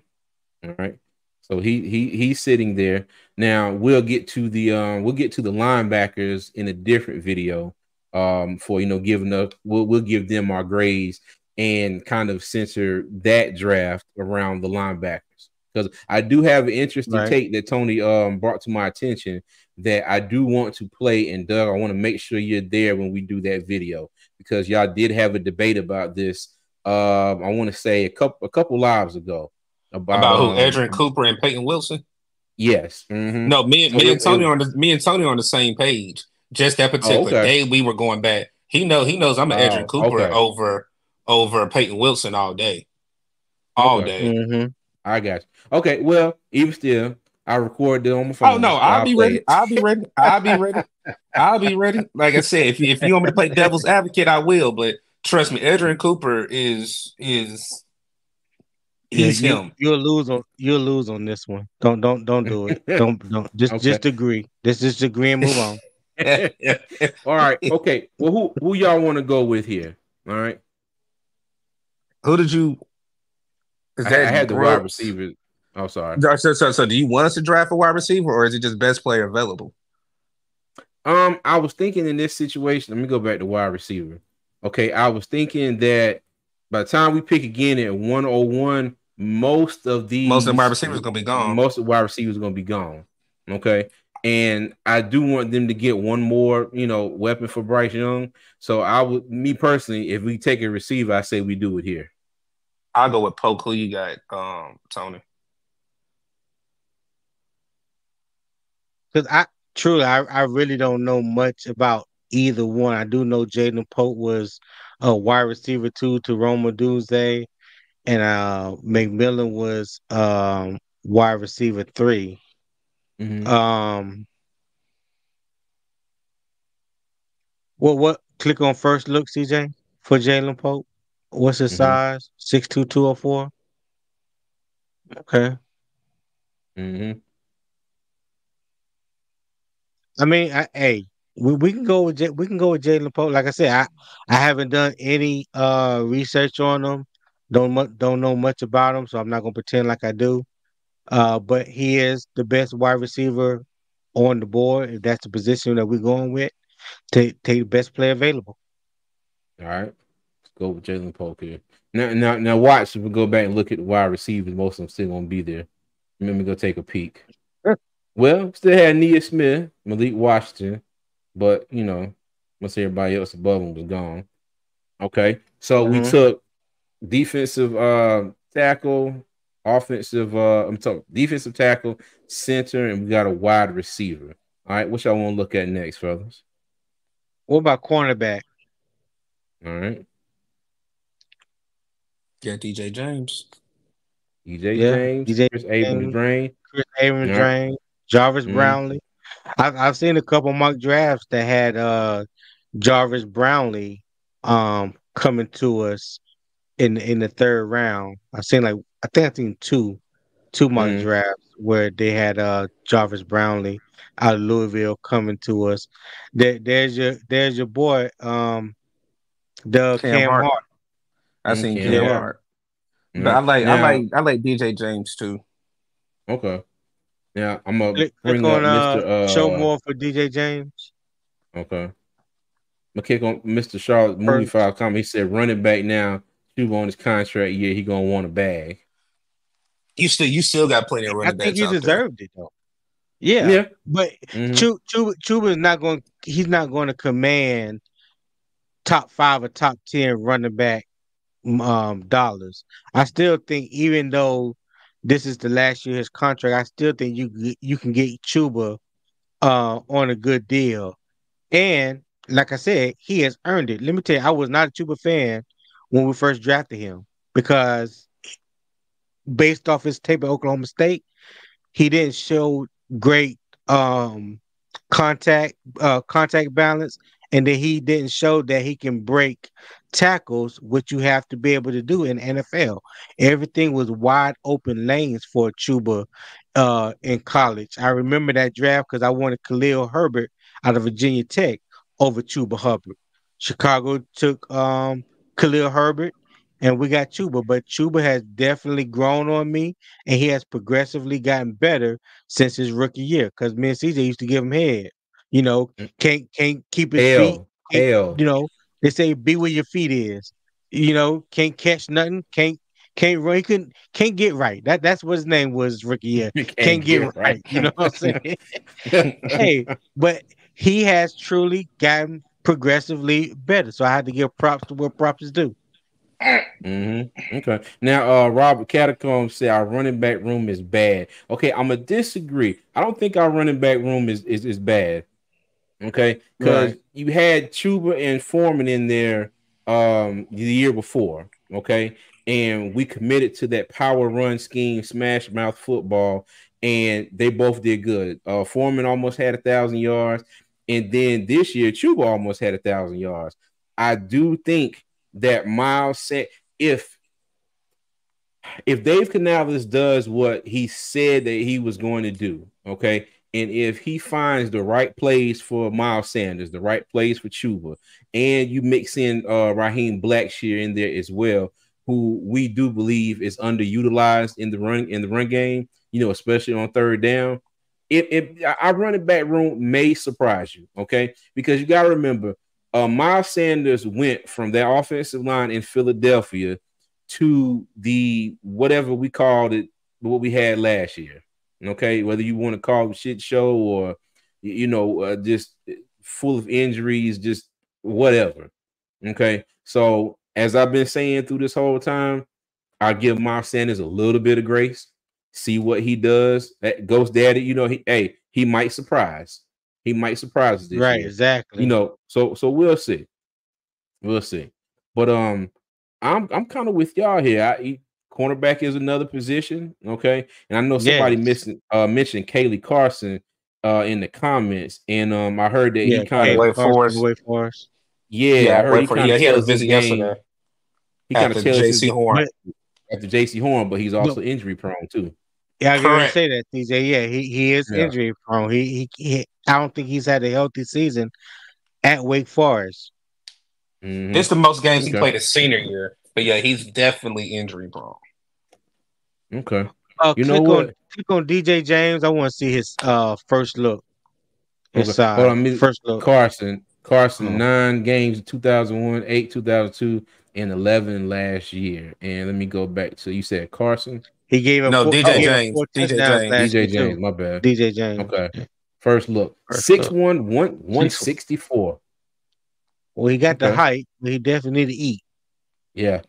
All right. So he he he's sitting there. Now we'll get to the um we'll get to the linebackers in a different video um for you know giving up we'll we'll give them our grades and kind of censor that draft around the linebackers because I do have an interesting right. take that Tony um brought to my attention that I do want to play and Doug I want to make sure you're there when we do that video because y'all did have a debate about this um I want to say a couple a couple lives ago about, about who? Um, Edgerrin Cooper and Peyton Wilson. Yes. Mm-hmm. No, me, and me and Tony on the me and Tony on the same page. Just that particular oh, okay. day, we were going back. He know he knows I'm an oh, Edgerrin Cooper okay. over over Peyton Wilson all day, all okay. day. Mm-hmm. I got you. Okay, well, even still, I record it on my phone. Oh no, I'll, I'll be ready. It. I'll be ready. I'll be ready. I'll be ready. Like I said, if if you want me to play devil's advocate, I will. But trust me, Edgerrin Cooper is is He's yeah, him. You, will lose on you'll lose on this one. Don't don't don't do it. <laughs> don't don't just okay. just agree. Just just agree and move on. <laughs> All right. Okay. Well, who who y'all want to go with here? All right. Who did you? Is that I, I had the wide receiver. Oh, sorry. So, so, so, do you want us to draft a wide receiver, or is it just best player available? Um, I was thinking in this situation. Let me go back to wide receiver. Okay, I was thinking that by the time we pick again at 101, most of these most of the wide receivers are gonna be gone. Most of the wide receivers are gonna be gone. Okay. And I do want them to get one more, you know, weapon for Bryce Young. So I would me personally, if we take a receiver, I say we do it here. I'll go with Polk. Who you got, um, Tony? Because I truly I, I really don't know much about either one. I do know Jaden Polk was a wide receiver two to Rome Odunze, and uh, McMillan was um, wide receiver 3 mm-hmm. Um, what what? Click on first look, CJ, for Jalen Polk? What's his mm-hmm. size? Six two two oh four. Okay. Mm-hmm. I mean, I, hey, we, we can go with J- we can go with Jalen Polk. Like I said, I I haven't done any uh research on him. Don't don't know much about him, so I'm not gonna pretend like I do. Uh, but he is the best wide receiver on the board. If that's the position that we're going with, take take the best player available. All right. Let's go with Jalen Polk here. Now, now, now, watch. If we go back and look at the wide receivers, most of them still gonna be there. Let me go take a peek. Sure. Well, still had Nia Smith, Malik Washington, but you know, once everybody else above him was gone. Okay, so we Mhm. took defensive uh tackle, offensive uh I'm talking defensive tackle, center, and we got a wide receiver. All right, what y'all want to look at next, fellas? What about cornerback? All right, Yeah, DJ James. DJ Yeah, James, DJ Chris Abram James. Drain. Chris Aaron Yeah. Drain, Jarvis Mhm. Brownlee. I've I've seen a couple mock drafts that had uh Jarvis Brownlee um coming to us in in the third round. I've seen like I think I've seen two two mock Mhm. drafts where they had uh Jarvis Brownlee out of Louisville coming to us. There, there's your there's your boy um the Cam Cam, Hart. Hart. I seen Cam Cam Hart. Hart. But I like I like I like DJ James too. Okay. Yeah, I'm gonna Click, bring click on uh, Mr. Uh, show more for DJ James. Okay. I'm gonna kick on Mr. Charlotte movie First. file comment. He said running back now, Chuba on his contract year, he gonna want a bag. You still you still got plenty of running I running think backs he out there. deserved it though. Yeah, yeah. but Mhm. Chuba, Chuba, Chuba is not going. He's not going to command top five or top ten running back um dollars. I still think, even though this is the last year of his contract, I still think you you can get Chuba uh on a good deal. And like I said, he has earned it. Let me tell you, I was not a Chuba fan when we first drafted him because based off his tape at Oklahoma State, he didn't show great um contact uh contact balance and then he didn't show that he can break tackles which you have to be able to do in NFL. Everything was wide open lanes for Chuba uh in college. I remember that draft because I wanted Khalil Herbert out of Virginia Tech over Chuba Hubbard. Chicago took um Khalil Herbert and we got Chuba, but Chuba has definitely grown on me and he has progressively gotten better since his rookie year. Because me and CJ used to give him head. You know, Mm. can't can't keep his feet. Hell, hell. You know, they say be where your feet is. You know, can't catch nothing. Can't can't run. He couldn't can't get right. That that's what his name was rookie year. <laughs> Can't, get, right. You know what I'm saying? <laughs> hey, but he has truly gotten progressively better. So I had to give props to where props is due. Hmm Okay. Now, uh, Robert Catacomb said our running back room is bad. Okay, I'm gonna disagree. I don't think our running back room is is, is bad. Okay, because Right. you had Chuba and Foreman in there um the year before. Okay, and we committed to that power run scheme, smash mouth football, and they both did good. Uh, Foreman almost had a thousand yards, and then this year Chuba almost had a thousand yards. I do think that Miles said if if Dave Canales does what he said that he was going to do, okay, and if he finds the right place for Miles Sanders, the right place for Chuba, and you mix in uh Raheem Blackshear in there as well, who we do believe is underutilized in the run in the run game, you know, especially on third down. It, it our running back room may surprise you, okay, because you got to remember uh, Miles Sanders went from that offensive line in Philadelphia to the whatever we called it, what we had last year. Okay, whether you want to call it shit show or you know uh, just full of injuries, just whatever. Okay, so as I've been saying through this whole time, I give Miles Sanders a little bit of grace. See what he does. That Ghost Daddy, you know, he hey, he might surprise. He might surprise us this Right, year exactly. you know so so we'll see we'll see but um i'm i'm kind of with y'all here I, cornerback is another position okay and i know somebody Yes. missing uh mentioned Caelen Carson uh in the comments and um i heard that yeah, he kind of wait. Carson, Forrest. Wake Forest. yeah, I Yeah, heard he for kind yeah, of he had a tells visit game yesterday he kind of tells his Jaycee Horn. After Jaycee Horn but he's also injury prone too Yeah, I was gonna say that, TJ. Yeah, he, he is Yeah. injury prone. He, he he I don't think he's had a healthy season at Wake Forest. Mhm. This is the most games he played his senior year. But yeah, he's definitely injury prone. Okay. Uh, You click know on what? click on DJ James. I want to see his uh first look. His Okay. side, Hold on, first look. Carson. Carson, Oh. nine games in 2001, eight 2002, and 11 last year. And let me go back to you said Carson, He gave him No, four, DJ he gave him James. DJ James. DJ James. too. My bad. DJ James. Okay. First look, First six look. one one one sixty four. Well, he got the Okay. height, but he definitely need to eat. Yeah.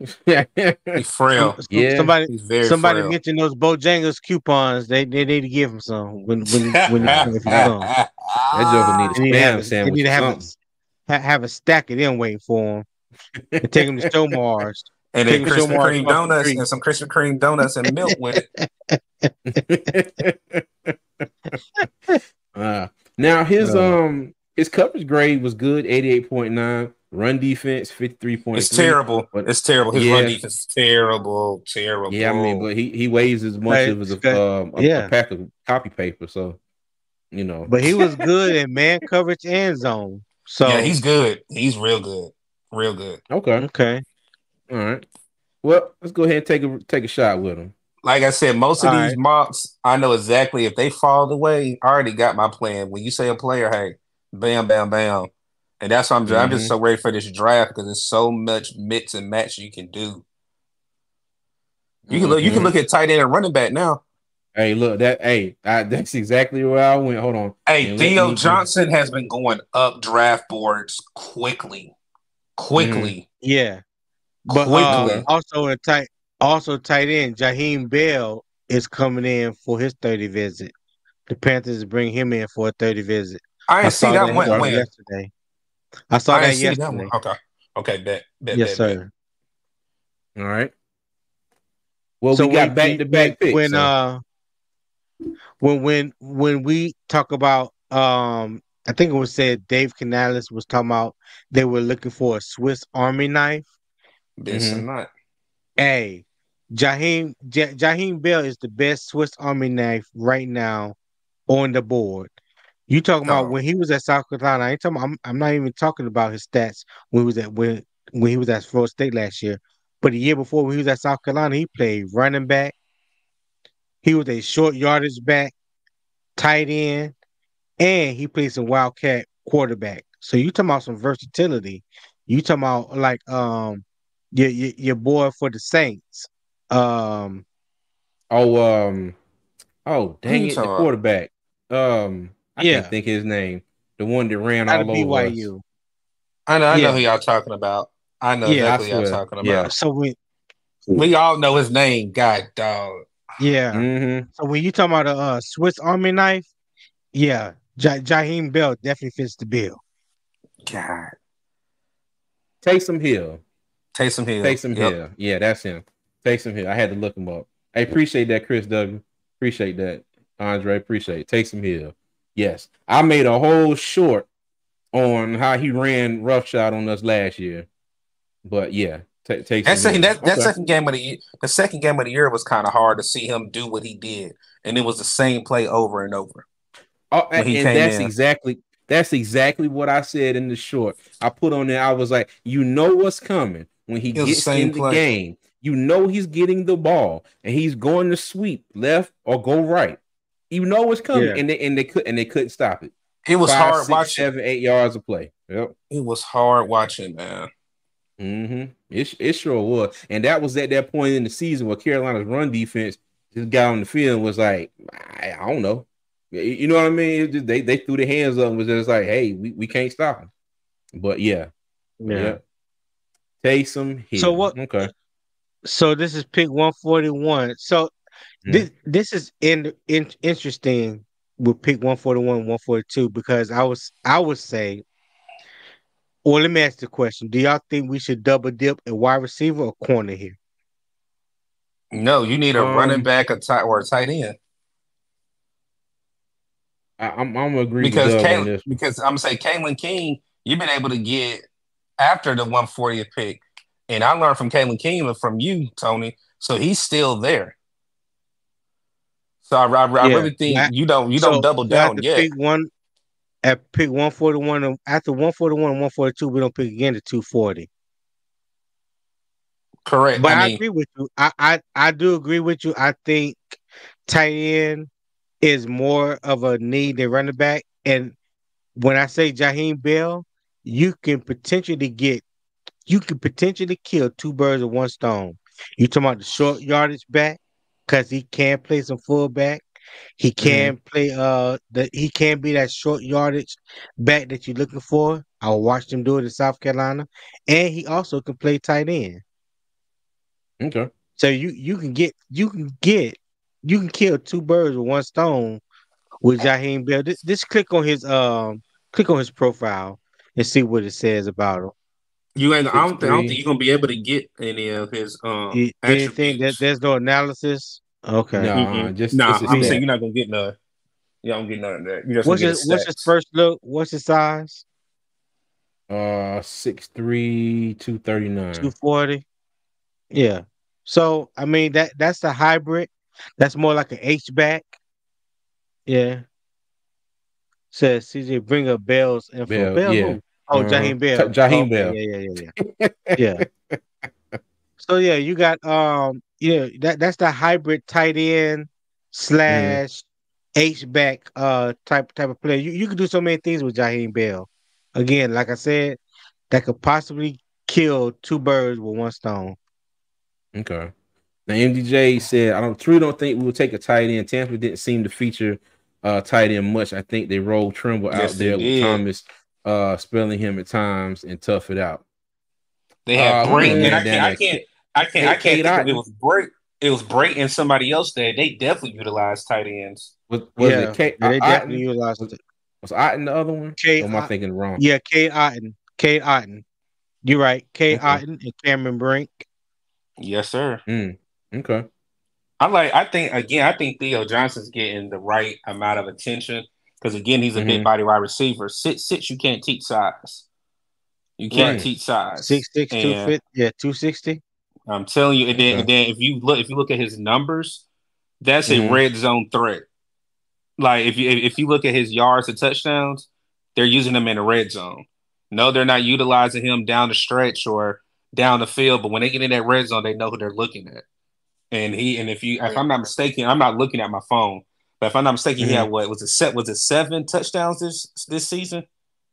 He's frail. Yeah. Somebody He's very somebody frail. mentioned those Bojangles coupons. They they need to give him some when when when, when if he come. that joker need a need to have, spam a- they sandwich. need to have, a, have a stack of them waiting for him and take him to <laughs> Stowmars. And then Take him to Krispy Walmart Kreme donuts and some Krispy Kreme donuts and milk with it. <laughs> uh, now his Uh. um his coverage grade was good, eighty eight point nine. Run defense fifty three point It's terrible. But- It's terrible. His Yeah. run defense is terrible. Terrible. Yeah, I mean, but he he weighs as much Hey, as a, okay. um, a, Yeah. a pack of copy paper. So, you know, But he was <laughs> good in man coverage and zone. So yeah, he's good. He's real good. Real good. okay, okay. All right. Well, let's go ahead and take a take a shot with him. Like I said, most of All these right. mocks, I know exactly if they fall away. I already got my plan. When you say a player, hey, bam, bam, bam, and that's why I'm. I'm just Mhm. so ready for this draft because there's so much mix and match you can do. You can look. You can Mhm. look at tight end and running back now. Hey, look that. Hey, I, that's exactly where I went. Hold on. Hey, And Theo Johnson has been going up draft boards quickly, quickly. Yeah. But Quickly. uh, also in tight also tight end, Jaheim Bell is coming in for his 30 visit. The Panthers bring him in for a 30 visit. I didn't see saw that one. When yesterday. I saw I that didn't see yesterday. that one. Okay, okay, bet, bet, Yes, bet, bet. sir. All right. Well, so we got when- back to back when, picks. when so- uh when when when we talk about um I think it was said Dave Canales was talking about they were looking for a Swiss Army knife. This Mhm. or not. Hey, Jaheim Ja- Jaheim Bell is the best Swiss Army knife right now on the board. You talking about Oh. when he was at South Carolina? I ain't talking. I'm, I'm not even talking about his stats when he was at when when he was at Florida State last year. But the year before, when he was at South Carolina, he played running back. He was a short yardage back, tight end, and he played some wildcat quarterback. So you talking about some versatility? You talking about like um your your, your boy for the Saints? Um, oh, um, oh, dang you it, the quarterback. Um, I Yeah. can't think his name. The one that ran out of all over us. BYU. I know, I Yeah. know who y'all talking about. I know Yeah, I exactly who y'all talking about. Yeah. So when We all know his name. God dog. yeah, Mm-hmm. so when you talking about a uh, Swiss Army knife, yeah, Ja- Jaheim Bell definitely fits the bill. God. Taysom Hill. Taysom Hill. Taysom Yep. Hill. Yeah, that's him. Taysom Hill. I had to look him up. I appreciate that, Chris Duggan. Appreciate that, Andre. Appreciate it. Taysom Hill. Yes, I made a whole short on how he ran roughshod on us last year. But yeah, ta Taysom That second that, that Okay. second game of the year, the second game of the year was kind of hard to see him do what he did, and it was the same play over and over. Oh, and, he and that's in. exactly that's exactly what I said in the short. I put on there. I was like, you know what's coming when he It was the gets in the play. game. You know he's getting the ball and he's going to sweep left or go right. You know it's coming, Yeah. and they and they could and they couldn't stop it. It was Five, hard six, watching. seven, eight yards of play. Yep. It was hard watching, man. Mm-hmm. It, it sure was. And that was at that point in the season where Carolina's run defense just got on the field and was like, I, I don't know. You- You know what I mean? Just- they, they threw their hands up and was just like, hey, we, we can't stop them. But yeah. Yeah. Taysom Hill. So what- Okay. So this is pick 141. So Mhm. this this is in, in interesting with pick 141, 142 because I was I would say, or let me ask the question: Do y'all think we should double dip a wide receiver or corner here? No, you need a Um, running back, a tight or a tight end. I, I'm, I'm gonna agree Because with Doug on Kalen, this. because I'm gonna say Kalen King, you've been able to get after the 140th pick, and I learned from Kalen King and from you, Tony. So he's still there. So I, I, I Yeah. really think I- you don't you So, don't double down yet. Pick one at pick one forty one. After one forty one and one forty two, we don't pick again to two forty. Correct. But I, I agree with you. I, I I do agree with you. I think tight end is more of a need than running back. And when I say Jaheim Bell, you can potentially get you can potentially kill two birds with one stone. You talking about the short yardage back because he can play some fullback. He can play uh the he can be that short yardage back that you're looking for. I watched him do it in South Carolina, and he also can play tight end. Okay. So you you can get you can get you can kill two birds with one stone with Jaheim Bell. Just, just click on his um click on his profile and see what it says about him. you ain't. I don't think. I don't think you're gonna be able to get any of his um. You- Anything that there's no analysis. Okay. No, Mm-mm. uh, just Nah, just I'm stat. saying you're not gonna get none. You don't get none of that. You just What's gonna his get what's his first look? What's his size? Uh, six three, two thirty nine. Two forty. Yeah. So I mean that that's a hybrid. That's more like an H back. Yeah. Says CJ bring up Bell's info. Bell, Bell, yeah. Oh, Uh-huh. Jaheim Bell. Ja- Jaheim Okay, Bell. Yeah, yeah, yeah, <laughs> yeah. yeah. So yeah, you got um yeah, that that's the hybrid tight end slash H back uh type type of player. You you can do so many things with Jaheim Bell. Again, like I said, that could possibly kill two birds with one stone. Okay. Now MDJ said, I don't truly don't think we will take a tight end. Tampa didn't seem to feature uh tight end much. I think they rolled Trimble Yes, out there with did. Thomas uh spelling him at times and tough it out. They had Uh, break, man, I can't, I can't, I can't, I can't think of it was break. It was break and somebody else there. They definitely utilized tight ends. Was, was yeah, it K yeah, they definitely Otton? utilized Was it. Was Otton the other one? K- or am I thinking wrong? Yeah, Cade Otton. Cade Otton. You're right. Cade Okay. Otton and Cameron Brink. Yes, sir. Mm, okay. I like. I think again. I think Theo Johnson's getting the right amount of attention because again, he's a big Mhm. body wide receiver. Six six, you can't teach size. You can't Right. teach size. Six six two And fit. Yeah, two sixty. I'm telling you, and then, and then if you look, if you look at his numbers, that's a red zone threat. Like if you if you look at his yards and touchdowns, they're using him in the red zone. No, they're not utilizing him down the stretch or down the field, but when they get in that red zone, they know who they're looking at. And he and if you if I'm not mistaken, I'm not looking at my phone, but if I'm not mistaken, he Mhm. had what was it set was it seven touchdowns this this season?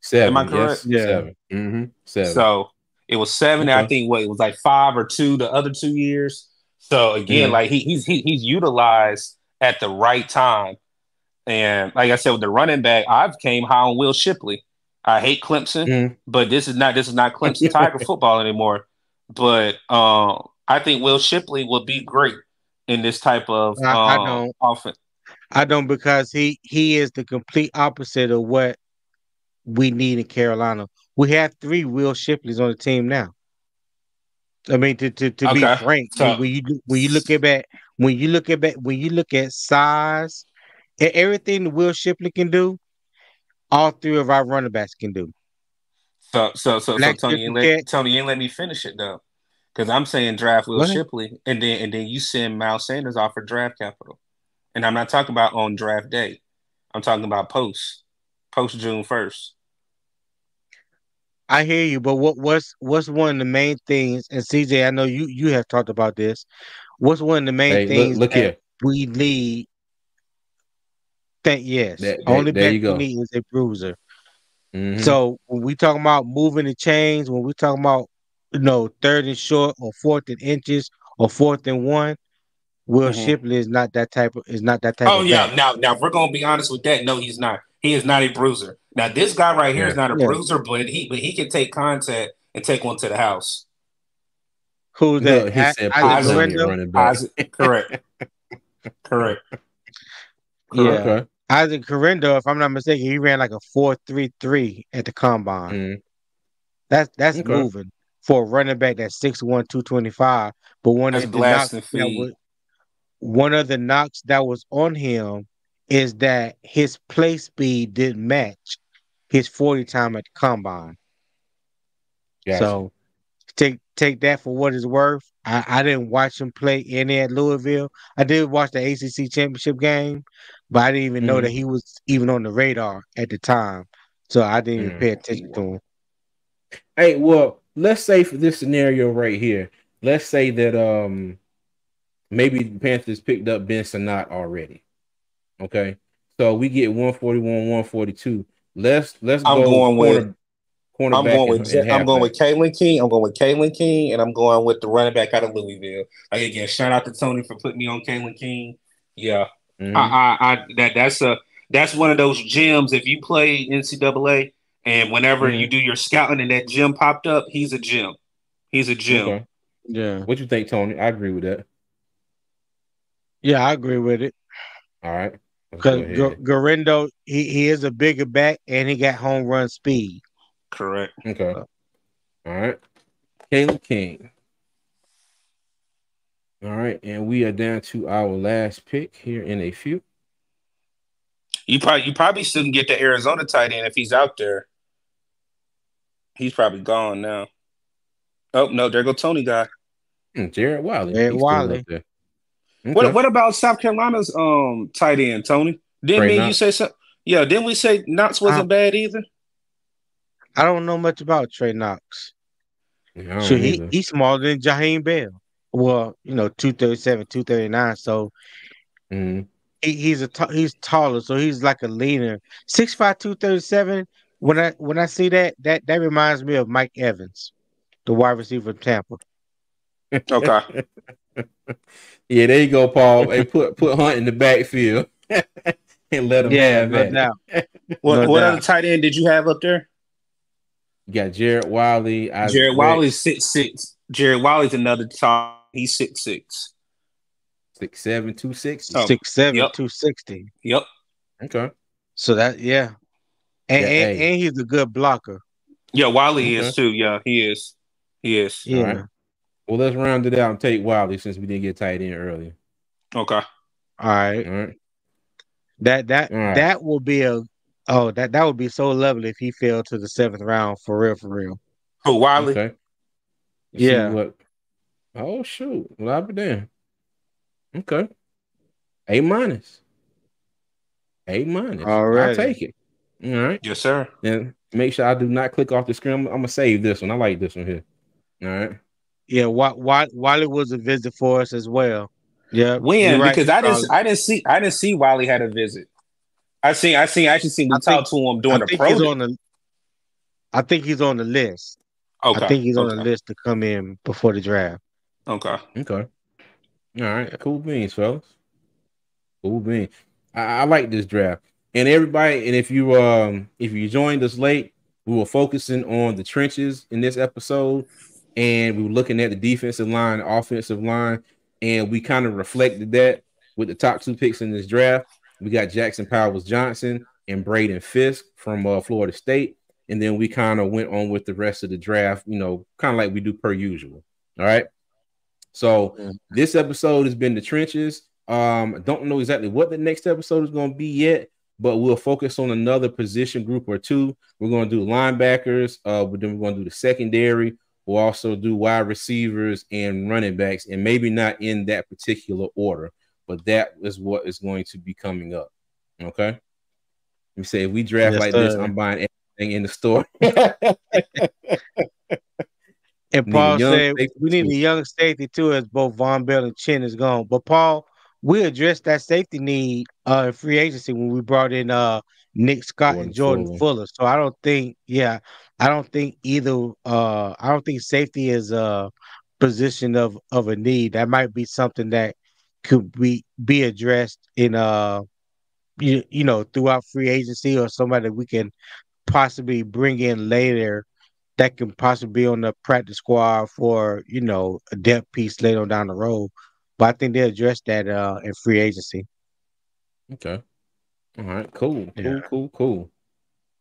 Seven. Am I correct? Yes, Yeah. Seven. Mm-hmm. Seven. So it was seven. and I think what it was like five or two the other two years. So again, Mhm. like he, he's he, he's utilized at the right time. And like I said, with the running back, I've came high on Will Shipley. I hate Clemson, Mhm. but this is not this is not Clemson <laughs> Tiger football anymore. But um, I think Will Shipley will be great in this type of I- I um, don't. offense. I don't because he he is the complete opposite of what we need in Carolina. We have three Will Shipleys on the team now. I mean, to to, to be frank, So- when you when you look at that, when you look at that, when you look at size and everything Will Shipley can do, all three of our running backs can do. So so so, so Tony, you let, Tony, you let me finish it though, because I'm saying draft Will Go. Shipley, and then and then you send Miles Sanders off for draft capital, and I'm not talking about on draft day, I'm talking about post post June first. I hear you, but what what's what's one of the main things? And CJ, I know you you have talked about this. What's one of the main Hey, things look that here. we need? Thank yes, There- there- only there back you we need is a bruiser. Mhm. So when we talking about moving the chains, when we talking about you know third and short or fourth and inches or fourth and one, Will Mhm. Shipley is not that type of is not that type Oh of yeah, back. now now if we're gonna be honest with that. No, he's not. He is not a bruiser. Now this guy right here is not a Yeah. bruiser, but he but he can take contact and take one to the house. Who's Look, that? he I- said Isaac put Johnny at Lorenzo? running back. Isaac, correct, correct. <laughs> Yeah. Okay. Isaac Guerendo, if I'm not mistaken, he ran like a four three three at the combine. Mhm. That's that's Okay. moving for a running back that's 6'1", 225. But one That's of the knocks blasting that was, one of the knocks that was on him is that his play speed didn't match his 40 time at the combine. Gotcha. So take take that for what it's worth. I, I didn't watch him play any at Louisville. I did watch the ACC championship game, but I didn't even know Mhm. that he was even on the radar at the time. So I didn't even Mm. pay attention to him. Hey, well, let's say for this scenario right here, let's say that um maybe the Panthers picked up Ben Sinnott already. Okay. So we get 141, 142. Let's let's I'm go going with- corner- I'm going with and I'm going with Kalen King. I'm going with Kalen King, and I'm going with the running back out of Louisville. Like again, shout out to Tony for putting me on Kalen King. Yeah, Mhm. I, I, I that that's a that's one of those gems. If you play NCAA and whenever Mhm. you do your scouting and that gem popped up, he's a gem. He's a gem. Okay. Yeah. What you think, Tony? I agree with that. Yeah, I agree with it. All right. Let's go Because ahead. Guerendo, he, he is a bigger back and he got home run speed. Correct. Okay. All right. Kalen King. All right. And we are down to our last pick here in a few. You probably you probably still can get the Arizona tight end if he's out there. He's probably gone now. Oh no, there go Tony guy. Hmm, Jared Wiley. Jared He's still up Wiley. there. What what about South Carolina's um tight end, Tony? Didn't mean you say so? Yeah, didn't we say Knox wasn't Uh, bad either? I don't know much about Trey Knox. Yeah, So he, either. he's smaller than Jaheim Bell. Well, you know, 237, 239. So Mhm. He, he's a ta- he's taller, so he's like a leaner. Six five two thirty seven. When I when I see that, that that reminds me of Mike Evans, the wide receiver from Tampa. <laughs> Okay. <laughs> Yeah, there you go, Paul. Hey, put put Hunt in the backfield <laughs> and let him Yeah, have no that. doubt. What No what doubt. other tight end did you have up there? You got Jared Wiley. Isaac Jared Rex, Wiley's six six. Jared Wiley's another top. He's six six. Six seven two sixty. Oh, Six seven, yep. 260. Yep. Okay. So that yeah. And, Yeah, and, hey. and he's a good blocker. Yeah, Wiley Okay. is too. Yeah, he is. He is. Yeah. right. Well, let's round it out and take Wiley since we didn't get tight in earlier. Okay. All right. All right. That that All right. that will be a oh that that would be so lovely if he fell to the seventh round for real for real. Oh Wiley? Okay. Yeah. What? Oh shoot! Well, I'll be damned. Okay. A minus. A minus. All right. I'll take it. All right. Yes, sir. Then make sure I do not click off the screen. I'm, I'm gonna save this one. I like this one here. All right. Yeah, Wa- Wa- Wiley was a visit for us as well. Yeah, When? you're right, because I didn't Charlie. I didn't see I didn't see Wiley had a visit. I seen I seen I actually seen we I think- talked to him during I the think pro. he's on the. I think he's on the list. okay. I think he's on the list to come in before the draft. Okay. Okay. All right. Cool beans, fellas. Cool beans. I, I like this draft. And everybody, and if you um if you joined us late, we were focusing on the trenches in this episode, and we were looking at the defensive line, offensive line, and we kind of reflected that with the top two picks in this draft. We got Jackson Powers Johnson and Braden Fiske from uh, Florida State, and then we kind of went on with the rest of the draft. You know, kind of like we do per usual. All right. So Yeah. this episode has been the trenches. Um, I don't know exactly what the next episode is going to be yet, but we'll focus on another position group or two. We're going to do linebackers. Uh, but then we're going to do the secondary. We'll also do wide receivers and running backs, and maybe not in that particular order, but that is what is going to be coming up. Okay. Let me say if we draft Yes, like this. I'm buying everything in the store. <laughs> <laughs> And Paul said we need a young safety too, as both Vonn Bell and Chinn is gone. But Paul, we addressed that safety need uh in free agency when we brought in uh Nick Scott Jordan and Jordan Fuller. Fuller. So I don't think, yeah, I don't think either. Uh, I don't think safety is a position of of a need. That might be something that could be be addressed in uh you, you know throughout free agency or somebody we can possibly bring in later that can possibly be on the practice squad for you know a depth piece later on down the road. But I think they address that uh in free agency. Okay. All right. Cool. Cool. Yeah. Cool. Cool.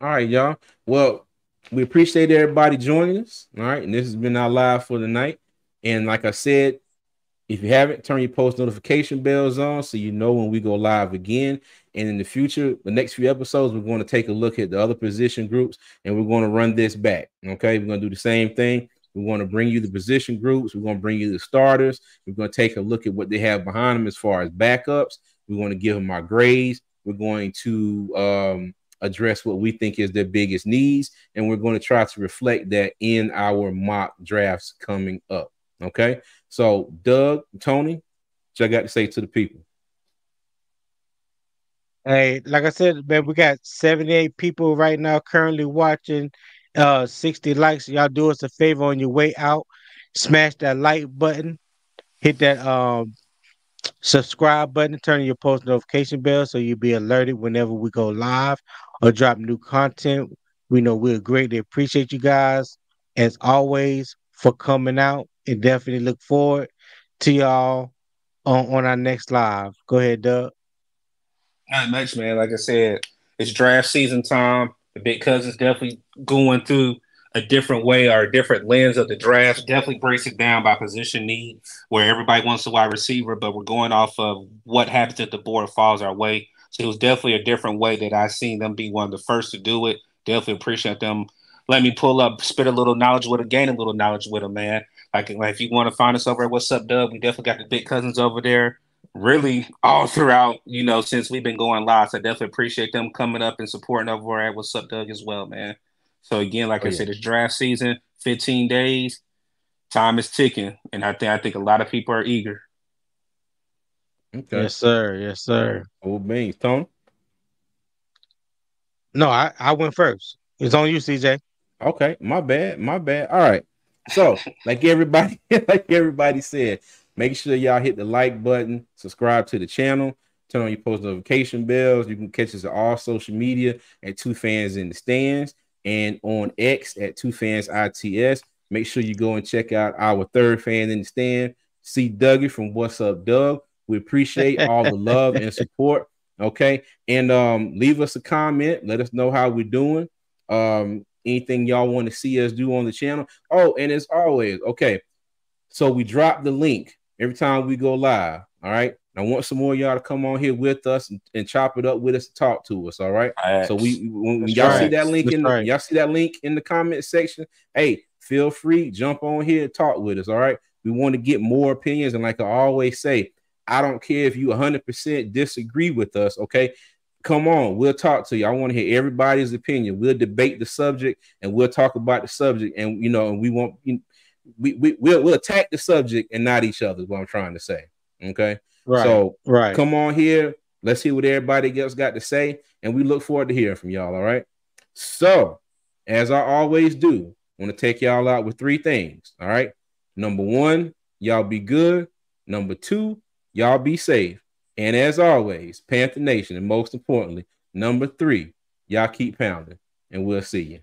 All right, y'all. Well, we appreciate everybody joining us. All right. And this has been our live for the night. And like I said, if you haven't, turn your post notification bells on so you know when we go live again. And in the future, the next few episodes, we're going to take a look at the other position groups and we're going to run this back. Okay. We're going to do the same thing. We want to bring you the position groups. We're going to bring you the starters. We're going to take a look at what they have behind them as far as backups. We want to give them our grades. We're going to um, address what we think is their biggest needs, and we're going to try to reflect that in our mock drafts coming up. Okay. So, Doug, Tony, what I got to say to the people? Hey, like I said, man, we got 78 people right now currently watching. Uh, 60 likes. Y'all do us a favor on your way out. Smash that like button. Hit that um subscribe button, turn your post notification bell so you'll be alerted whenever we go live or drop new content. We know we'll greatly appreciate you guys as always for coming out and definitely look forward to y'all on, on our next live. Go ahead, Doug. Not much, man. Like I said, it's draft season time. The big cousins definitely going through a different way or a different lens of the draft. Definitely breaks it down by position need, where everybody wants a wide receiver, but we're going off of what happens if the board falls our way. So it was definitely a different way that I seen them be one of the first to do it. Definitely appreciate them. Let me pull up, spit a little knowledge with them, gain a little knowledge with them, man. Like, like if you want to find us over at What's Up, Doug, we definitely got the big cousins over there. Really, all throughout, you know, since we've been going live. So I definitely appreciate them coming up and supporting over at What's Up, Doug, as well, man. So again, like oh, I yeah. said, it's draft season, 15 days. Time is ticking, and I think I think a lot of people are eager. Okay. Yes, sir. Yes, sir. Old beans, Tony. No, I, I went first. It's on you, CJ. Okay, my bad, my bad. All right. So, like everybody, <laughs> like everybody said, make sure y'all hit the like button, subscribe to the channel, turn on your post notification bells. You can catch us on all social media at Two Fans in the Stands and on X at Two Fans ITS. Make sure you go and check out our third fan in the stand, see Dougie from What's Up, Doug. We appreciate all the <laughs> love and support. Okay. And um, leave us a comment. Let us know how we're doing. Um, anything y'all want to see us do on the channel. Oh, and as always, okay. So we drop the link every time we go live. All right. I want some more y'all to come on here with us and, and chop it up with us and talk to us. All right. All right. So we when, when y'all right. see that link That's in the, right. y'all see that link in the comment section. Hey, feel free, jump on here talk with us. All right. We want to get more opinions. And like I always say, I don't care if you 100% disagree with us. Okay. Come on, we'll talk to you. I want to hear everybody's opinion. We'll debate the subject and we'll talk about the subject. And you know, and we won't we, we we'll, we'll attack the subject and not each other, is what I'm trying to say. Okay. Right. So right. come on here. Let's hear what everybody else got to say. And we look forward to hearing from y'all. All right. So, as I always do, I want to take y'all out with three things. All right. Number one, y'all be good. Number two, y'all be safe. And as always, Panther Nation, and most importantly, number three, y'all keep pounding, and we'll see you.